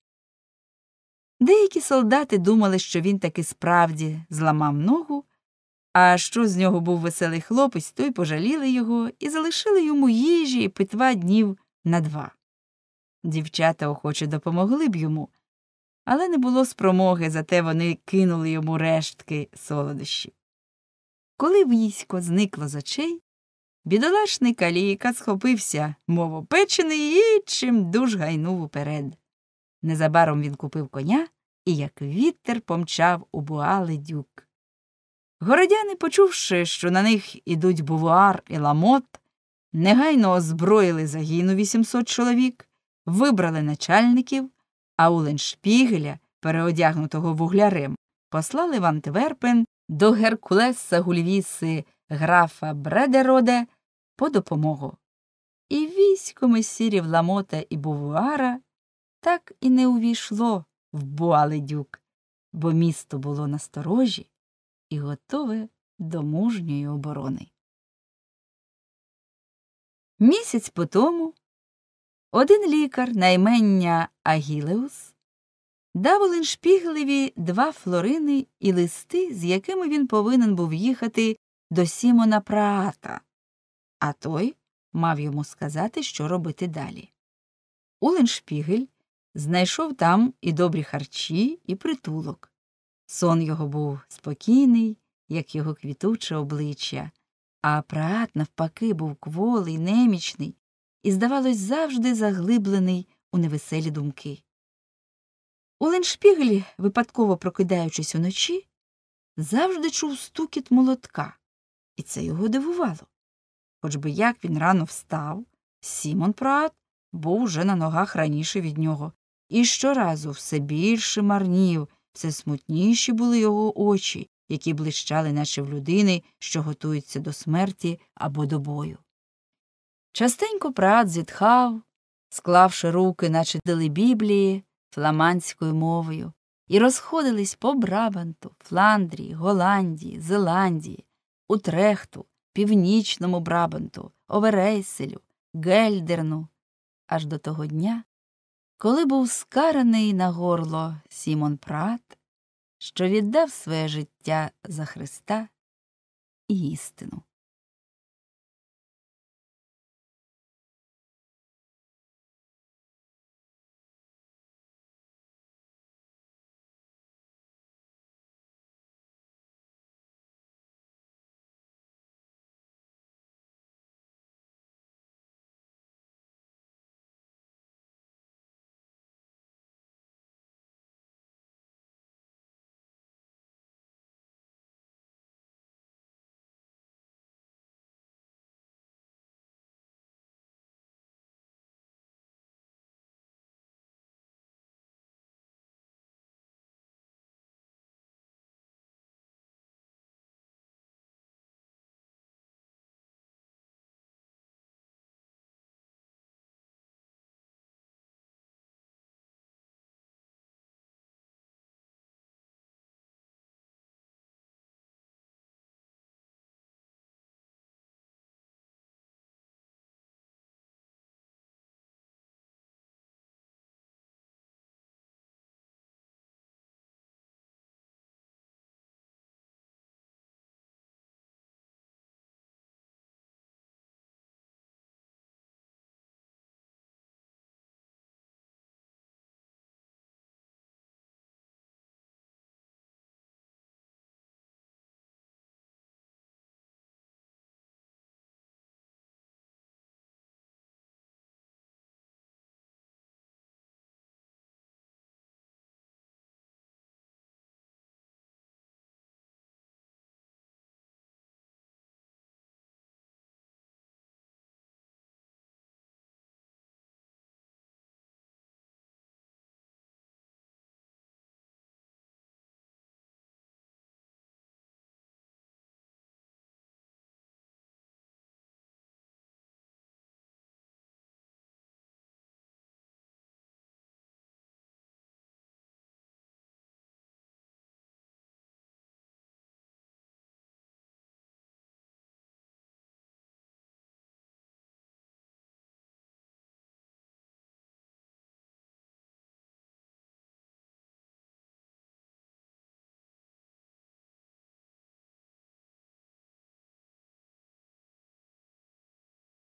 Деякі солдати думали, що він таки справді зламав ногу, а що з нього був веселий хлопець, то й пожаліли його і залишили йому їжі і питва днів на два. Дівчата охоче допомогли б йому, але не було спромоги, зате вони кинули йому рештки солодощів. Коли військо зникло з очей, бідолашний каліка схопився, мов опечений, і чим дуж гайнув уперед. Незабаром він купив коня і, як вітер, помчав у буали дюк. Городяни, почувши, що на них ідуть бувуар і ламот, негайно озброїли загіну 800 чоловік, вибрали начальників, а Уленшпігеля, переодягнутого вуглярем, послали в Антверпен до Геркулеса Гульвіси графа Бредероде по допомогу. І військо месірів Ламота і Бувуара так і не увійшло в Буаледюк, бо місто було насторожі і готове до мужньої оборони. Місяць по тому один лікар на імення Агілеус дав Оленшпігелеві два флорини і листи, з якими він повинен був їхати до Сімона Праата, а той мав йому сказати, що робити далі. Уленшпігель знайшов там і добрі харчі, і притулок. Сон його був спокійний, як його квітуче обличчя, а праат, навпаки, був кволий, немічний і, здавалось, завжди заглиблений у невеселі думки. Уленшпігель, випадково прокидаючись уночі, завжди чув стукіт молотка, і це його дивувало. Хоч би як він рано встав, Сімон Праат був уже на ногах раніше від нього, і щоразу все більше марнів, все смутніші були його очі, які блищали, наче в людини, що готується до смерті або до бою. Частенько прат зітхав, склавши руки, наче дали біблії, фламандською мовою, і розходились по Брабанту, Фландрії, Голландії, Зеландії, Утрехту, Північному Брабанту, Оверейселю, Гельдерну, аж до того дня, коли був скараний на горло Сімон Прат, що віддав своє життя за Христа і істину.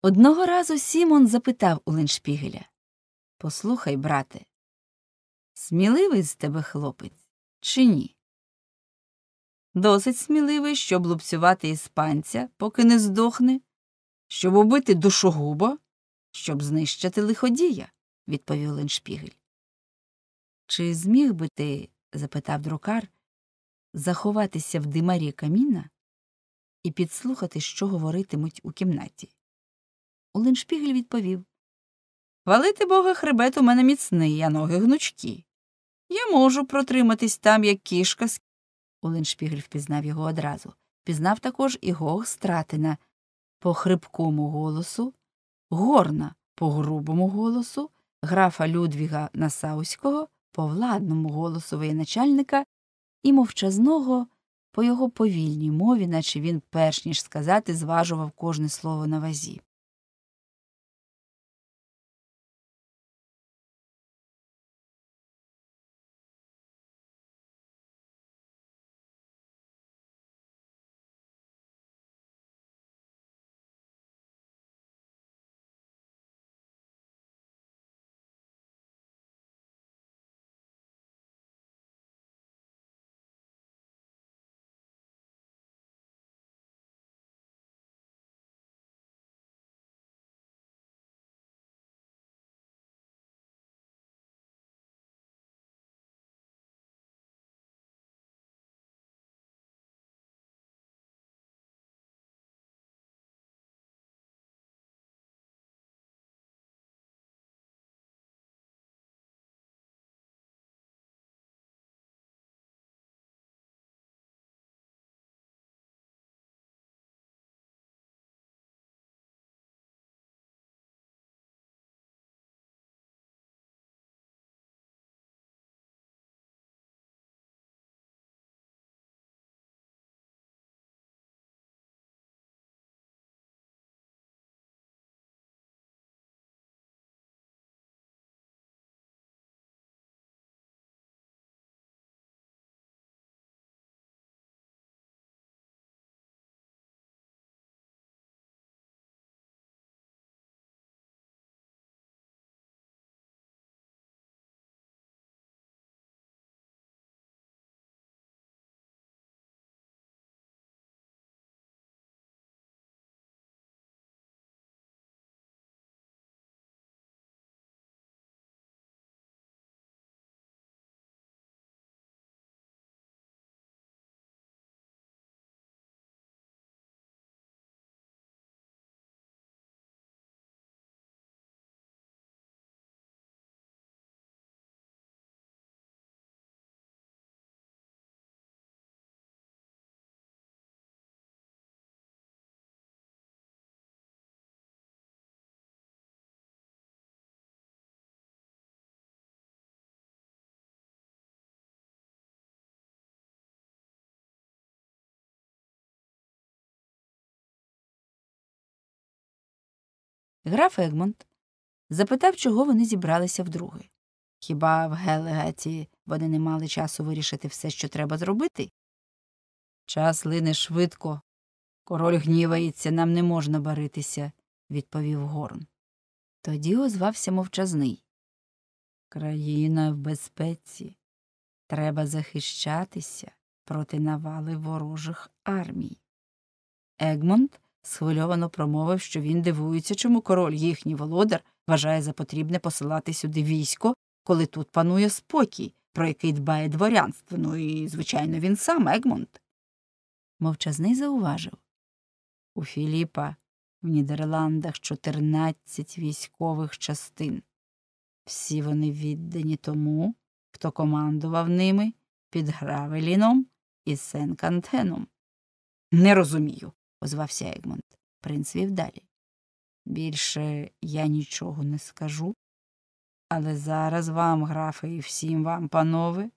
Одного разу Сімон запитав у Леншпігеля Послухай, брате, сміливий з тебе хлопець чи ні? Досить сміливий, щоб лупцювати іспанця, поки не здохне, щоб убити душогуба, щоб знищити лиходія, відповів Леншпігель. Чи зміг би ти, запитав друкар, заховатися в димарі каміна і підслухати, що говоритимуть у кімнаті? Уленшпігель відповів Хвалити бога хребет у мене міцний, а ноги гнучкі. Я можу протриматись там, як кішка. Уленшпігель впізнав його одразу. Впізнав також і Гог Стратина по хрипкому голосу, горна по грубому голосу, графа Людвіга Насауського по владному голосу воєначальника і мовчазного по його повільній мові, наче він, перш ніж сказати, зважував кожне слово на вазі. Граф Егмонт запитав, чого вони зібралися вдруге. Хіба в Гелегаті вони не мали часу вирішити все, що треба зробити? Час лине швидко. Король гнівається, нам не можна баритися, відповів Горн. Тоді озвався мовчазний. Країна в безпеці. Треба захищатися проти навали ворожих армій. Егмонт схвильовано промовив, що він дивується, чому король їхній володар вважає за потрібне посилати сюди військо, коли тут панує спокій, про який дбає дворянство, ну і, звичайно, він сам Егмонт. Мовчазний зауважив у Філіпа в Нідерландах 14 військових частин. Всі вони віддані тому, хто командував ними під Гравеліном і Сен-Кантеном. Не розумію, озвався Егмонт. Принц вів далі. Більше я нічого не скажу, але зараз вам, графе, і всім вам, панове,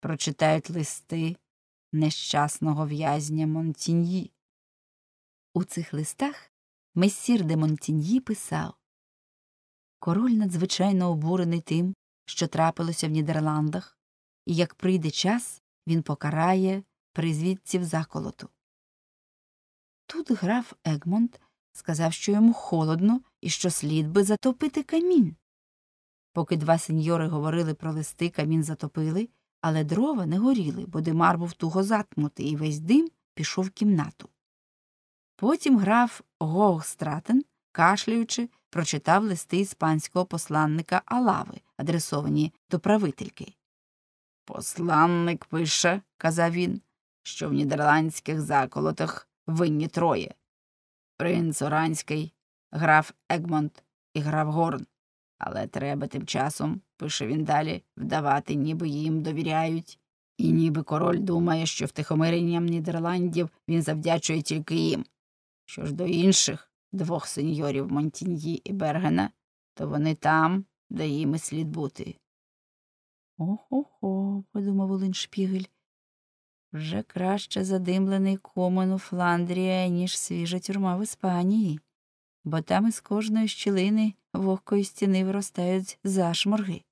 прочитають листи нещасного в'язня Монтіньї. У цих листах месір де Монтіньї писав Король надзвичайно обурений тим, що трапилося в Нідерландах, і як прийде час, він покарає призвідців заколоту. Тут граф Егмонт сказав, що йому холодно і що слід би затопити камін. Поки два сеньори говорили про листи, камін затопили, але дрова не горіли, бо димар був туго заткнутий, і весь дим пішов в кімнату. Потім граф Гогстратен, кашляючи, прочитав листи іспанського посланника Алави, адресовані до правительки. Посланник пише, казав він, що в нідерландських заколотах винні троє принц Оранський, граф Егмонт і граф Горн. Але треба тим часом, пише він далі, вдавати, ніби їм довіряють, і ніби король думає, що втихомиренням Нідерландів він завдячує тільки їм. Що ж до інших двох сеньорів Монтіньї і Бергена, то вони там, де їм і слід бути. Охо-хо, подумав Улиншпігель. Вже краще задимлений комен у Фландрії, ніж свіжа тюрма в Іспанії, бо там із кожної щілини вогкої стіни виростають зашморги.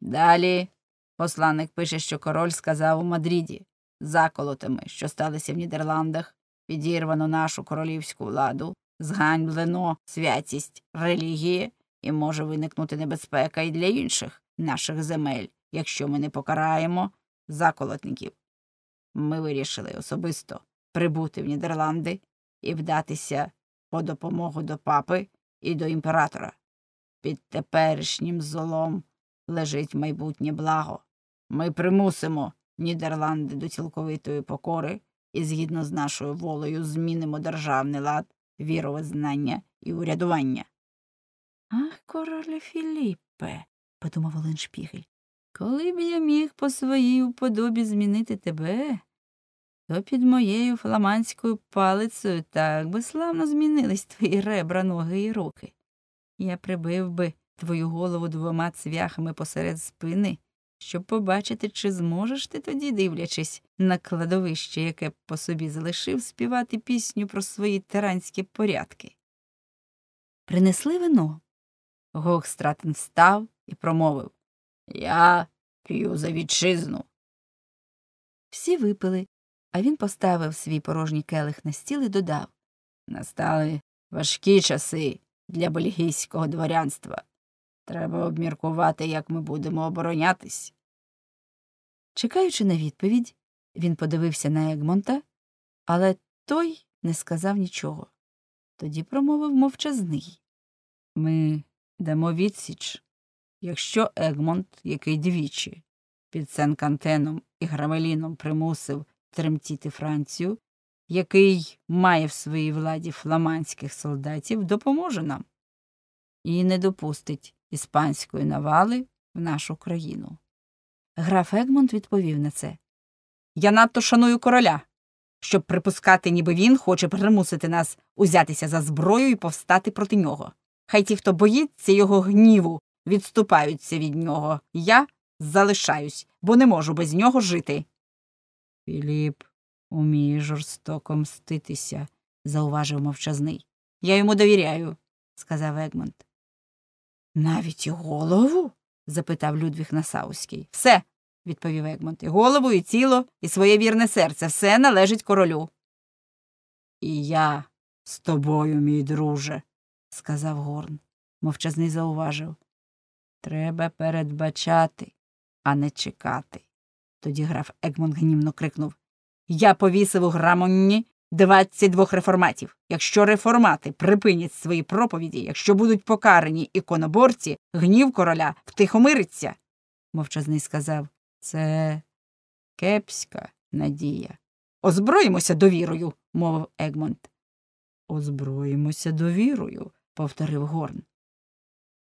Далі посланник пише, що король сказав у Мадріді заколотами, що сталися в Нідерландах, підірвано нашу королівську владу, зганьблено святість релігії, і може виникнути небезпека і для інших наших земель, якщо ми не покараємо заколотників. Ми вирішили особисто прибути в Нідерланди і вдатися по допомогу до папи і до імператора. Під теперішнім золом лежить майбутнє благо. Ми примусимо Нідерланди до цілковитої покори і згідно з нашою волею змінимо державний лад, віровизнання і урядування. Ах, короле Філіппе, подумав Оленшпігель, коли б я міг по своїй уподобі змінити тебе, то під моєю фламандською палицею так би славно змінились твої ребра, ноги і руки. Я прибив би твою голову двома цвяхами посеред спини, щоб побачити, чи зможеш ти тоді, дивлячись на кладовище, яке б по собі залишив, співати пісню про свої тиранські порядки. Принесли вино. Гогстратен встав і промовив Я п'ю за вітчизну. Всі випили, а він поставив свій порожній келих на стіл і додав Настали важкі часи для бельгійського дворянства. Треба обміркувати, як ми будемо оборонятись. Чекаючи на відповідь, він подивився на Егмонта, але той не сказав нічого. Тоді промовив мовчазний. Ми дамо відсіч, якщо Егмонт, який двічі під Сен-Кантеном і Грамеліном примусив тремтіти Францію, який має в своїй владі фламандських солдатів, допоможе нам і не допустить іспанської навали в нашу країну. Граф Егмонт відповів на це. Я надто шаную короля, щоб припускати, ніби він хоче примусити нас узятися за зброю і повстати проти нього. Хай ті, хто боїться його гніву, відступаються від нього. Я залишаюсь, бо не можу без нього жити. Філіп уміє жорстоко мститися, зауважив мовчазний. Я йому довіряю, сказав Егмонт. Навіть і голову? запитав Людвіг Насауський. Все, відповів Егмонт, і голову, і тіло, і своє вірне серце. Все належить королю. І я з тобою, мій друже, сказав Горн. Мовчазний зауважив. Треба передбачати, а не чекати. Тоді граф Егмонт гнівно крикнув Я повісив у грамонні двадцять двох реформатів. Якщо реформати припинять свої проповіді, якщо будуть покарані іконоборці, гнів короля втихомириться. Мовчазний сказав Це кепська надія. Озброїмося довірою, мовив Егмонт. Озброїмося довірою, повторив Горн.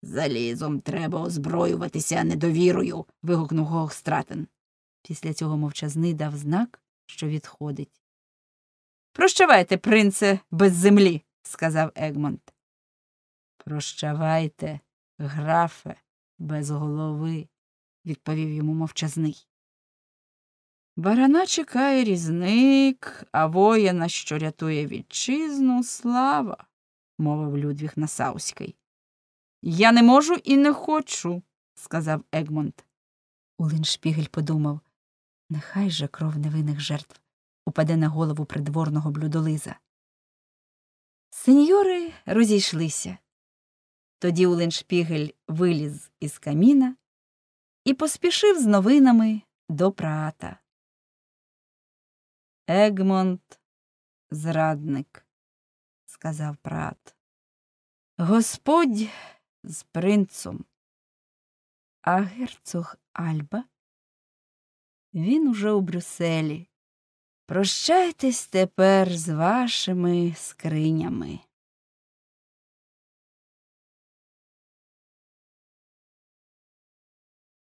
Залізом треба озброюватися, а не довірою. вигукнув Гогстратен. Після цього мовчазний дав знак, що відходить. Прощавайте, принце, без землі, сказав Егмонт. Прощавайте, графе, без голови, відповів йому мовчазний. Барана чекає різник, а воїна, що рятує вітчизну, слава, мовив Людвіг Насауський. Я не можу і не хочу, сказав Егмонт. Улиншпігель подумав нехай же кров невинних жертв упаде на голову придворного блюдолиза. Сеньори розійшлися. Тоді Уленшпігель виліз із каміна і поспішив з новинами до прата. Егмонт зрадник, сказав прат. Господь з принцом. А герцог Альба? Він уже у Брюсселі. Прощайтесь тепер з вашими скринями.